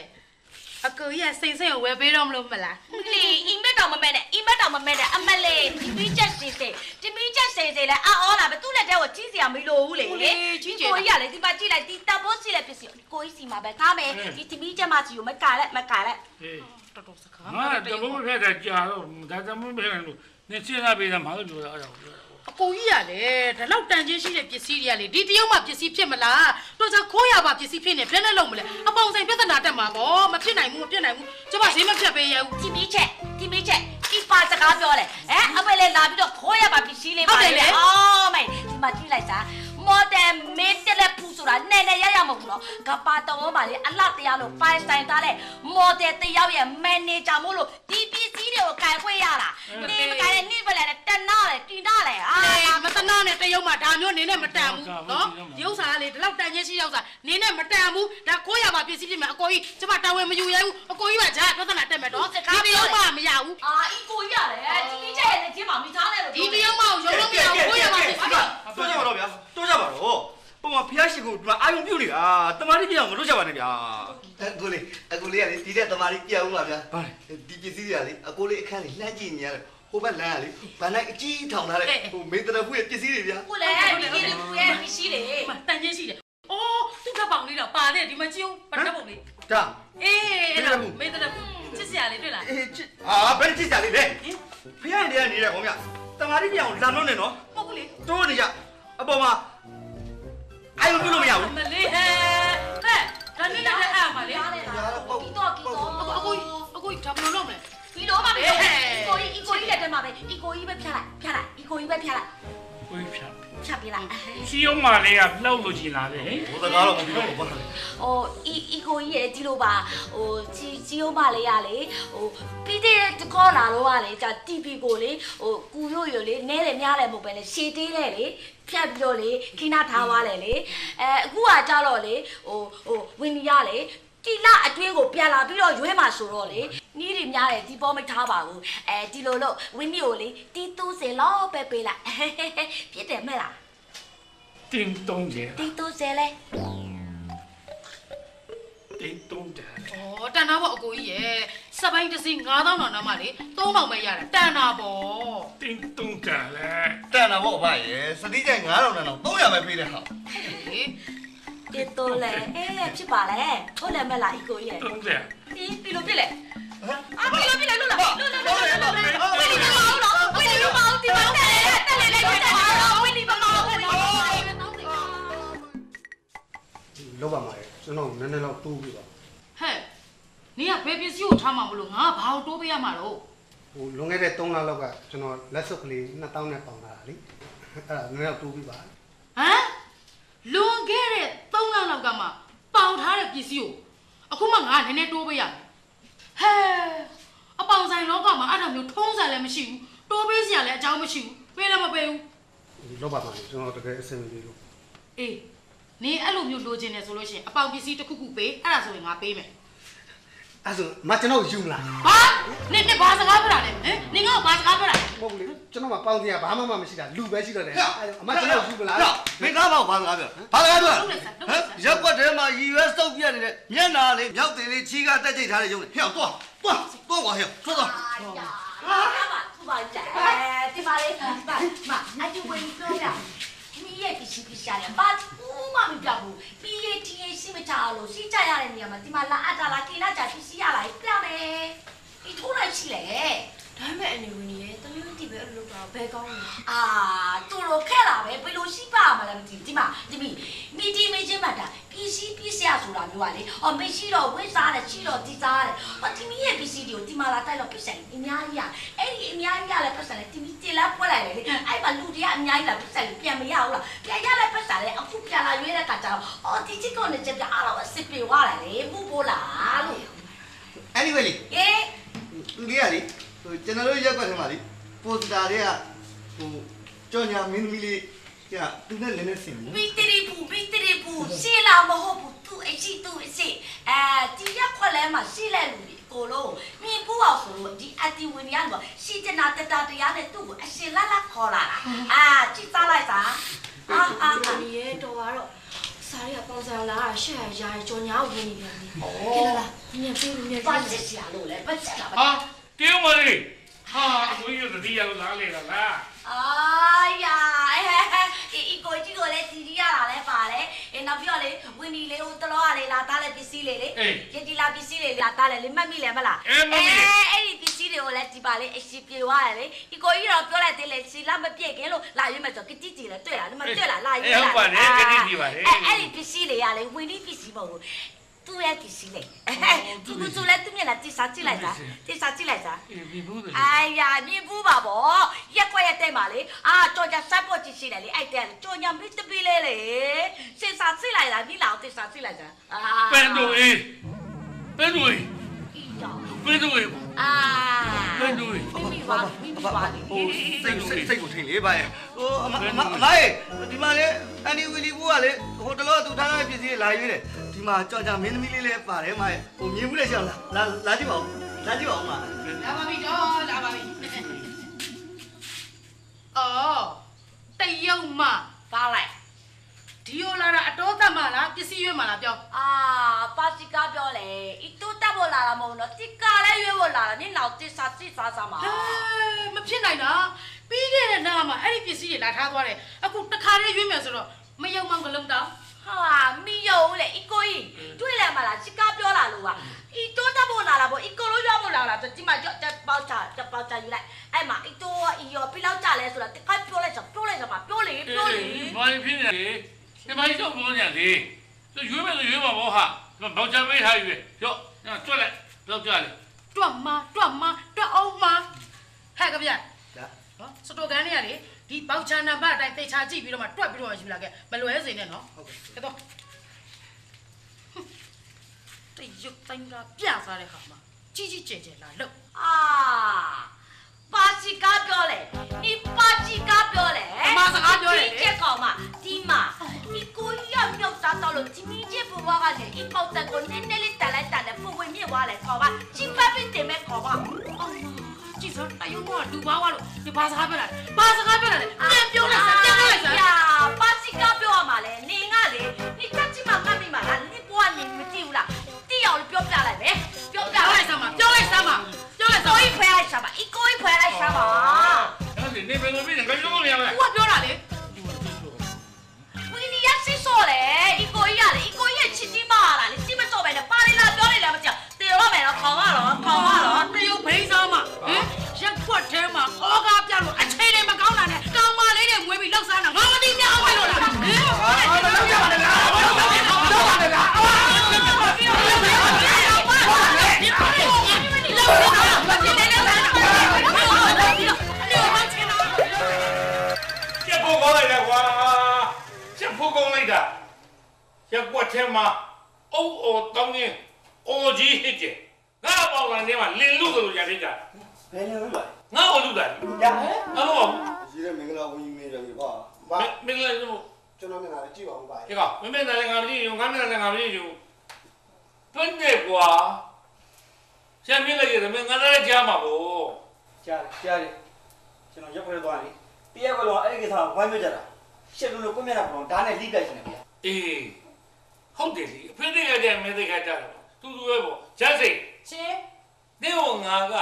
အကူကြီးကစိတ်စိတ်ကိုဝယ်ပေးတော့မလို့မလားလီအီမက်တော်မမဲနဲ့အီမက်တော်မမဲနဲ့အမလေးဒီမီချက်စီစီဒီမီချက်စီစီလဲအော်လာပဲသူ့လက်ထဲကိုကြီးစရာမလိုဘူးလေကိုကြီးကလေဒီမှာကြည့်လိုက်ဒီတပ်ဖို့စီလဲပစ္စည်းကိုကြီးစီမှာပဲကားမယ်ဒီဒီမီချက်မစီကိုမကာလက်မကာလက်ဟေးတော်တော်စကားငါတလုံးဖက်တာကြာတော့ဒါသမုန်းဖက်လို့နေစင်းလာပေးတာမဟုတ်လို့အဲ့ဒါအ အကိုကြီးကလည်းဒီလောက်တန်ချင်းရှိတဲ့ပစ္စည်းတွေကလေဒီတရုတ်မှပစ္စည်းဖြစ်မလားတော့ကြခိုးရပါပစ္စည်းဖြစ်နေဘယ်နဲ့လုံးမလဲအပေါင်ဆိုင်ပြဿနာတက်မှာပေါ့မဖြစ်နိုင်ဘူးမဖြစ်နိုင်ဘူးကျမဈေးမဖြတ်ပေးရဘူးဒီမီးချက်ဒီမီးချက်ဒီပါစကားပြောတယ်ဟမ်အမေလည်းလာပြီးတော့ခိုးရပါပစ္စည်းလေးပါလေအော်မေဒီမှာကြည့်လိုက်စား မော်ဒယ်မင်းတက်လက်ဖူးဆိုတာနဲ့နဲ့ရရမဟုတ်ဘူးနော်ကပါတော်ပါလေအလှတရားလို့ပိုင်ဆိုင်ထားတဲ့မော်ဒယ်တယောက်ရဲ့မန်နေဂျာမို့လို့ဒီပစ္စည်းတွေကိုကင်ခွင့်ရတာနေမကင်နဲ့နေပလဲတနာလေတင်နာလေအာအေးမတနာနဲ့တရုတ်မှဒါမျိုးနေနဲ့မတန်ဘူးနော်ဒီဥစ္စာကလေဒီလောက်တန်ချင်းရှိရောက်စားနေနဲ့မတန်ဘူးဒါခိုးရပါပစ္စည်းဖြစ်မှာအကိုကြီးကျမတာဝန်မယူရဘူးအကိုကြီးကဂျာပြဿနာတက်မယ်တော့ဒီတရုတ်မှမရဘူးအာအီကိုကြီးရတယ်ဒီမီးချက်ရဲ့လက်ချင်းမှာမိသားနဲ့လို့ဒီတရုတ်မှရုံလုံးမရဘူးခိုးရပါပစ္စည်းဖြစ်တိုးကြပါတော့ဗျာတိုးကြပါတော့ပုံမှာဖျားရှိကိုဒီမှာအာယုံပြုတ်နေတာတမာတိပြအောင်မလုပ်ကြပါနဲ့ဗျာအကိုလေးအကိုလေးကလေဒီတဲ့တမားလေးပြအောင်ပါဗျာဘာလဲဒီပစ္စည်းတွေကလေအကိုလေးအခန်းလေးလှမ်းကြည့်နေရတယ်ဟိုဘက်လမ်းကလေဗန်နိုင်အကြီးထောင်ထားတဲ့ဟိုမေတ္တရဖူးရဲ့ပစ္စည်းတွေဗျာကိုလည်းဒီကနေ့ကိုရဲ့ပစ္စည်းလေမတန်ချင်းရှိတယ်အိုးသူ့ကပောင်လေးတော့ပါတယ်ဒီမှာကြည့်ဦးပတ်တက်ပုံလေးဒါအေးအဲ့ဒါမေတ္တရချစ်စရာလေးတွေ့လားအေးချစ်ဟာဘယ်ချစ်ကြလေးလဲဖျားနေရနေရကောင်ဗျာတမာတိပြအောင်လာလို့နေနော်ဟုတ်ဘူးလေတိုးနေကြ အပေါ်မှာအာယုံပြုတ်လို့မရဘူးမလေးဟဲ့ဟဲ့ဒါနဲ့လည်းအဲ့မှာလေရားလေလားဒီတော့ဒီတော့အကိုအကိုဒါဘယ်လိုလုပ်မလဲဒီလိုမှမပြောအကိုကြီးအကိုကြီးလက်ထဲမှာပဲအကိုကြီးပဲဖြတ်လိုက်ဖြတ်လိုက်အကိုကြီးပဲဖြတ်လိုက်ကိုယ်ဖြတ် ဖြတ်ပြလိုက်စီယုံမလေးကလှုပ်လို့ချင်လာတယ်ဟဲ့ဟိုတကားတော့မပြီးတော့ဘာလဲဟိုအီအီကိုကြီးရဲ့ဒီလိုပါဟိုជីជីယိုမလေးရလေဟိုပြီးတဲ့တကောလာတော့ကလေကြာ TV ကိုလေဟိုကူရို့ရို့လေနဲတယ်များတယ်မဟုတ်ပဲလေရှည်သေးတယ်လေဖြတ်ပြီးတော့လေခိနာထားသွားတယ်လေအဲအခုကကြတော့လေဟိုဟိုဝင်းကြီးရလေ တီလာအတွင်းကိုပြန်လာပြီးတော့ရွဲမှာဆိုတော့လေနီးတွေများတယ်ဒီပေါ်မထားပါဘူးအဲဒီလိုလို့ဝင်းကြီးကိုလေတီတူးစင်လောက်ပဲပေးလိုက်ပြစ်တယ်မဲ့လားတင်းတုံးတယ်တီတူးစင်လေတင်းတုံးတယ်ဩတန်တာပေါ့အကိုကြီးရဲ့စပိုင်းတစ်စီး9000တောင်နာမှလေ3000ပဲရတယ်တန်တာပေါ့တင်းတုံးတယ်လေတန်တာပေါ့ဗျာရေစတိကျ9000နဲ့တော့300ပဲပေးတဲ့ဟာဟေး တီတူးလေအေးဖြစ်ပါလေဟုတ်တယ်မဲ့လားအီကိုကြီးရဲ့တုံးတယ်ဒီပြီလို့ပြစ်လေအာပြီလို့ပြစ်လေလို့လားလို့လို့လို့လို့လို့ဝင်းဒီမအောင်တော့ဝင်းဒီမအောင်ဒီမအောင်တယ်တက်လေလေတက်တယ်ဝင်းဒီမအောင်ဝင်းဒီမအောင်လောက်ပါမှာလေကျွန်တော်နည်းနည်းတော့တိုးပြီးပါဟဲ့နေကဘယ်ပစ္စည်းကိုထားမှာမလို့ငါဘာလို့တိုးပေးရမှာတော့ဟိုလွန်ခဲ့တဲ့3လလောက်ကကျွန်တော်လက်စွပ်ကလေး2000နဲ့ပေါင်လာတာလေအဲ့ဒါနည်းနည်းတော့တိုးပြီးပါဟမ် လွန်ခဲ့တဲ့3လလောက်ကမှပေါင်ထားတဲ့ပစ္စည်းကိုအခုမှငါနည်းနည်းတိုးပေးရမယ်ဟဲ့အပေါင်ဆိုင်လောကမှာအဲ့ဒါမျိုးထုံးစံလည်းမရှိဘူးတိုးပေးစရာလည်းအကြောင်းမရှိဘူးပေးလည်းမပေးဘူးဒီလောက်ပါမှာလေကျွန်တော်တကယ်အဆင်မပြေလို့အေးနေအဲ့လိုမျိုးလိုချင်တယ်ဆိုလို့ရှိရင်အပေါင်ပစ္စည်းတစ်ခုခုပေးအဲ့ဒါဆိုရင်ငါပေးမယ် အဲ့ဆိုမကျွန်တော်ယူမလားဟာနေနေဘာစကားပြောတာလဲဟမ်နေငါ့ကိုဘာစကားပြောတာလဲမဟုတ်ဘူးလေကျွန်တော်မှပေါင်တရားဘာမှမမရှိတာလူပဲရှိတော့တယ်အမကျွန်တော်ယူမလားမင်းကားပေါ့ဘာစကားပြောဘာစကားပြောဟမ်ရက်ကွက်ထဲမှာရည်ရွယ်စုပ်ပြနေတဲ့မျက်နာလေးမြောက်တင်လေးချီးကတက်ကြိတ်ထားတဲ့ရုံးလေးဟဲ့တော့သွားသွားသွားဟဲ့သွားသွားဟာဘာဘာကြအဲဒီပါလေဒီပါမအတူဝင်ပြောပြမီး ရဲ့ပစ္စည်းပစ္စည်းရတယ်ဘာဘူးမှမပြောဘူးပြီးရတီးရှိမချလို့ရှိကြရတဲ့နေရာမှာဒီမှာလာအပ်တာလာကိနာကြပစ္စည်းရလာပြမယ်ဒီထိုးလိုက်ရှိလေ ဒါပေမဲ့အနေဝင်နေတယ်တမျိုးတိပဲအဲ့လိုလုပ်တာဘယ်ကောင်းလဲအာတူလို့ခဲ့တာပဲဘယ်လိုရှိပါမလဲမသိဘူးဒီမှာဒီမီမီတီမင်းချင်းမှတာပစ္စည်းပစ္စည်းဆိုတာမျိုးကလေအော်မရှိတော့ဝိစားတယ်ရှိတော့ဒီစားတယ်ဟောဒီမီရဲ့ပစ္စည်းတွေကိုဒီမှာလာတိုက်တော့ပစ္စည်းအများကြီးရအဲ့ဒီအများကြီးရလဲပစ္စည်းလေဒီမီတင်လာပွက်လိုက်လေအဲ့မှာလူတွေကအများကြီးလာပစ္စည်းလေပြန်မရဘူးလားပြန်ရလဲပစ္စည်းလေအခုပြန်လာရွေးတဲ့ခါကျတော့အော်ဒီချစ်ကုန်နဲ့ချက်ပြအားတော့အစ်စ်ပြေသွားတယ်လေပူပိုးလားလို့ anyway လေအေးသူလေးကလေ ဟိုကျွန်တော်တို့ရက်ကွက်ထဲမှာလေပိုစတာတွေကဟိုကြော်ညာမင်းသမီးလေးကသူနဲ့လည်းနဲ့ဆင်ဘူးမီတရီပူမီတရီပူရှေ့လာမဟုတ်ဘူးသူအရှိသူအရှိအဲဒီရက်ခွက်လဲမှာရှေ့လဲလူဒီကိုလုံးမြင်ပူအောင်ဆိုလို့ဒီအတီဝင်ရလို့ရှီတနာတတတရားနဲ့သူ့ကိုအရှင်လာလာခေါ်လာတာအာကြည့်သားလိုက်တာအာအာအနေနေရတော်တော့စားရပေါင်ဆောင်လာရှက်ရရကြော်ညာဝင်နေပြန်ပြီကဲလာလာညက်ပေးညက်ပါပေးစစ်စရာလို့လဲပတ်ချက်တာဟာ တင်းမလေးဟာအကိုကြီးတို့တတိယလို့လားလေလားအာယာအေးကိုကြီးကိုလည်းတီးရတာလဲပါလေအဲနောက်နောက်ပြီးတော့လေဝင်းဒီလေးဟိုတလောကလေလာသားလေပစ္စည်းလေးလေရတီလာပစ္စည်းလေးလာသားလေလေမှတ်မိလဲမလားအဲ့ဒီပစ္စည်းတွေကိုလည်းဒီပါလေအရှိပြေသွားတယ်လေဒီကိုကြီးတော့ပြောလိုက်သေးလေစီလာမပြည့်ခင်လို့လာရွေးမယ်ဆိုကတိတီလေတွေ့လားဒီမှာတွေ့လားလာရွေးလားဟုတ်ပါတယ်ကတိတီပါလေအဲ့အဲ့ဒီပစ္စည်းတွေကလေဝင်းဒီပစ္စည်းမဟုတ်ဘူး သူ့ရဲ့ပစ္စည်းလေသူကဆိုလဲသူမျက်နှာတိစားကြည့်လိုက်တာတိစားကြည့်လိုက်တာဒီဘူးတယ်哎呀，မြင်ဘူးပါဗောရက်ခွက်ရက်တဲ့မှာလေအာကြော်ကြစိုက်ပေါ်ကြည့်ရှိတယ်လေအဲ့တဲ့လေကြော်ညာမစ်တပီးလေလေစင်စာစိလိုက်တာဒီလောက်တစ်စာစိလိုက်တာအာပန်းတို့အေးပန်းတို့အေးပန်းတို့အေးအာပန်းတို့အေးမိမိပါမိမိပါလေဟိုစိတ်စိတ်စိတ်ကိုထိန်လေးပါရဲ့ဟိုအမအမအမရဲ့ဒီမှာလေအန်ဒီဝီလီဘူးကလေဟိုတလောသူထားတဲ့ပစ္စည်းလာရွေးတယ်ဒီ မှာကြောင်ကြောင်မင်းသမီးလေးလည်းပါတယ်မရဲ့ဟိုမြင်ဘူးလေရှောင်းလာလာလာကြည့်ပါဦးလာကြည့်ပါဦးမလာပါပြီတော့လာပါပြီအော်တရုတ်မပါလိုက်ဒီယိုလာတာအတော်သက်မလားပစ္စည်းရွေးမလားပြောအာပါစီကားပြောလေဤတူတက်ဖို့လာတာမဟုတ်တော့တိကာလည်းရွေးဖို့လာတာနင်းလောက်တစ်စာတစ်စာစာမှာဟဲမဖြစ်နိုင်တာပြီးခဲ့တဲ့နားမှာအဲ့ဒီပစ္စည်းတွေလာထားသွားတယ်အခုတခါတည်းရွေးမယ်ဆိုတော့မယုံမောင်ကလုံးတောင်း ဟာမီယုံလေဤကိုကြီးတွေ့လဲမလားစီကားပြောလာလို့ပါဤတူတက်ဖို့လာတာပေါ့ဤကိုလိုရွေးဖို့လာတာဒီမှာကြောက်ပေါချာတက်ပေါချာယူလိုက်အဲ့မှာဤတူဤရောပြလောက်ကြလဲဆိုတော့တခါပြောလိုက်ဆိုပြောလိုက်ဆိုမှာပြောလေပြောလေဘာဖြစ်နေလဲဒီမိုင်းတော့ပြောနေလေသူရွေးမယ်ဆိုရွေးပါဘောဟာဘောက်ချမေးထားရွေးရောကျွတ်လိုက်တော့ကြလေတွတ်မတွတ်မတွတ်အောင်မဟဲ့ကဗျာဒါနော်စတိုကန်တွေကလေ ဒီပေါက်ချာနံပါတ်အတိုင်းတေချာကြည့်ပြီးတော့မှတွက်ပြီးတော့မှယူလာခဲ့မလွဲစေနဲ့နော်ဟုတ်ကဲ့တော့တေရုပ်တိုင်းကပြစားတဲ့ခါမှာကြီးကြီးကျယ်ကျယ်လာလို့အာပါစီကားပြောလေဤပါစီကားပြောလေအမစကားပြောတယ်လေဒီချက်ကောင်မဒီမှာဤကိုရောက်ရောက်စားတော့လို့ဒီမီကျဘဘကလည်းဤပေါတက်ကိုနည်းနည်းလေးတက်လိုက်တက်တယ်ပုံဝင်မြင့်သွားလေကောင်မချိပတ်ပြီးတင်မဲ့ကောင်မအော် ကြည့်စမ်းတယုံကလူပါဝါလို့ဒီဘာစကားပြောတာလဲဘာစကားပြောတာလဲပြန်ပြောလိုက်စမ်းပြန်ပြောလိုက်စမ်းယာပါစီကားပြောရမှာလေနေငါလေဤတက်ချင်မှမှတ်မိမှာလားနေပွားနေမသိဘူးလားတိအောင်ပြောပြလိုက်မယ်ပြောပြပြောလိုလိုက်က်စမ်းပါပြောလိုက်စမ်းပါပြောလိုက်စမ်းကိုကြီးဖွဲလိုက်ရှာပါဤကိုကြီးဖွဲလိုက်ရှာပါအဲ့ဒီနေဘယ်လိုဖြစ်နေကြလို့နေရမလဲသူကပြောတာလေ ဝီနီယာစစ်စောလေဤကိုကြီးရလေဤကိုကြီးချစ်ကြီးမလာလေစီမစောပဲနဲ့ပါရီလာပြောနေလားမကြောက်တေရောမယ်နော်ခေါင်းကတော့ခေါင်းကတော့တယုတ်ဘိန်းစားမှာဟင်ရက်ခွက်ထဲမှာဩကားပြလို့အခြေတွေမကောင်းတာနဲ့ကောင်းမလေးတွေမွေးပြီးလောက်စားတာငါ ချက်ဖို့ကောင်းလိုက်တာကွာချက်ဖို့ကောင်းလိုက်တာရက်ကွက်ထဲမှာအုံအော်တောင်းနေအော်ကြီးဟစ်ကျငါပေါလာနေမှာလင်လူလို့ရဖြစ်တာဘယ်လိုလဲငါ့ကိုလူတာရငါတော့ရှိတဲ့မင်္ဂလာဝင်မေးတယ်ဗျာဘာမင်းလည်းတို့ကျွန်တော်မျက်နှာလေးကြည့်ပါဦးပါဒီကမင်းမင်းလည်းငါမကြည့်ဘူးငါမင်းလည်းငါမကြည့်ဘူးတွန်းနေကွာချက်မင်းလည်းရတယ်မင်းငါလည်းကြားမှာပေါ့ကြားတယ်ကြားတယ်ကျွန်တော်ရက်ခွဲသွားတယ်တရက်ခွဲတော့အဲ့ဒီကိစ္စကိုဝိုင်းမကြတာ ရှစ်လူလိုကိုမျက်နှာပုံဓာတ်နဲ့လိပြိုက်နေတယ်ဗျာအေးဟုတ်တယ်လေအဖေတွေကတည်းကမင်းတွေကကြတယ်တူတူပဲပေါ့ချက်စိတ်ရှင်နေဟောငါက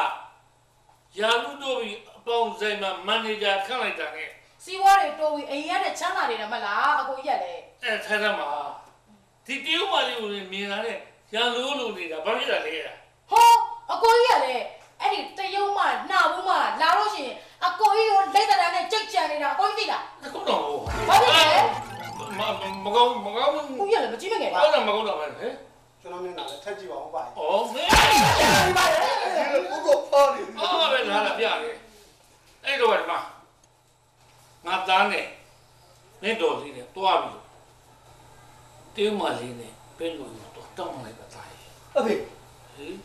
ရာလူတို့ပြီးအပေါင်းဆိုင်မှာမန်နေဂျာခန့်လိုက်တာနဲ့စီဝါတွေတိုးပြီးအိမ်ရတဲ့ချမ်းသာနေတာမလားအကိုရက်လေအဲထားသမှာဒီတရုတ်မလေးကိုမြင်လာတဲ့ရာလူလိုနေတာဘာဖြစ်တာလဲအဲ့ဒါဟောအကိုကြီးရက်လေအဲ့ဒီတယုံမနှာဘူးမလာလို့ရှိရင် အကိုကြီးကိုလက်တရနဲ့ကြိတ်ကြံနေတာအကိုကြီးသိလားအခုတော့ဘာဖြစ်လဲမမကောင်းမကောင်းကိုရက်လေမကြည့်မငယ်ပါဟုတ်တယ်မကောင်းတော့ပဲဟဲ့ကျွန်တော်မျက်နှာလေးထပ်ကြည့်ပါဦးပါဩမင်းဒီပါလေဘုကောပါနေအော်ပဲလာလာပြတယ်အဲ့တော့ဒီမှာငါသားနဲ့မင်းတော်လေးနဲ့တွားပြီးတင်းမလေးနဲ့ပဲလို့တော့တောင်းလိုက်တာတာရဲ့အဖေ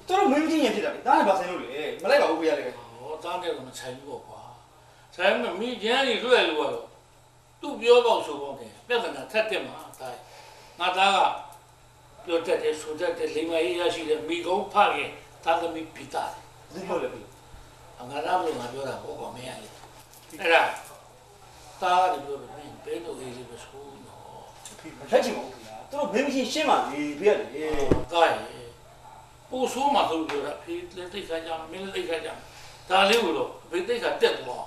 တော်တော်မင်းကြီးရင်ဖြစ်တာလေဒါနဲ့ပါဆိုင်လို့လေမလိုက်ပါဘူးဖေရလေဟောတားတယ်ကမဆိုင်ဘူးပေါ့ကွာ ဆိုင်မမီးကျန်းကြီးလွှဲလို့ကတော့သူ့ပြောပေါ့ဆိုပေါ့တယ်ပြဿနာထက်တက်မှာတားငါသားကပြောတတ်တယ်ဆိုတတ်တယ်လိမ္မာရေးရရှိတယ်မိကုံးဖခင်သာသမီပိတာတယ်ဒီလိုလေဖေငါသားလို့ငါပြောတာပေါ့ကွာမင်းရလေအဲ့ဒါတားတယ်ပြောတယ်မင်းဘယ်လိုလေးလေးမဆိုးနော်မထက်ချင်ပါဘူးခင်ဗျာတော်တော်မင်းကြီးရှင်းပါလေဖေရလေတားရဲ့ပို့ဆိုးမှဆိုလို့ပြောတာဖေးလက်သိခါကြမင်းလက်သိခါကြဒါလေးကိုတော့ဖေးသိခါတက်သွား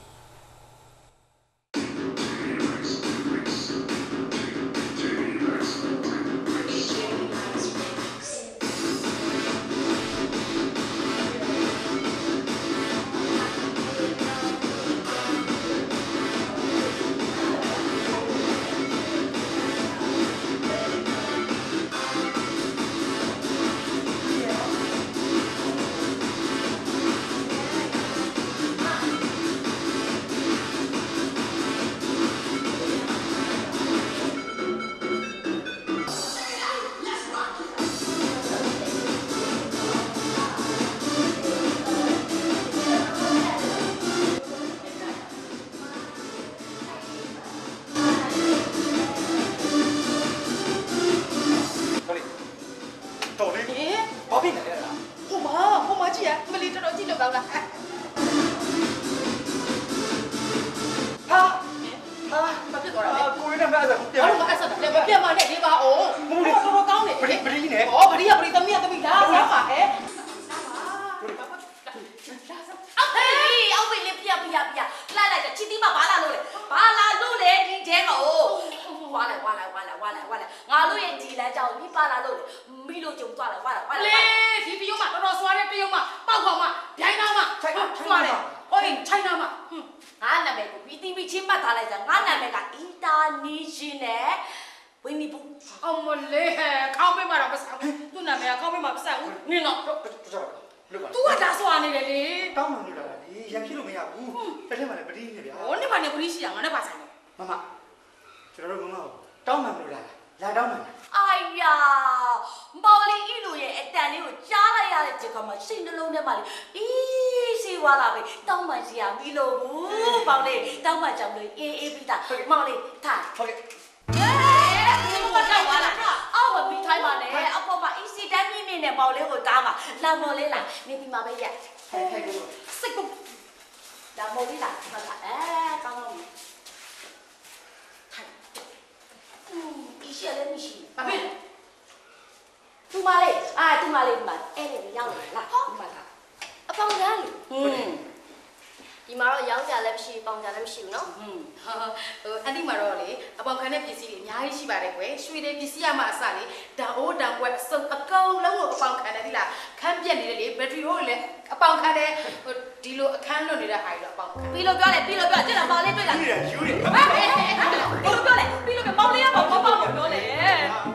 ပေါင်ခံတယ်ဟိုဒီလိုအခန်းလွတ်နေတဲ့ဟာတွေတော့အပေါင်ခံပြီးလို့ပြောလေပြီးလို့ပြောကျင်လာပါလေးတွေ့လားယူရယူရဟဲ့ဟဲ့ဟဲ့ပြီးလို့ပြောလေပြီးလို့ပြောမောင်လေးကပေါ့ပေါ့ပေါ့ပြောလေ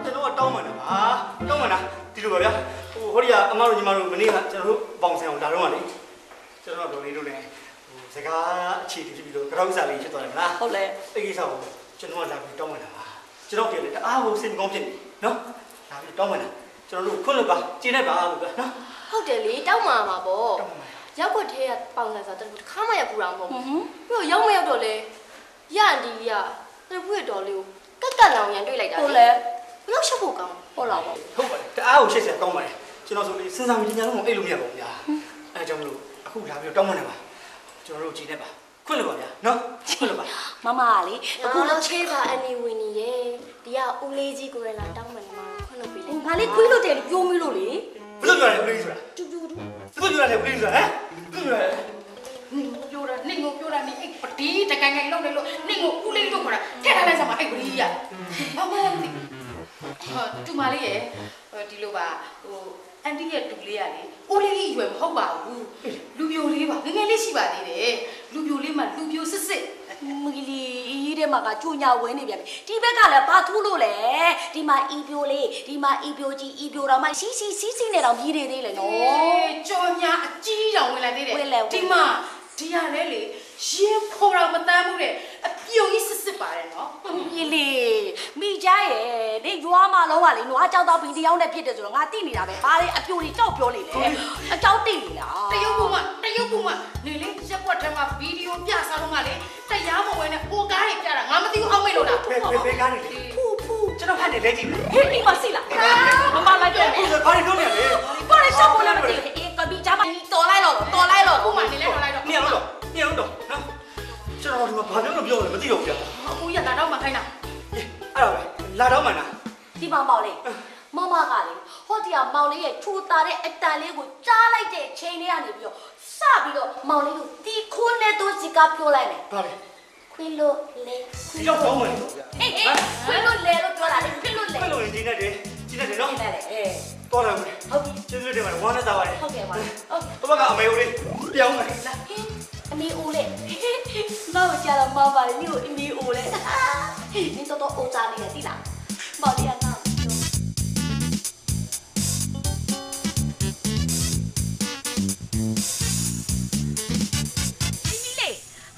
ကျွန်တော်ကတောင်းမှန်တာပါတောင်းမှန်တာဒီလိုပါဗျာဟိုဟိုဒီကအမတို့ညီမတို့မနေ့ကကျွန်တော်တို့ပေါင်ဆင်အောင်ဒါတော့ကလေကျွန်တော်တို့ဒေါ်လေးတို့လည်းဟိုစကားအခြေတည်ပြီးတော့ကြောက်စားလေးဖြစ်သွားတယ်မလားဟုတ်လေအဲ့ဒီကိစ္စကိုကျွန်တော်ကလာပြီးတောင်းမှန်တာပါကျွန်တော်ကြည့်တယ်တအားကိုစိတ်မကောင်းဖြစ်နေနော်လာပြီးတောင်းမှန်တာကျွန်တော်တို့ခွင့်လို့ပါကျင်းနေပါလို့ဗျာနော် ဟုတ်တယ်လေတောက်မှာမှာပေါ့တောင်းမှန်ပါရောက်ခွက်ထဲကပေါင်ဆန်ဆိုတော့တခါမှရောက်ဘူးတာမဟုတ်ဘူးပြီးတော့ရောက်မရောက်တော့လေရန်ဒီကတပည့်တော်လေးကိုကက်ကက်လောင်ရန်တွေ့လိုက်တာဟုတ်လေဘလို့ရှက်ဖို့ကောင်းဟုတ်လားပေါ့ဟုတ်ပါတယ်တအားကိုရှက်စရာကောင်းပါတယ်ကျွန်တော်ဆိုလေစဉ်းစားမိညာလုံးကိုအဲ့လိုမရပါဘူးဗျာအဲကြောင့်မလို့အခုလာပြီးတောင်းမှန်တာပါကျွန်တော်တို့ကြည့်နေပါခွင့်လို့ပါဗျာနော်ခွင့်လို့ပါမမကလေအခုအခုလောတော့ချေးပါအန်နီဝင်းနီရဲ့ဒီကဦးလေးကြီးကိုရလာတောင်းမှန်မှာခွင့်လို့ပေးလိုက်ငါလေးခွေးလို့တယ်လို့ပြောမိလို့လေ ဘယ်လိုပြောလဲဦးလေးဆိုတာတူတူတူဘယ်လိုပြောလဲဦးလေးဆိုတာဟမ်ဘယ်လိုပြောလဲနင်ကိုပြောတာနင်ကိုပြောတာနင်အဲ့ပတိတကိုင်ကိုင်လုံးနေလို့နင်ကိုဦးလေးတို့ခေါ်တာထည့်ထားလိုက်စမ်းပါအဲ့ပတိရဘာမှမသိဟာတူမလေးရဲ့ဟိုဒီလိုပါဟိုအန်တီရဲ့တူလေးရလေဦးလေးကြီးရွယ်မဟုတ်ပါဘူးလူပြိုလေးပါငငယ်လေးရှိပါသေးတယ်လူပြိုလေးမှလူပြိုစစ်စစ် မကလေးတဲ့မှာကကျူညာဝင်းနေပြန်ပြီဒီဘက်ကလည်းဘာထူးလို့လဲဒီမှာအီပြိုလေးဒီမှာအီပြိုကြီးအီပြိုတော်မှစီစီစီစီနဲ့တော့မြည်နေသေးလေနော်အေးကြော်ညာအကြီးတောင်ဝင်လာသေးတယ်ဝင်လဲဝင်ဒီမှာဒီရလဲလေ ရင်ဖော်တော့မတမ်းဘူးတဲ့အပြုံကြီးစစ်စစ်ပါတယ်နော်မြည်လေမိကြရဲ့နေရွာမှာလုံးဝလေနွားကြောက်တော့ဘီတယောက်နဲ့ဖြစ်တယ်ဆိုတော့ငါသိနေတာပဲဘာလဲအပြိုကြီးကြောက်ပြောနေလေအကြောက်သိနေလားတရုတ်ကူမတရုတ်ကူမနေလေရက်ွက်ထဲမှာဗီဒီယိုပြစားတော့ကလေတရားမဝင်နဲ့ဟိုကားတွေပြတာငါမသိဘူးအောက်မေ့လို့လားဘယ်ဘယ်ဘယ်ကားနေလဲဖူးဖူးကျွန်တော်ဖတ်နေလဲကြည့်မယ်ဟေးဒီမစီလားမမလိုက်တယ်ဖူးဆိုဘာလို့လုပ်နေလဲဘာလဲချက်ပေါ်လာမသိဘူးအေးကဘီချာမတော်လိုက်တော့တော်လိုက်တော့ကူမနေလဲတော့လိုက်တော့နေအောင်တော့ နေအောင်တော့နော်ကျွန်တော်ဒီမှာဘာပြောလို့ပြောလဲမသိတော့ဘူးဗျာအခုရလာတော့မခိုင်းတာအဲ့တော့လာတော့မှလားဒီမှာပေါ့လေမမကလေဟောတရားမောင်လေးရဲ့ထူတာတဲ့အတန်လေးကိုကြားလိုက်တဲ့ချိန်လေးကနေပြီးတော့စပြီးတော့မောင်လေးကိုတီခိုးနဲ့တော့စီကားပြောလိုက်မယ်ပါလေခွေလို့လေဒီတော့ကောင်းမယ်အေးအေးခွေလို့လေလို့ပြောတာလေခွေလို့လေဘယ်လိုရင်ဒီနဲ့တည်းဒီနဲ့တည်းနော်နေလေအေးတော်တယ်ဦးဟုတ်ပြီကျေးဇူးတင်ပါတယ်ဝမ်းနဲ့သားပါတယ်ဟုတ်ကဲ့ပါဟုတ်တော့ကအမေဦးလေးပြောင်းမယ်လာဟင်း အမေအိုးလေမောင်ကြတော့မောင်ပါလေမြို့အမေအိုးလေနင်တော့တော့အိုးစားနေတယ်သိလားမောင်လေးကငါ့ကိုပြောဒီလေ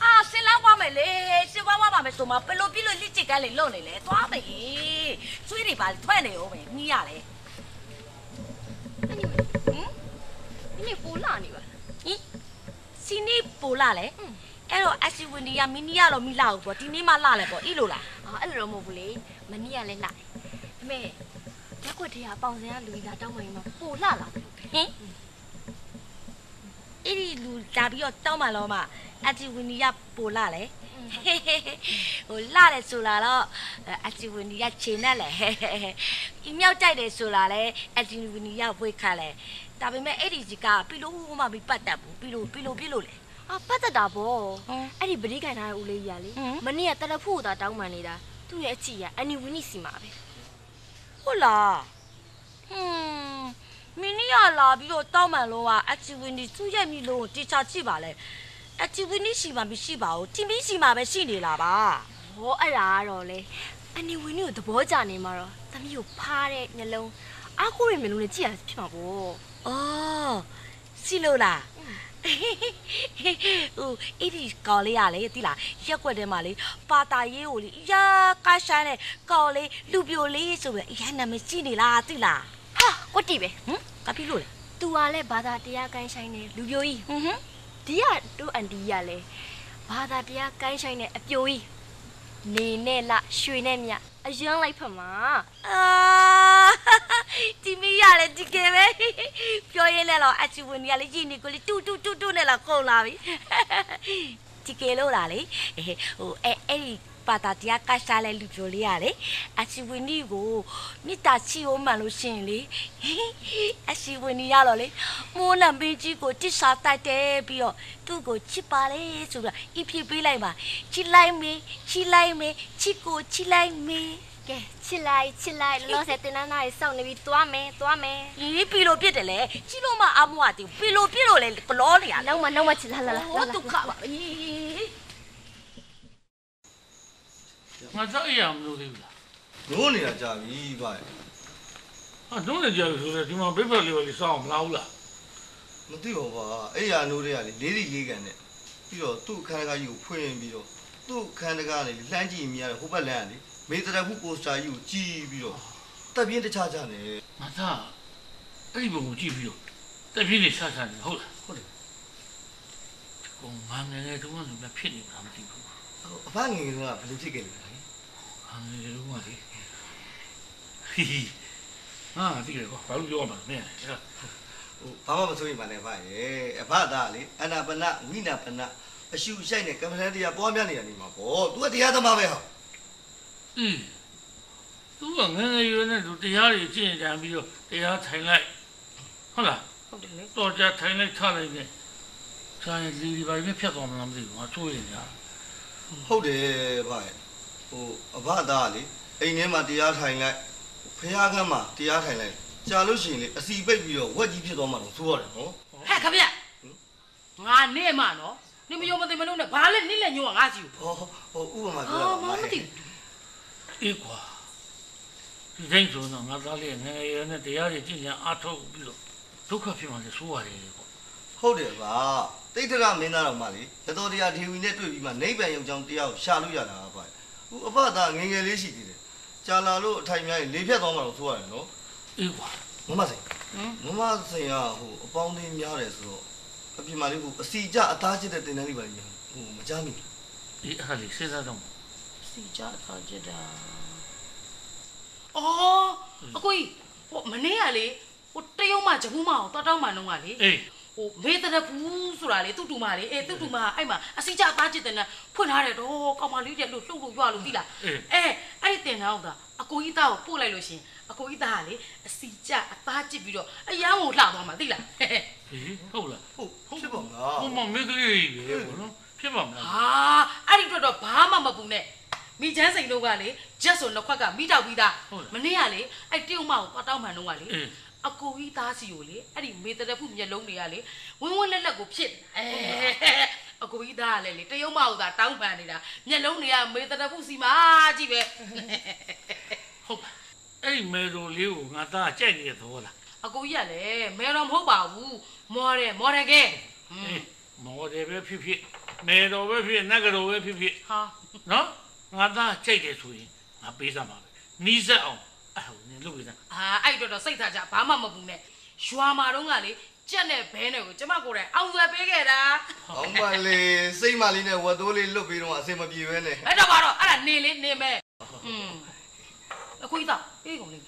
အာဆင်လောက်သွားမယ်လေဆင်သွားသွားပါမယ်ဆိုမှဘယ်လိုပြလို့လိချစ်ကန်းလေလုံနေလေသွားမယ်ကျွေးတွေပါထွက်နေအောင်မယ်မြည်ရလေဒီနေ့ပိုလာနေပါဟင် စီနီပိုလာလေအဲ့တော့အစီဝင်ဒီကမီနီကတော့မိလာဘူးပေါ့ဒီနေ့မှလာလေပေါ့ဤလိုလားအာအဲ့လိုတော့မဟုတ်ဘူးလေမနေ့ကလည်းလာအမေတက်ခွက်ထဲကပေါင်စင်ကလူကြီးကတောင်းမှရင်မပိုလာလာဟင်အဲ့ဒီလူလာပြီးတော့တောင်းမှတော့မှအစီဝင်ဒီကပိုလာလေဟိုလာတယ်ဆိုလာတော့အစီဝင်ဒီကချိန်နဲ့လေဤမြောက်ကြိုက်တယ်ဆိုလာလေအစီဝင်ဒီကဝေခါလေ ဒါပေမဲ့အဲ့ဒီကြီးကပြီးလို့မှမပတ်တတ်ဘူးပြီးလို့ပြီးလို့ပြီးလို့လေအာပတ်သက်တာဗောအဲ့ဒီပရိကန်ထားတဲ့ဦးလေးကြီးကလေဟမ်မနေ့ကတရဖို့တာတောင်းမှန်နေတာသူ့ရဲ့အချီကအန်နီဝီနီစီမှာပဲဟုတ်လားဟွန်းမင်းနီကလာပြီးတော့တောင်းမှန်လို့ကအချီဝင်းဒီသူ့ရဲ့မိလို့တေချာကြည့်ပါလေအချီဝင်းဒီရှိမှမရှိပါဘူးတီမီရှိမှပဲရှိနေလားပါဟောအဲ့ဒါကတော့လေအန်နီဝီနီကိုသဘောကျနေမှာတော့သမီးကိုဖားတဲ့ညလုံးအားကိုးရဲ့မျိုးလုံးနဲ့ကြည့်ရဖြစ်မှာဗော အော်စီလို့လားဟိုအဲ့ဒီကော်လေးရလေတိလားရက်ွက်ထဲမှာလေပါတာရေးကိုလေရာကားဆိုင်တဲ့ကော်လေးလူပြိုလေးဆိုပြီးအရင်နာမည်ရှိနေလားတိလားဟာကွက်တီပဲဟမ်ကပြီလို့လေသူကလည်းဘာသာတရားကိုင်းဆိုင်နေလူပြိုကြီးဟွန်းဟွန်းဒီကတို့အန်တီကလည်းဘာသာတရားကိုင်းဆိုင်နေအပြိုကြီးနေနဲ့လရွှေနဲ့မြ အယမ်းလိုက်ဖက်မှာအာဒီမီရလေဒီကဲပဲပြောရင်လည်းတော့အချီဝင်ကြီးကလေကြီးနေကိုလေတူတူတူတူနဲ့လာကုန်လာပြီဒီကဲလို့လားလေဟိုအဲအဲ့ဒီ ပါတာတရားကရှာလဲလူပြိုလေးရလေအချီဝင်ကြီးကိုမိသားချီအောင်မှန်လို့ရှင်လေအချီဝင်ကြီးရတော့လေမိုးနံပင်ကြီးကိုတစ်စာတိုက်တယ်ပြီးတော့သူ့ကိုချစ်ပါလေဆိုတော့အဖြစ်ပေးလိုက်ပါချစ်လိုက်မေးချစ်လိုက်မေးချစ်ကိုချစ်လိုက်မေးကဲချစ်လိုက်ချစ်လိုက်လောလောဆယ်တင်နန်းသားကြီးစောင့်နေပြီးသွားမယ်သွားမယ်ဒီပီလိုပြစ်တယ်လေချီလို့မအမွားတီပီလိုပြစ်လို့လေကလောနေရနောက်မှနောက်မှချစ်လာလာလာဟောဒုက္ခပါအေး ငါစားရမလို့သေးဘူးလားနိုးနေတာကြာပြီဗျာဟာတော့လည်းကြာပြီဆိုတော့ဒီမှာဘိဖက်လေးလေးစောင်းမလားဘူးလားမသိပါဘူးဗျာအဲ့ရနိုးတွေကလေလေးလေးလေးကန်နဲ့ပြီးတော့သူ့အခန်းတကားကြီးကိုဖွင့်ပြီးတော့သူ့အခန်းတကားကနေလှမ်းကြည့်မြင်ရတဲ့ဟိုဘက်လမ်းကနေမေတ္တာခုပိုစတာကြီးကိုကြည့်ပြီးတော့တက်ပြင်းတခြားခြားနေငါသားအဲ့ဒီဘုံကိုကြည့်ပြီးတော့တက်ပြင်းနေဆဆနေဟုတ်လားဟုတ်တယ်ဟိုငါငယ်ငယ်တုန်းကလည်းဖြစ်နေမှာမသိဘူးအဖငယ်ငယ်ကဘယ်လိုဖြစ်ခဲ့လဲ ငါငယ်ငယ်တုန်းကလေဟီဟီဟာဒီကေကောဘာလို့ပြောမှာမင်းအဲ့ဒါဟိုဘာမှမဆိုရင်ပါနဲ့ဗျာရဲ့အဖသားလေအနာပနဝိနာပနအရှုရှိုက်နဲ့ကမ္မထန်တရားပွားများနေရနေမှာပေါ့ तू ကတရားသမားပဲဟာအင်းသူကငယ်ငယ်ရွယ်နဲ့သူတရားတွေကျင့်ကြံပြီးတော့တရားထိုင်လိုက်ဟုတ်လားဟုတ်တယ်လေတော့ကြထိုင်လိုက်ထလိုက်နေဆိုင်လီဒီပိုင်းနဲ့ဖြတ်သွားမှလားမသိဘူးငါချိုးရင်ညာဟုတ်တယ်ဗျာ ဟိုအဖသားလေအိမ်ထဲမှာတရားထိုင်လိုက်ဖះခန်းမှာတရားထိုင်လိုက်ကြာလို့ရှိရင်လေအစီပိတ်ပြီးတော့ဝက်ကြီးဖြစ်သွားမှတော့သိုးရတယ်နော်ဟဲ့ခမရငါနေမှာနော်နေမယုံမသိမလို့နဲ့ဘာလဲနင့်လက်ညိုးကငါကြည့်ဟောဟိုဥပမာဘူးပြောအော်တာမမသိအေးကွာဒီတိုင်းဆိုတော့ငါသားလေးငယ်ငယ်ရွယ်နဲ့တရားတွေကျင့်ကြံအားထုတ်ပြီးတော့ဒုက္ခဖြစ်မှလည်းဆိုးရတယ်ပေါ့ဟုတ်တယ်ဗျာတိတ်တရမင်းသားတော်မှလေရတော်တရားဒေဝီနဲ့တွေ့ပြီးမှနိဗ္ဗာန်ရောက်ကြောင်းတရားကိုရှာလို့ရတာဗျာ ဟိုအဖသားငယ်ငယ်လေးရှိသေးတယ်ကြာလာလို့အထိုင်များရင်လေဖြတ်သွားမှတော့သိုးရတယ်နော်အေးကွာမမစိန်မမစိန်ကဟိုအပေါင်းအသင်းများတယ်ဆိုတော့အပြင်မှာလေးဟိုအစီကြအသားချစ်တဲ့တင်တန်းလေးပါလေဟိုမကြမ်းမိဘူးအေးအဲ့ဒါလေးစဉ်းစားတော့စီကြထားကြတာအော်အကိုကြီးဟိုမနေ့ကလေဟိုတရုံးမဂျပူးမအောင်တောက်တောက်မှန်တော့ကလေအေး ဟဟိုမေးတဲ့ဘူးဆိုတာလေသူ့တူမလေးအေးသူ့တူမအဲ့မှာအစီကြသားချစ်တဲ့နဲ့ဖွင့်ထားတယ်တော့ကောင်မလေးတဲ့လို့လှုပ်လို့ရွာလို့သိလားအေးအဲအဲ့ဒီတင်တော့သာအကိုကြီးသားကိုပို့လိုက်လို့ရှရင်အကိုကြီးသားကလေအစီကြအသားချစ်ပြီးတော့အရန်ကိုလှသွားမှာသိလားဟဲ့ဟဲ့ဟေးဟုတ်လားဟုတ်ဖြစ်ပါမလားဟိုမမေကလေးပဲဘောနော်ဖြစ်ပါမလားဟာအဲ့ဒီအတွက်တော့ဘာမှမပူနဲ့မိချမ်းစိန်တို့ကလေဂျက်ဆိုနှစ်ခွက်ကမိတောက်ပြီးသားမနေ့ကလေအဲ့တရုတ်မကိုပတ်တောင်းမှန်တော့ကလေ အေးအကိုကြီးသားစီကိုလေအဲ့ဒီမေတ္တရဖုမျက်လုံးတွေကလေဝင်းဝင်းလက်လက်ကိုဖြစ်အဲအကိုကြီးသားကလည်းလေတရုတ်မကိုသာတောင်းပန်နေတာမျက်လုံးတွေကမေတ္တရဖုစီမှာကြည့်ပဲဟုတ်ပါအဲ့ဒီမေရိုလေးကိုငါသားကြိုက်နေတဲ့သဘောလားအကိုကြီးကလည်းမဲတော့မဟုတ်ပါဘူးမော်တယ်မော်တယ်ကဲအေးမော်တယ်ပဲဖြစ်ဖြစ်မေတော်ပဲဖြစ်နတ်ကတော်ပဲဖြစ်ဖြစ်ဟာနော်ငါသားကြိုက်တယ်ဆိုရင်ငါပေးစမ်းပါပဲနီးစက်အောင် အဲ့ဟိုနင်လုပ်ပေးစမ်းအာအဲ့အတွက်တော့စိတ်ထားကြဘာမှမပူနဲ့ရွာမှာတော့ကလေကြက်နဲ့ဘဲနဲ့ကိုကျမကိုယ်တိုင်အောင်ဆွဲပေးခဲ့တာအောင်ပါလေစိတ်မလေးနဲ့ဝတ်သိုးလေးလွတ်ပြီးတော့အဆင်မပြေပဲနဲ့အဲ့တော့ပါတော့အဲ့ဒါနေလေးနေမဲ့อืมအခွေးသားအေးကုန်လေး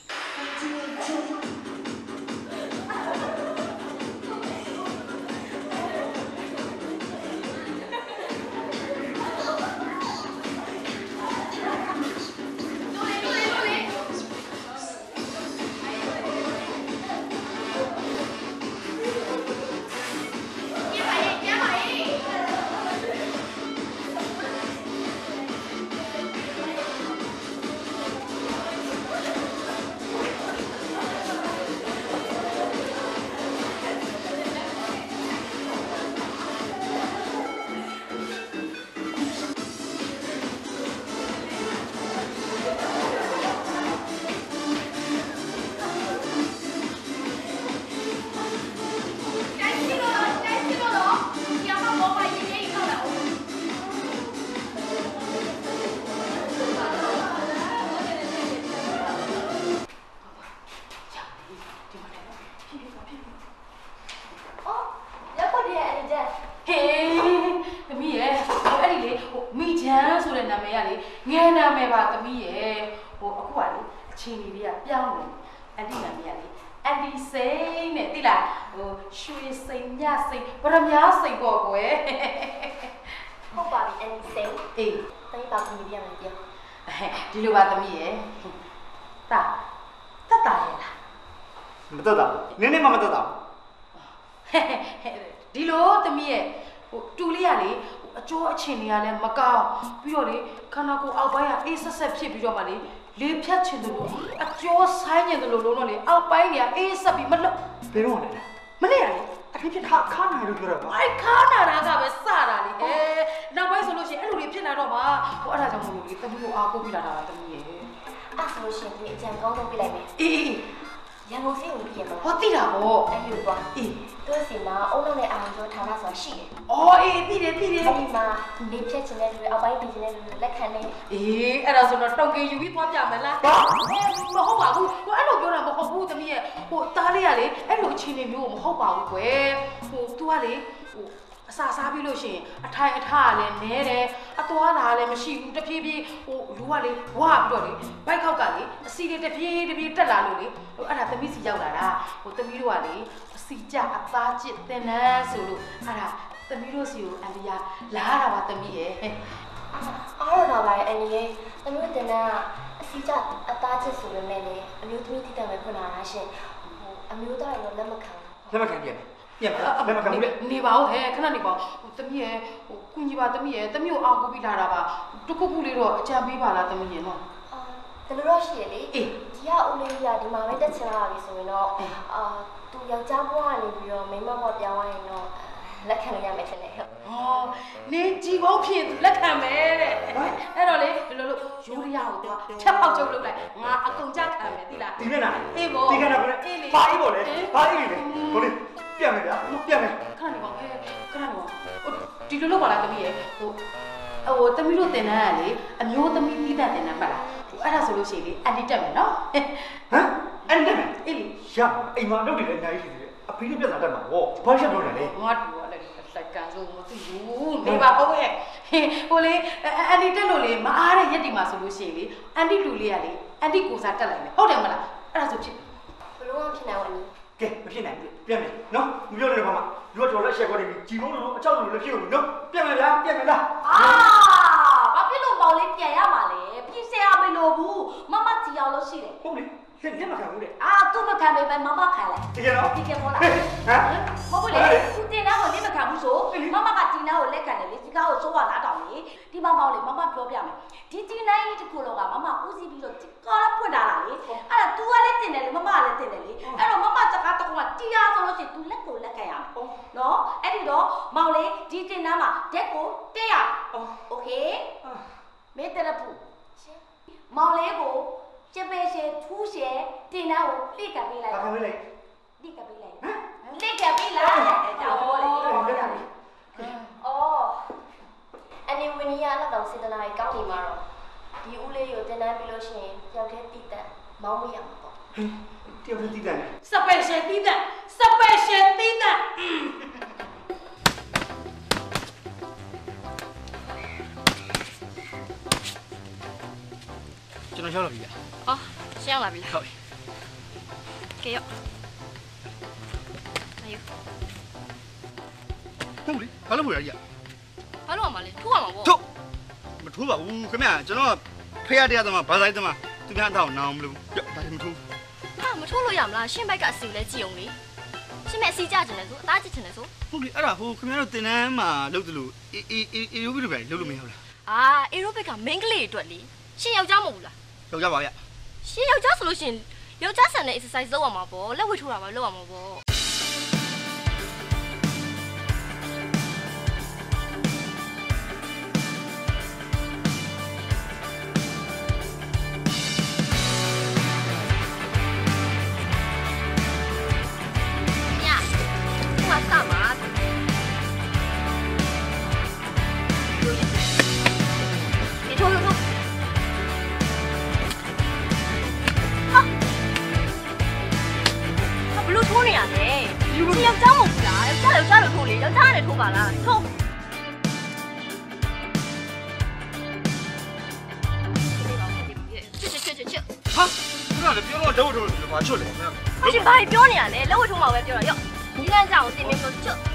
ပြီးတော့လေခန္ဓာကိုယ်အောက်ပိုင်းကအေးဆက်ဆက်ဖြစ်ပြီးတော့မှလေလေဖြတ်ချင်တယ်လို့အကျိုးဆိုင်နေတယ်လို့လုံးတော့လေအောက်ပိုင်းတွေကအေးဆက်ပြီးမလွတ်ဘယ်တော့လဲမနေ့ကလေအဖေဖြစ်ခါခါနိုင်လို့ပြောတာပါအိုက်ခါနာတာကပဲစတာလေအဲနောက်ပိုင်းဆိုလို့ရှိရင်အဲ့လိုတွေဖြစ်လာတော့မှဟိုအဲ့ဒါကြောင့်မလို့လေသမီးကိုအားကိုးပြလာတာသမီးရဲ့အဲ့ဆိုလို့ရှိရင်ဒီအကြံကောင်းဆုံးပြလိုက်မယ်အေးအေး ရန်ကုန်စီကိုပြင်တော့ဟောတိတာပေါ့အဲ့ဒီကွာအေးသူစီမှာအုံလုံးနဲ့အာရုံကျော်ဌာနဆိုတာရှိတယ်အော်အေးတိတယ်တိတယ်အဲ့ဒီမှာနေဖြတ်ချင်တဲ့လူတွေအောက်ပိုင်းပြင်ချင်တဲ့လူတွေလက်ခံနေအေးအဲ့ဒါဆိုတော့တောင်ကေယူပြီးသွားပြမယ်လားဘာမဟုတ်ပါဘူးဟိုအဲ့လိုပြောတာမဟုတ်ဘူးသမီးရဲ့ဟိုသားလေးကလေအဲ့လိုအခြေအနေမျိုးမဟုတ်ပါဘူးကွယ်ဟို तू ကလေဟို အစာစားပြီးလို့ရှိရင်အထိုင်အထကလည်းနဲတယ်အသွားလာလည်းမရှိဘူးတဖြည်းဖြည်းဟိုလူကလေဝါပြီးတော့လေဘိုက်ခောက်ကလေအစီလေးတဖြည်းတဖြည်းတက်လာလို့လေဟိုအဲ့ဒါသမီးစီရောက်လာတာဟိုသမီးတို့ကလေအစီကြအသားကျစ်တင်နန်းဆိုလို့အဲ့ဒါသမီးတို့စီကိုအန်ဒီယာလာရတာပါသမီးရဲ့အားရတော့ပါရဲ့အန်ဒီရဲ့တမျိုးတင်တာအစီကြအသားချစ်ဆိုပေမဲ့လေအမျိုးသမီးတိတက်မဲ့ဖွင့်လာတာရှင်ဟိုအမျိုးသားရောလက်မခံလက်မခံပြန်ပြန် လက်မခံဘူးလေနေပါဦးဟဲ့ခဏနေပါဦးဟိုတမီးရဲ့ဟိုကုညီပါတမီးရဲ့တမီးကိုအောက်ကူပြီးလာတာပါတခုခုလေးတော့အကြံပေးပါလားတမီးရဲ့နော်တလူတော့ရှိရလေအေးဒီကဦးလေးကြီးကဒီမှာပဲတက်ချင်လာပြီဆိုရင်တော့အာသူယောက်ျားဘဝကနေပြီးတော့မိန်းမဘဝပြောင်းသွားရင်တော့ လက်ခံလို့ရမယ်ထင်တယ်ဟုတ်ဟောနေကြည်ဖို့ဖြစ်လက်ခံမယ်တဲ့အဲ့တော့လေဒီလိုလို့ယူရီးယားကိုသွားချက်ပေါက်ချုပ်လုပ်လိုက်ငါအကုန်ကြခံမယ်သိလားဒီနေ့နာအေးပေါ့ဒီကနေ့ကအေးလေဘာအေးပေါ့လေဘာအေးလေကိုလေးပြန်မယ်ဗျာပြန်မယ်ခဏနေပါဦးဟဲ့ခဏနေပါဦးဟိုဒီလိုလုပ်ပါလားတမီးရဲ့ဟိုဟိုတမီးတို့တင်တန်းကလေအမျိုးသမီးသီးသန့်တင်တန်းမှတ်လားဟိုအဲ့ဒါဆိုလို့ရှိရင်လေအန်တီတက်မယ်နော်ဟမ်အဲ့ဒီမယ်အေးလေရအိမ်မှာလုပ်တယ်လည်းအများကြီးရှိသေးတယ်အဖေနဲ့ပြဿနာတက်မှာဗောဘာရှက်ပြောနေလဲငါတူကလည်းလ က်ကံဆိုမသိဘူးနေပါဦးရဲ့ဟိုလေအန်တီတက်လို့လေမအားတဲ့ရက်ဒီမှာဆိုလို့ရှိရင်လေအန်တီလူလေးကလေအန်တီကိုစားတက်လိုက်မယ်ဟုတ်တယ်မလားအဲ့ဒါဆိုဖြစ်ဘလို့မှဖြစ်နိုင်ဝင်ကဲမဖြစ်နိုင်ဘူးပြန်မယ်နော်မပြောနဲ့ဘာမှလူကဂျီဘုံလိုအချောက်လိုလည်းဖြစ်ဘူးနော်ပြန်မယ်ဗျာပြန်မယ်လားအာဘာဖြစ်လို့မောင်လေးပြန်ရမှာလဲပြင်ဆင်ရမလို့ဘူးမမတီအောင်လို့ရှိတယ်ဟုတ်လေ လက်လက်မခံဘူးလေ အာသူ့မခံပေမဲ့မမခံလိုက် တကယ်တော့ ဒီကမောလား ဟမ် မဟုတ်ဘူးလေသူတင်သားကိုလက်မခံဘူးဆိုမမကတင်သားကိုလက်ခံတယ်လေဒီကားကိုစိုးရလားတောင်းလေဒီမမောင်လေးမမပြောပြမယ်ဒီတင်သားကြီးတစ်ခုလောကမမဦးစီးပြီးတော့ဒီကားဖွင့်လာတာလေအဲ့ဒါ तू ကလည်းတင်တယ်လေမမကလည်းတင်တယ်လေအဲ့တော့မမစကားတစ်ခုကတရားဆိုလို့ရှိရင် तू လက်ကိုလက်ခံရမယ်နော်အဲ့ဒီတော့မောင်လေးဒီတင်သားမှာဓာတ်ကိုတက်ရโอเคမေတ္တရပူမောင်လေးကို ကျပဲရှယ်ထူးရှယ်တင်သားကိုလိကပ်ပေးလိုက်ဘာခံမလဲလိကပ်ပေးလိုက်လိကပ်ပေးလိုက်အဲ့ဒါဟောလေအော်အန်နီဝီနီယာလက်တော်စေတနာကြီးကောင်းနေမှာတော့ဒီဦးလေးကိုတင်တန်းပြီးလို့ရှိရင်ရောက်တဲ့တိတက်မောင်းမရမှာပေါ့တယောက်တည်းတည်တယ်စပယ်ရှယ်သီးသန့်စပယ်ရှယ်သီးသန့် ကျွန်တော်ရောက်လာပြီဗျာဟောရှင်းအောင်လာပြီလားဟုတ်ပြီကဲရောအယူဟုတ်လေဘာလို့မရကြီးဘာလို့အောင်မလဲထိုးအောင်ပါဗောထုတ်မထိုးပါဘူးခင်ဗျာကျွန်တော်ဖေရတရားသမားဘာသာရေးသမားသူများတော့နားအောင်မလို့ပြောဒါမထိုးဟာမထိုးလို့ရမလားရှင်းဘိုက်ကအစီလဲကြည့်အောင်လေရှင်းမဲ့အစီကြကျင်တယ်ဆိုအသားကြည့်ချင်တယ်ဆိုဟုတ်လေအဲ့ဒါဟိုခင်ဗျားတို့တင်တန်းမှာလုပ်တယ်လို့အေးအေးအေးအေးရုပ်ပြီးတော့ပဲလုပ်လို့မရဘူးလားအာအေရိုဘစ်ကမိန်းကလေးအတွက်လေရှင်းယောက်ျားမဟုတ်ဘူးလား ယောက်ျားပါဗျရှင်းယောက်ျားဆိုလို့ရှရင်ယောက်ျားဆန်တဲ့ exercise လုပ်ရမှာပေါ့လက်ဝှေ့ထိုးတာပါလုပ်ရမှာပေါ့ လဲလက်ဝှေ့ထိုးမှာပဲပြောတာရော့ဒီလမ်းကြောင်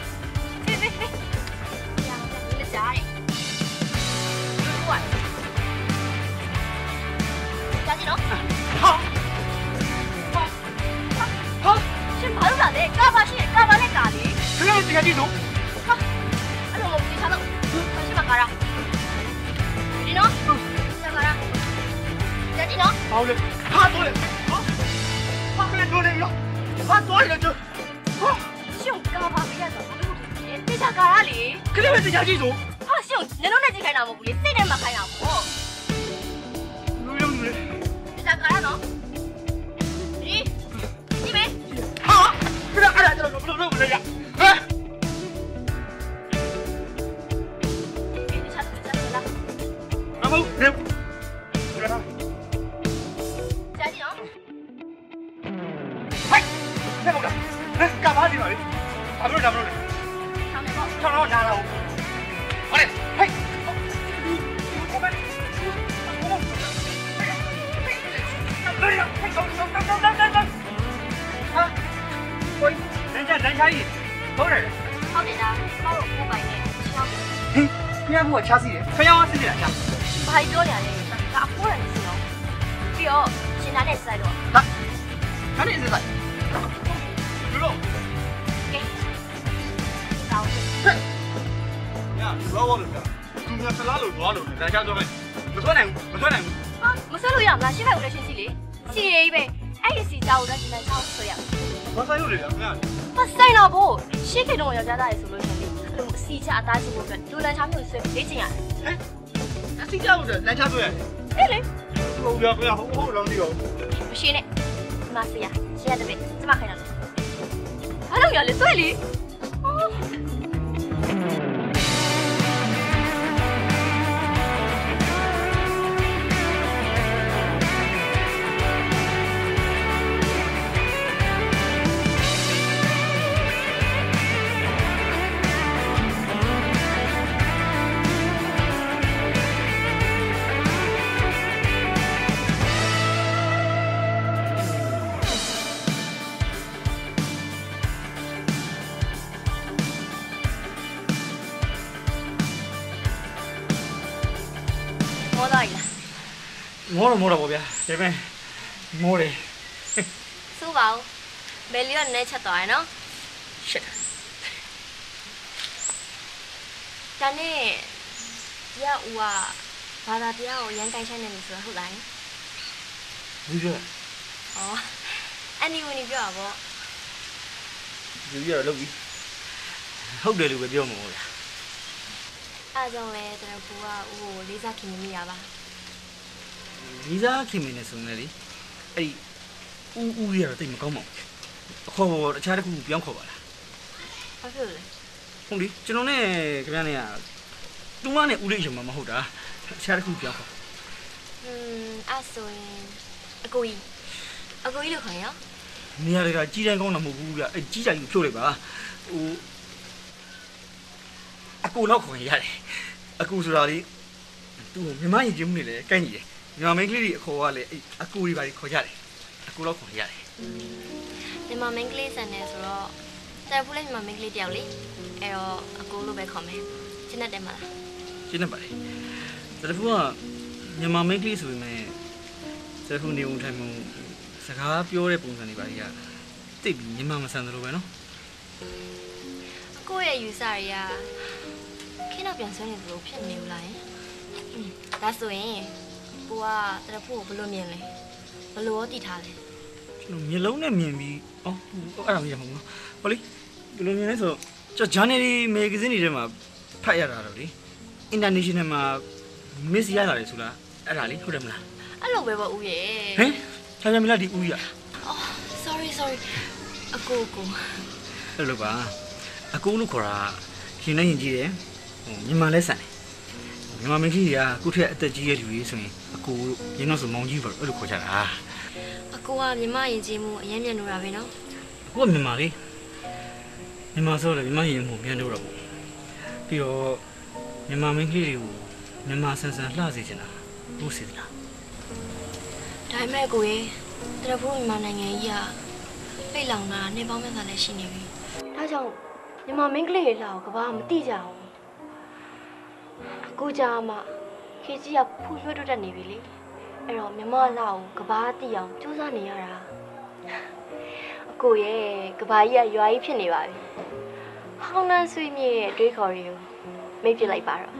မဆွဲနိုင်ဘူးမဆွဲနိုင်ဘူးဟာမဆွဲလို့ရမလားရှင်းဘက်ကိုလည်းရှင်းစီလေစီရေးပဲအဲ့ဒီစီကြောက်တော့ဒီလမ်းချောင်းဆွဲရဘာဆိုင်လို့လဲခင်ဗျာမဆိုင်တော့ဘူးရှင်းခင်တော့ယောက်ျားသားရေဆိုလို့ရှိရင်လေအဲ့လိုအစီချအသားချဖို့အတွက်လူလန်ချောင်းမျိုးဆွဲလေ့ကျင့်ရတယ်ဟမ်အစီကြောက်လို့လမ်းချားသွားရတယ်အေးလေဟုတ်ပြခင်ဗျာဟုတ်ဟုတ်လုံးဒီရောမရှင်းနဲ့ဒီမှာဆေးရရှင်းရတဲ့ပဲဒီမှာခိုင်းတာဘာလို့ရလဲဆွဲလေ မောတော့မောတော့ပေါ့ဗျာဒါပေမဲ့မောတယ်စိုးပါဦးဘယ်လီကနည်းနည်းချက်သွားရယ်နော်ရှက်ဒါနဲ့ဒီကဦးကဘာသာတရားကိုရန်ကန်ဆိုင်နေလို့ဆိုတာဟုတ်လားဘူးပြောဩအန်နီဝင်ပြောတာပေါ့ဘူးပြောတော့လုပ်ပြီဟုတ်တယ်လို့ပဲပြောမှာပေါ့ဗျာအားကြောင့်လဲကျွန်တော်ကဦးကိုလေးစားခင်မိရပါ ဗီဇာခင်မင်းနဲ့ဆိုနေလေအဲ့ဒီဦးဦးရတော့တိတ်မကောင်းပါဘူးခေါ်ပေါ်တခြားတစ်ခုပြောင်းခေါ်ပါလားဘာဖြစ်လဲဟုတ်လေကျွန်တော်နဲ့ခင်ဗျားနဲ့ကတူမနဲ့ဦးလေးရုံမှာမဟုတ်တာတခြားတစ်ခုပြောင်းခေါ်ဟွန်းအဲ့ဆိုရင်အကိုကြီးအကိုကြီးလို့ခေါ်ရအောင်နေရာတကာကြီးတန်းကောင်းတာမဟုတ်ဘူးဗျအဲ့ကြီးကြကြီးကိုဖြုတ်လိုက်ပါဟိုအကူတော့ခေါ်ရတယ်အကူဆိုတာလေသူ့မြမရင်ကျင်းမှုနေလေကိုက်ညီတယ် မြမမိန်းကလေးတွေအခေါ်ကလေအဲ့အကူတွေပါခေါ်ကြတယ်အကူတော့ခေါ်ရတယ်ဒီမှာမင်္ဂလိဆန်နေဆိုတော့တယ်ဖူးလေးဒီမှာမင်္ဂလိတယောက်လေအဲ့တော့အကိုလို့ပဲခေါ်မယ်ရှင်းတတ်တယ်မလားရှင်းနေပါလေတရဖူကမြမမိန်းကလေးဆိုပေမဲ့တရဖူနေဦးထိုင်မှုစကားပြောတဲ့ပုံစံတွေပါကြီးကတိတ်ပြီးမြမမဆန်သလိုပဲနော်အကိုရဲ့ယူဆတွေကခင်းတော့ပြန်ဆွဲနေသလိုဖြစ်နေဘူးလားယင်อืมဒါဆိုရင် ကိုကတယ်ဖူးကိုဘယ်လိုမြင်လဲဘယ်လိုရောတည်ထားလဲကျွန်တော်မျက်လုံးနဲ့မြင်ပြီးအော်အဲ့ဒါမရမှာဘူးဟောလေဘယ်လိုမြင်လဲဆိုကျွန်တော် journal တွေ magazine တွေထဲမှာဖတ်ရတာတော့လေ international မှာ miss ရတာလေဆိုလားအဲ့ဒါလေဟုတ်တယ်မလားအဲ့လိုပဲပေါ့ဦးရဲ့ဟမ်ချာချာမလားဒီဦးရအော် sorry sorry အကိုကိုအဲ့လိုပါအကူလို့ခေါ်တာရှင်နဲ့ရင်ကြီးတယ်ဟိုမြန်မာလဲဆန်တယ် မြန်မာမင်းကြီးကခုထက်အသက်ကြီးရဲ့လူကြီးဆိုရင်အကူရင်းတော့ဆိုမောင်ကြီးပါအဲ့လိုခေါ်ကြတာအကိုကမြမရင်ကြီးမှုအရင်မြန်လို့တာပဲနော်အခုကမြန်မာလေးမြန်မာဆိုတော့မြန်မာရင်မှုပြန်လို့တော့ပေါ့ပြီးတော့မြန်မာမင်းကြီးတွေကိုမြန်မာဆန်ဆန်လှစေချင်တာဟုတ်စီသလားဒါပေမဲ့ကိုရဲ့တယ်ဖူးမြန်မာနိုင်ငံကြီးကပိတ်လောင်တာနေပေါင်းမဲ့သာလည်းရှိနေပြီဒါကြောင့်မြန်မာမင်းကလေးတွေလာကိုကဘာမတိကြအောင် ကိုကြာမှခေကြီးကဖူးရွှဲတွတ်တက်နေပြီလေအဲ့တော့မြမလာကိုကဘာတိအောင်စူးစမ်းနေရတာအကိုရဲ့ကဘာကြီးကရွာကြီးဖြစ်နေပါပြီဟောင်းနှန်းဆွေးမြေရဲ့အတွေးခေါ်တွေကိုမိတ်ပြစ်လိုက်ပါတော့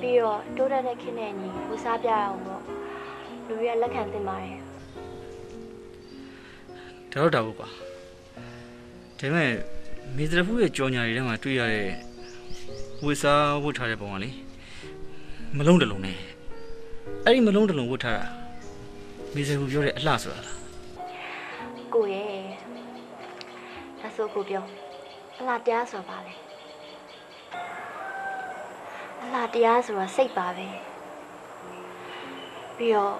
ပြီးတော့တိုးတက်တဲ့ခင်းတဲ့ညီကိုစားပြရအောင်ပေါ့လူတွေကလက်ခံသင့်ပါတယ်ဒါတော့ဒါဘူးကွာဒါပေမဲ့မီဇရဖူရဲ့ကြော်ညာတွေထဲမှာတွေ့ရတဲ့ ဝစ်စားဝတ်ထားတဲ့ပုံကလေမလုံးတစ်လုံးနဲ့အဲ့ဒီမလုံးတစ်လုံးဝတ်ထားတာမီဇရဖူပြောတဲ့အလှဆိုတာလားကိုရဲ့ဒါဆိုကိုပြောအလားတရားဆိုပါလေအလားတရားဆိုတာစိတ်ပါပဲပြီးတော့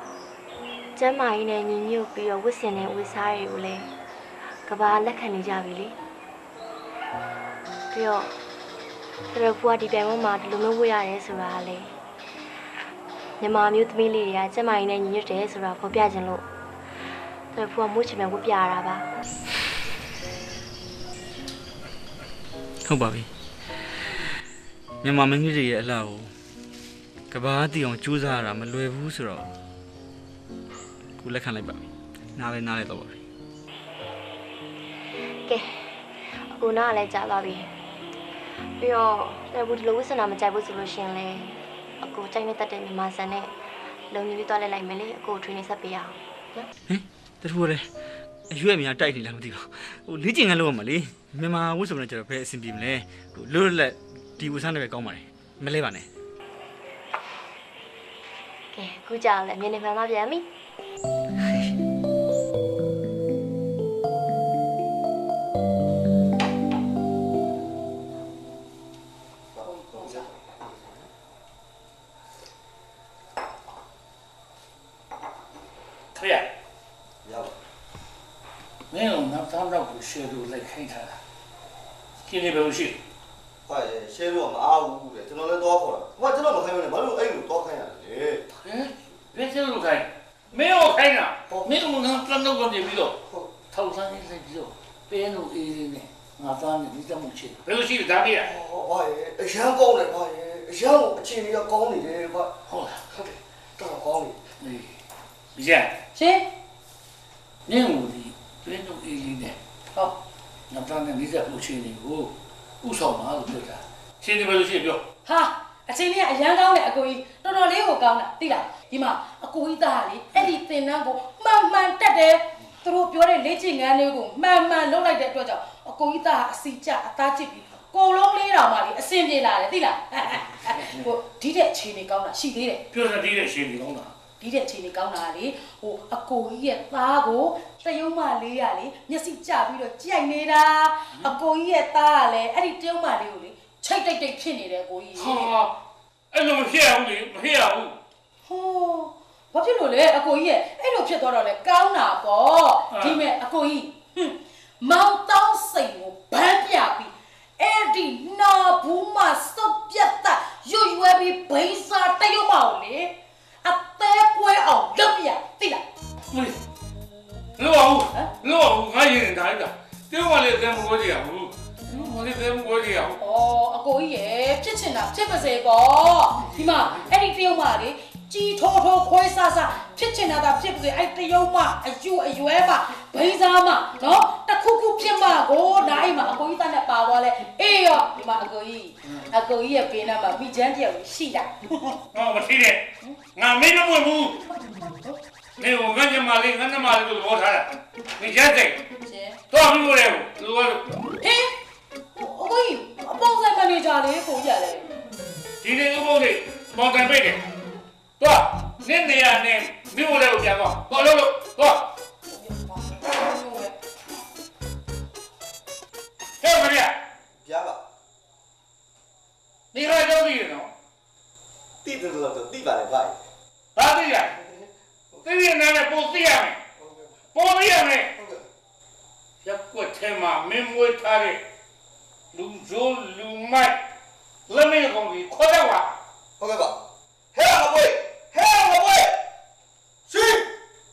ကျမ်းမာရေးနဲ့ညီညွတ်ပြီးတော့ဝစ်စင်တဲ့ဝစ်စားတွေကိုလည်းကဘာလက်ခံနေကြပြီလေပြီးတော့ သူတို့ကဒီပြိုင်ပွဲမှာဒီလိုမျိုးဝတ်ရတယ်ဆိုတာလေမြမမျိုးသမီးလေးတွေကကျမကြီးနဲ့ညီညွတ်တယ်ဆိုတာဖော်ပြခြင်းလို့သူတို့ကမို့ချင်မှဝတ်ပြရတာပါဟုတ်ပါပြီမြန်မာမင်းကြီးတွေရဲ့အလှကိုကဘာတီအောင်ကြိုးစားရတာမလွယ်ဘူးဆိုတော့ခုလက်ခံလိုက်ပါပြီနားလဲနားလဲတော့ပါပြီကဲအခုနားလဲကြာသွားပြီ ပြီးတော့လည်းဘူးဒီလိုဝိစနာမကြိုက်ဘူးဆိုလို့ရှရင်လေအခုကြိုက်နေတတ်တဲ့မြန်မာဆန်နဲ့လုံကြီးပြီးသွားလိုက်လိုက်မယ်လေအခုထရင်းနေဆက်ပေးရအောင်နော်တထူလေအရွက်များတိုက်နေလားမသိဘူးဟိုလေ့ကျင့်ခန်းလုပ်ရမှာလေမြန်မာဝတ်စုံနဲ့ကျတော့ဘယ်အဆင်ပြေမလဲဟိုလွတ်လွတ်လပ်ဒီဝတ်စားနေပဲကောင်းပါလေမလဲပါနဲ့ကဲအခုကြာလည်းအမြင်နဲ့မှန်သွားပြန်ပြီ ရှယ်လို့လိုက်ခိုင်းထားတာခင်းနေပဲရှိဟာရှဲလို့မအားဘူးတဲ့ကျွန်တော်လည်းတော့ခေါ်တာဟိုကကျွန်တော်မခိုင်းဘူးလေဘာလို့အဲ့လိုတော့ခိုင်းရလဲဟမ်ဘယ်ကျလို့ခိုင်းမင်းတို့ခိုင်းတာမင်းတို့ငါတန်းတော့ကနေပြီးတော့ထောက်ဆန်းနေလိုက်ပြီးတော့ပဲလို့အေးအေးနဲ့ငါသားနဲ့မိသားမှုချစ်ဘယ်လိုရှိလဲဒါကြီးရဟောဘာရဲ့အရန်ကောင်းတယ်ဘာရဲ့အရန်ကိုအချိန်ကြီးကောင်းနေတယ်ဘာဟုတ်လားဟုတ်တယ်တော်ကောင်းနေဒီကြရှင်နင်းဦးဒီတွင်းတို့အေးလေးနဲ့ ဟုတ်နောက်တန်းနဲ့လေးဆက်လို့ချင်းနေကိုဥဆောင်ပါလို့ပြောတာချင်းနေပဲလို့ရှိရင်ပြောဟာအချင်းလေးကအရန်ကောင်းတယ်အကိုကြီးတော်တော်လေးကိုကောင်းတာသိလားဒီမှာအကိုကြီးသားကလေအဲ့ဒီသင်တန်းကိုမှန်မှန်တက်တယ်သူတို့ပြောတဲ့လေ့ကျင့်ခန်းလေးကိုမှန်မှန်လုပ်လိုက်တဲ့အတွက်ကြောင့်အကိုကြီးသားကအစီကျအသားချစ်ပြီးကိုလုံးလေးတောင်မှလေအစင်ပြေလာတယ်သိလားဟိုဒီတဲ့အခြေအနေကောင်းတာရှိသေးတယ်ပြောတာဒီတဲ့ရှင်နေကောင်းတာ ဒီတဲ့အခြေအနေကောင်းတာလေဟိုအကိုကြီးရဲ့သားကိုတယုံမလေးရလေမျက်စိကျပြီးတော့ကြိုက်နေတာအကိုကြီးရဲ့သားကလည်းအဲ့ဒီတယုံမလေးကိုလေချိတ်တိတ်တိတ်ဖြစ်နေတယ်အကိုကြီးဟာအဲ့လိုမဖြစ်ရဘူးလေမဖြစ်ရဘူးဟိုဘာဖြစ်လို့လဲအကိုကြီးရဲ့အဲ့လိုဖြစ်သွားတော့လေကောင်းတာပေါ့ဒီမဲ့အကိုကြီးဟွန်းမောင်တောင်းစိန်ကိုဗန်းပြပြီးအဲ့ဒီနာဘူးမစုပ်ပြတ်တာရွရွယ်ပြီးဘိန်းစားတယုံမကိုလေ အသေးကွဲအောင်လုပ်ပြသိလားလောအောင်လောအောင်ငါရင်တိုင်းတာတေဝါလေတဲမကိုကြည့်ရဘူးမလေးတဲမကိုကြည့်ရဘူး။အော်အကိုကြီးရဲ့ဖြစ်ချင်တာဖြစ်ပါစေပေါ့။ဒီမှာအဲ့ဒီတယုံမလေကြီးထိုးထိုးခွဲဆာဆာဖြစ်ချင်တာသာဖြစ်ပါစေအဲ့တယုံမအယူအရွဲမဘိန်းစားမနော်တခုခုဖြစ်မှာကိုနိုင်မှာအကိုကြီးတန်းနဲ့ပါသွားလဲအေးရောဒီမှာအကိုကြီးအကိုကြီးရဲ့ပင်နာမှာမိချမ်းတယောက်ရှိတာဟောမထီးနဲ့ ငါမင်းမဝင်ဘူးနေဟိုငါညမလေးငါညမလေးကိုသဘောထားတာနေရက်စိတ်ရှင်တော့ပြီးလို့လေလူကဟင်အကိုကြီးအပေါင်းဆိုင်မန်နေဂျာလေးကိုကြီးရတယ်ဒီနေ့ဥပုသ်နေ့မောင်ကန်ပိတ်တယ်တော့နင်းနေရနေမြို့လေးကိုပြန်တော့တော့လို့လို့တော့ဟဲ့မရပြားပါနေရာကြောက်ပြီနော်တိတူတူတူတိပါလေဗျာ ဘာသိရသိရနေနဲ့ပိုသိရမယ်ပိုသိရမယ်ရက်ကွက်ထဲမှာမင်းမွေးထားတဲ့လူဇိုးလူမိုက်လက်မေကောင်ကြီးခေါ်တော့ပါဟုတ်ကဲ့ပါဟဲ့မဝေးဟဲ့မဝေးရှိ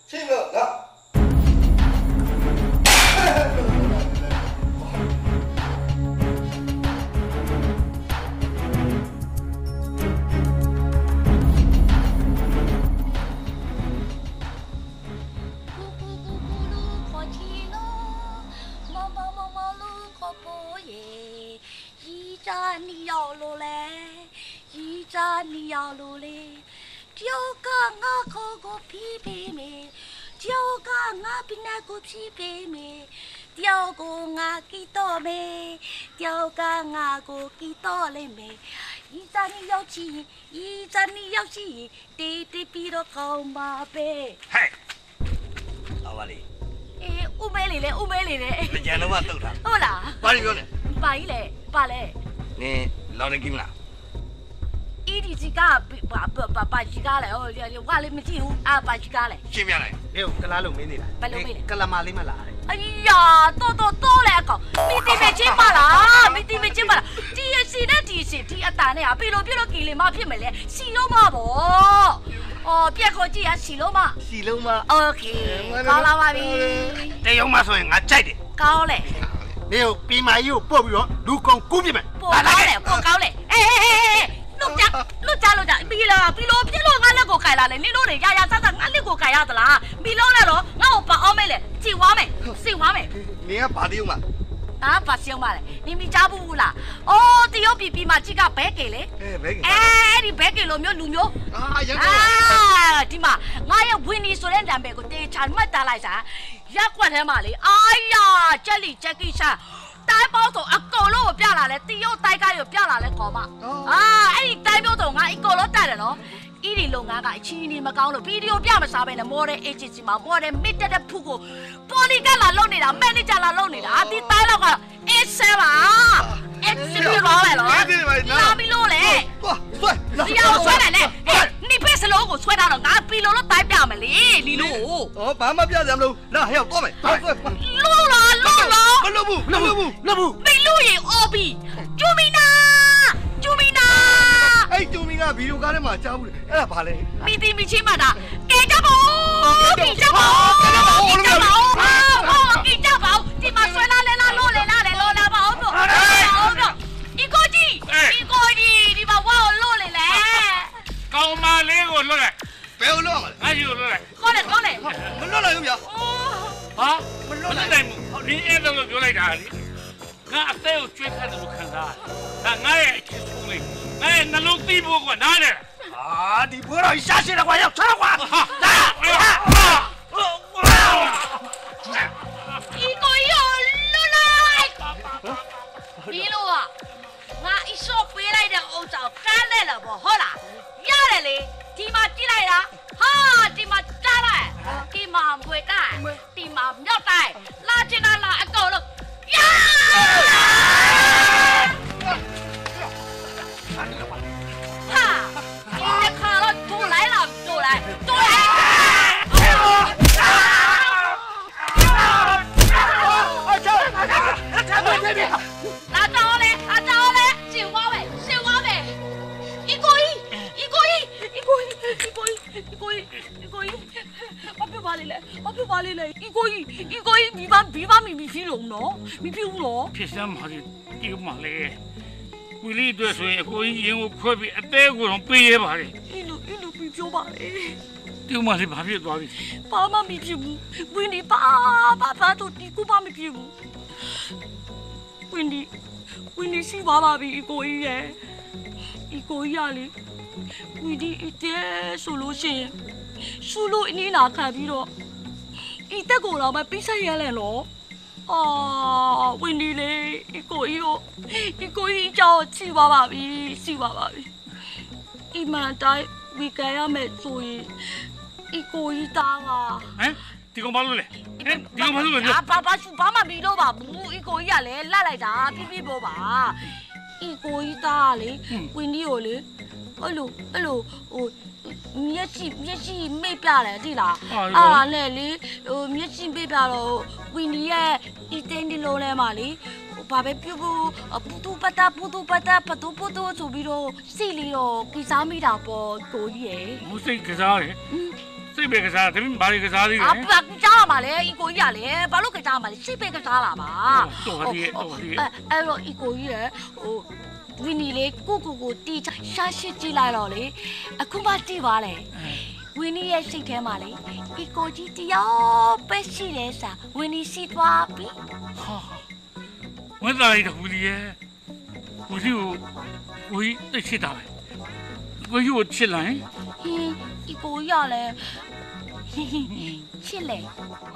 ရှိလို့နော် လို့လေရီချာနီရောက်လို့လေတယောက်ကငါခေါ်ကိုဖြီးပေးမယ်တယောက်ကငါပြနေကိုဖြီးပေးမယ်တယောက်ကိုငါကီတော့မယ်တယောက်ကငါကိုကီတော့လိမ့်မယ်ရီချာနီရောက်ချီရီချာနီရောက်ချီတေးတေးပြီးတော့ကောင်းပါပဲဟဲ့အဝါလေးအေးဥမဲလေးလေဥမဲလေးလေကြံတော့မှတုတ်တာဟုတ်လားဘာလို့ပြောလဲပါကြီးလေပါလေနင်း လောင်းနေကိမလားအီဒီစီကပါပါပါပါကြီးကလေဟိုလေဝါလေးမကြည့်ဘူးအာပါကြီးကလေရှင်းပြလိုက်ဟေ့ကလားလို့မင်းနေတာဘယ်လိုမင်းလဲကလမာလေးမလားတဲ့အယာတော်တော်တော်လေအကောင်မိတိမချင်းပါလားမိတိမချင်းပါလားဒီအစီနဲ့ဒီအစီဒီအတန်နဲ့ဟာပြီလို့ပြီလို့ကီလီမဖြစ်မယ်လေစီလုံးမပေါ့အော်ပြက်ခေါ်ကြည့်ရစီလုံးမ နေကိုပီမာကြီးကိုပို့ပြီးတော့လူကုန်ကူးပြမယ်ပို့ကောင်းတယ်ပို့ကောင်းတယ်အေးအေးအေးလွတ်ကြလွတ်ကြလွတ်ကြပြီလားပြီလို့ပြလို့ငါလက်ကိုခိုင်လာလေနင်တို့တွေရရစစငါလက်ကိုခိုင်ရသလားပြီလို့လည်းတော့ငါ့ကိုပါအောင်မယ်လေကြည်ဝါမယ်စီဝါမယ်နင်ကဘာတိုံမှာအာပါစီအောင်ပါလေနင်မိကြဘူးဘူးလားအိုးတရုတ်ပြည်ပြည်မှာကြီးကဘဲကေလေအဲဘဲကေအဲအဲ့ဒီဘဲကေလိုမျိုးလူမျိုးအာရန်ကုန်အာဒီမှာငါရဲ့ဝင်းနီဆိုတဲ့နာမည်ကိုတေချာမှတ်သားလိုက်စား ရက်ွက်ထဲမှာလေအာယာကြက်လီကြက်ကီရှာတိုင်းပေါင်းဆိုအကုန်လုံးကိုပြလာလဲတရုတ်တိုင်းကားကိုပြလာလဲခေါ်မအာအဲ့ဒီတိုင်းမျိုးဆိုငါအကုန်လုံးတက်တယ်နော် ဤဒီလုံငါကအချင်းကြီးမကောင်းလို့ဗီဒီယိုပြမစားဘဲနဲ့ model agency မှာ model mid တဲ့ဖူကိုပေါ်လီကလာလုပ်နေတာ manager လာလုပ်နေတာဒီတိုင်းလောက်က A7 ပါအဲ့ဒီလိုပါလေနော်လာပြီးလို့လေဆွဲဒီအောင်ဆွဲတယ်လေဟဲ့နိဖက်စလုံးကိုဆွဲထားတော့ငါပီလိုလို့တိုင်းပြမယ်လေလီလိုကိုဩဘာမှပြစရာမလိုလာဟဲ့တော့မယ်ဆွဲဆွဲလို့လားလို့လားမလုပ်ဘူးမလုပ်ဘူးမလုပ်ဘူးပီလိုရင်အော်ဘီဂျူမီနာဂျူမီနာ အဲ့တူမီကဗီဒီယိုကားထဲမှာကြားဘူးလေအဲ့ဒါဘာလဲမိတိမိချင်းမတာကဲကြပါဦးကဲကြပါဦးကဲကြပါဦးကဲကြပါဦးအော်ကဲကြပါဦးဒီမှာဆွဲလာလဲလာလို့လဲလာလဲလောလာပါဦးတော့ဟုတ်တော့ဒီကိုကြီးဒီကိုကြီးဒီမှာဝါကိုလို့လေလဲကောင်းမလေးကိုလို့လဲဘယ်လိုလို့လဲအဲ့ဒီကိုလို့လဲခေါ်လေခေါ်လေမလို့လိုက်ဘူးဗျာဟာမလို့လိုက်နိုင်ဘူးဒီအဲ့လိုပြောလိုက်တာလေငါအသက်ကိုကျွေးခတ်တယ်လို့ခံစားရဒါငါရဲ့အချစ်ဆုံးလေး 哎，那路地不管他呢。啊，你不让下线的话，要穿花。来。 ခွဲပြီးအသေးကိုတော့ပေးရပါလေအင်းလို့အင်းလို့ပြပြောပါလေဒီမှာလေဘာဖြစ်သွားပြီဘာမှမဖြစ်ဘူးဝင်းဒီပါပါပါတော့ဒီကူပါမဖြစ်ဘူးဝင်းဒီဝင်းဒီရှိပါပါပြီအကိုကြီးရဲ့အကိုကြီးရလေဝင်းဒီအတဲဆိုလို့ရှိရင်ဆူလို့အင်းနာခံပြီးတော့ဤတက်ကိုတော့မပိဆိုင်ရလဲနော်အာဝင်းဒီလေအကိုကြီးကိုအကိုကြီးကြောက်ချိပါပါပြီရှိပါပါပြီ အမှန်တိုင်းဝီကန်ရမယ်ဆိုရင်အီကိုကြီးသားကဟမ်ဒီကောင်ဘာလို့လဲဟမ်ဒီကောင်ဘာလို့လဲအာဘာဘာရှူဘာမှမပြီးတော့ပါဘူးအီကိုကြီးကလည်းလှလိုက်တာပြပြပေါ်ပါအီကိုကြီးသားကလေဝင်းဒီကိုလေအဲ့လိုအဲ့လိုဟိုမျက်စိမျက်စိမိတ်ပြတယ်တိလားအာနဲ့လေဟိုမျက်စိမိတ်ပြတော့ဝင်းဒီရဲ့အီတင်းဒီလုံးလဲမှာလေ ဘာပဲပြုတ်ဖို့ပူတူပတာပူတူပတာပတူပတူဆိုပြီးတော့စီလီတော့ကိစားမိတာပေါ့ကိုကြီးရဲ့မူစိတ်ကစားတယ်စိတ်ပဲကစားတယ်ဘာတွေကစားသေးလဲ啊，不，ကြားလာပါလေအီကိုကြီးကလေဘာလို့ကကြားမှာလဲစိတ်ပဲကစားလာပါတော်ပါသေးတော်ပါသေးအဲအဲ့တော့အီကိုကြီးရဲ့ဟိုဝီနီလေးကိုကိုကိုတီချရှာရှိကြည့်လိုက်တော့လေအခုမှတီးပါလေဝီနီရဲ့စိတ်ထဲမှာလေအီကိုကြီးတယောက်ပဲရှိတယ်စာဝီနီစီသွားပြီ ဝမ်းသာလိုက်တော့ဝီလီရဲ့ဝီလီကိုဝီသိချစ်တာပဲကိုကြီးကိုချစ်လိုက်ဟင်းအီကိုကြီးကလည်းချစ်လေ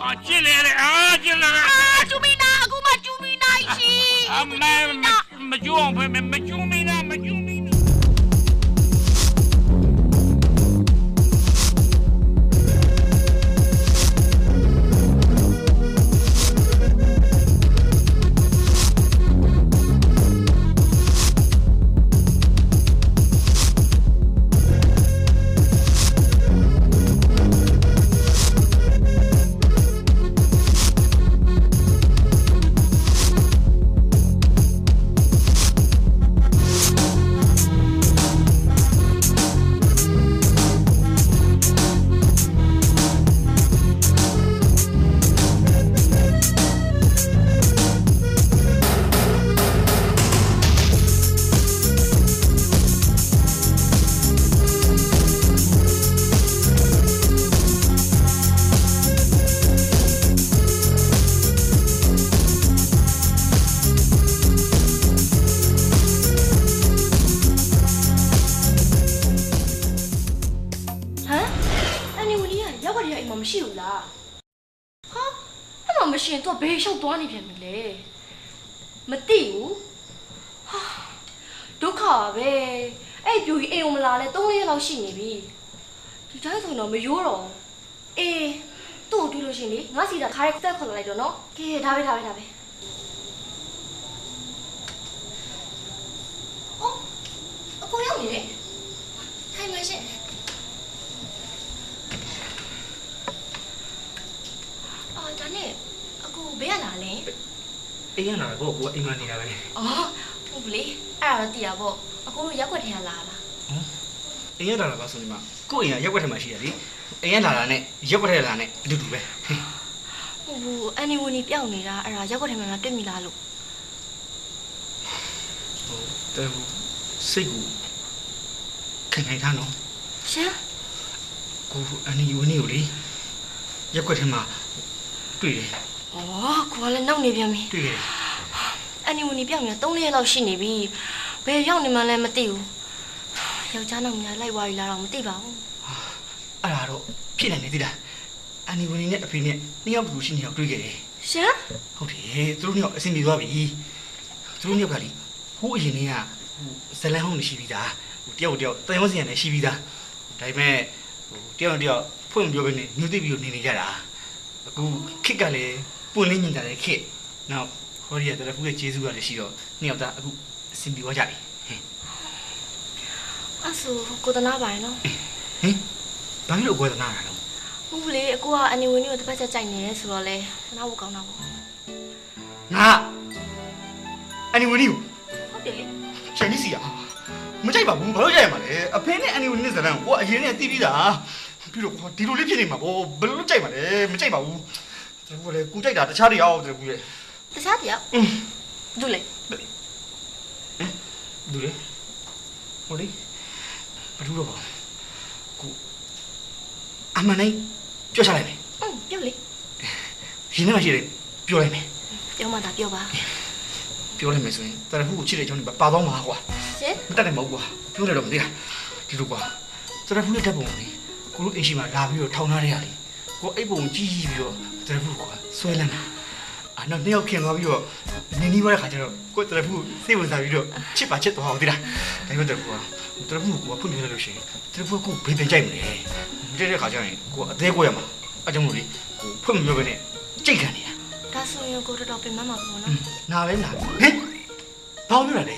အာချစ်လေအာချစ်လေအာကျူမီနာအခုမှကျူမီနာရှိအမေမကြုံအောင်ဖေမကြုံမင်းနာမကြုံမ မှာမရှိရင်တော့ဘယ်လျှောက်သွားနေပြန်ပြီလဲမသိဘူးဟာဒုက္ခပါပဲအဲ့ပြူကြီးအိမ်ကိုမလာလဲ3ရက်လောက်ရှိနေပြီဒီတိုင်းဆိုတော့မရိုးတော့ဘူးအေးသူ့ကိုတွေ့လို့ရှိရင်လေငါစီတာခါရဲတက်ခေါ်လာလိုက်တော့နော်ကဲဒါပဲဒါပဲဒါပဲအော်အကိုရောက်နေတယ်ခိုင်မရှင် အော်ဒါနဲ့အကူဘယ် ရလာလဲအေးရလာတော့ကိုကအိမ်မနေတာပဲအော်ဟုတ်ပြီအဲ့ဒါတော့တည်ရပေါ့အကူတို့ရက်ွက်ထဲကလာလားအိမ်ရလာတာပါဆိုနေမှာကို့အိမ်ကရက်ွက်ထဲမှာရှိရလေအိမ်ရလာတာနဲ့ရက်ွက်ထဲလာနဲ့အတူတူပဲဟုတ်ဘူးအန်နီဝင်နီပြောင်းနေတာအဲ့ဒါရက်ွက်ထဲမှာတွေ့မိလားလို့တဲဟိုစိတ်ကိုခိုင်ခိုင်ထားနော်ရှင်ကိုအန်နီဝင်းနေကိုလေရက်ွက်ထဲမှာတွေ့တယ် ဩကိုကလည်းနောက်နေပြန်ပြီတွေ့တယ်အန်နီဝင်ပြောင်းနေတာ3ရက်လောက်ရှိနေပြီဘယ်ရောက်နေမှလည်းမသိဘူးယောက်ျားနောက်များလိုက်သွားပြီလားတော့မသိပါဘူးအဲ့ဒါတော့ဖြစ်နိုင်နေသေးတာအန်နီဝင်နဲ့အဖေနဲ့နှစ်ယောက်ဘူးရှိနေအောင်တွေ့ခဲ့တယ်ရှင် ဟုတ်တယ်သူတို့နှစ်ယောက်အဆင်ပြေသွားပြီသူတို့နှစ်ယောက်ကလေဟိုးအရင်ကဟိုဇလန်ဟုံးနေရှိပြီးသားဟိုတယောက်တယောက်တန်ရုံးစီရနေရှိပြီးသားဒါပေမဲ့ဟိုတယောက်တယောက်ဖွင့်မပြောဘဲနဲ့ညှို့သိပြီးတော့နေနေကြတာအခုခစ်ကလည်း ပွင့်လင်းညင်တာလည်းခစ်နောက်ဟောဒီကတရဖူးရဲ့ကျေးဇူးကလည်းရှိတော့နှစ်ယောက်သားအခုအဆင်ပြေသွားကြပြီအဲ့ဆိုကိုတနာပါရဲ့နော်ဘာလို့ကွဲသနာတာလဲဟုတ်လေအကိုကအန်နီဝင်ကိုတစ်ပတ်ချက်ကြိုက်နေတယ်ဆိုတော့လေနားဖို့ကောင်းတာပေါ့ငါအန်နီဝီနီကိုဟုတ်တယ်လေချန်ကြီးစီอ่ะမကြိုက်ပါဘူးဘာလို့ကြိုက်ရမှာလဲအဖေနဲ့အန်နီဝီနဲ့ဇလန်ကိုကအရင်နဲ့တီးပြီးတာပြီးတော့ကွာဒီလိုလေးဖြစ်နေမှာပေါ့ဘယ်လိုလုပ်ကြိုက်မှာလဲမကြိုက်ပါဘူး သူကလည်းကိုကြိုက်တာတခြားတွေအောင်တူလေတခြားတယောက်ဒုလေဒူလေဟိုလေဘယ်လိုတော့ကိုအမနိုင်ပြောချလိုက်မယ်อืมပြောလေရင်းနှီးမှရှိတယ်ပြောလိုက်မယ်ပြောမှသာပြောပါပြောလိုက်မယ်ဆိုရင်တရဖူးကိုချစ်တဲ့ကြောင့်ပါတော့မှာကွာရှင်မတတ်နိုင်မဟုတ်ကွာပြောတယ်တော့မသိတာဒီလိုကွာတရဖူးရဲ့ဓာတ်ပုံကိုလေကိုတို့အင်ရှိမှာလာပြီးတော့ထောင်းထားတဲ့ဟာလေကိုအိတ်ပုံကြီးပြီးတော့ တရဖူးကွာဆွဲလန်းတာအာနောက်နှစ်ယောက်ခင်သွားပြီးတော့နင်းနီးသွားတဲ့ခါကျတော့ကိုတရဖူးစိတ်ဝင်စားပြီးတော့ချစ်ပါချစ်သွားအောင်သိလားဒါပေမဲ့တရဖူးကတရဖူးကိုဖွင့်ပြလိုက်လို့ရှိရင်တရဖူးကကိုဘေးပြန်ကြိုက်မလဲတဲ့တဲ့ခါကျရင်ကိုအသေးကိုရမှာအကြောင်းလို့လေကိုဖွင့်မပြောဘဲနဲ့ကြိတ်ခံနေတာဒါဆိုရင်ကိုတော်တော်ပြင်မမှာပေါ့နော်နားလဲနားဟင်ဘာလို့လဲ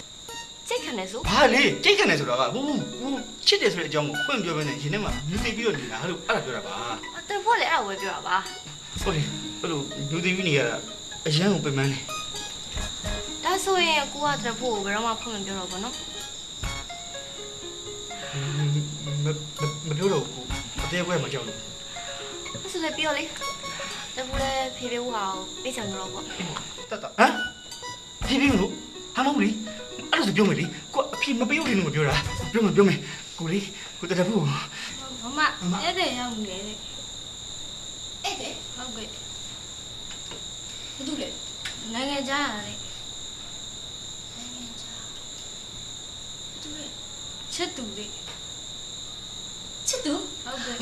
စိတ်ခံနေဆိုဘာလေကြိတ်ခံနေဆိုတာကဟိုဟိုချစ်တယ်ဆိုတဲ့အကြောင်းကိုဖွင့်ပြောဘဲနဲ့ရင်ထဲမှာမြူသိပြီးတော့နေတာလို့အဲ့ဒါပြောတာပါအတူဖို့လေအဲ့ဒါဝယ်ပြောတာပါ ဟုတ်တယ်အဲ့လိုမြူသိပြီးနေရတာအရန်ကိုပြင်ပန်းနေဒါဆိုရင်ကိုကတရဖို့ကိုဘယ်တော့မှဖွင့်မပြောတော့ဘူးနော်မမပြောတော့ဘူးအသေးကွဲမှာကြောက်လို့အဲ့ဆိုလည်းပြောလေတပူလည်းဖေဖေဟိုဟာကိုပေးချင်တော့ပေါ့တတ်တာဟမ်ဒီပြီးမလို့ဟာမဟုတ်လေအဲ့လိုဆိုပြောမယ်လေကိုအဖေမပေးဘူးလို့မပြောတာပြောမယ်ပြောမယ်ကိုလေကိုတရဖူးမမအဲ့တဲ့ရောက်နေတယ် အဲ့တဲ့ဟုတ်ကဲ့ဘာလို့လဲနိုင်ငံခြားရတယ်နိုင်ငံခြားသူရဲ့ချစ်သူလေးချစ်သူဟုတ်ကဲ့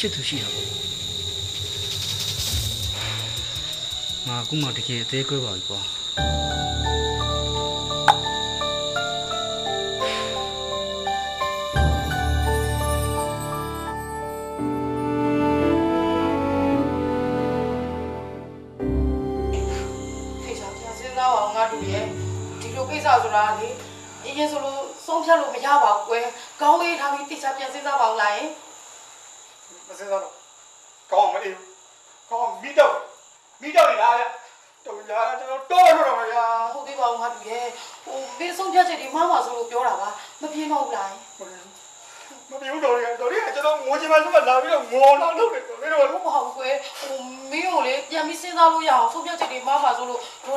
ချစ်သူရှိတာပေါ့ငါအခုမှတကယ်အသေးကွဲပါပြီကွာ ချ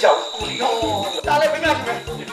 Cháu cùng.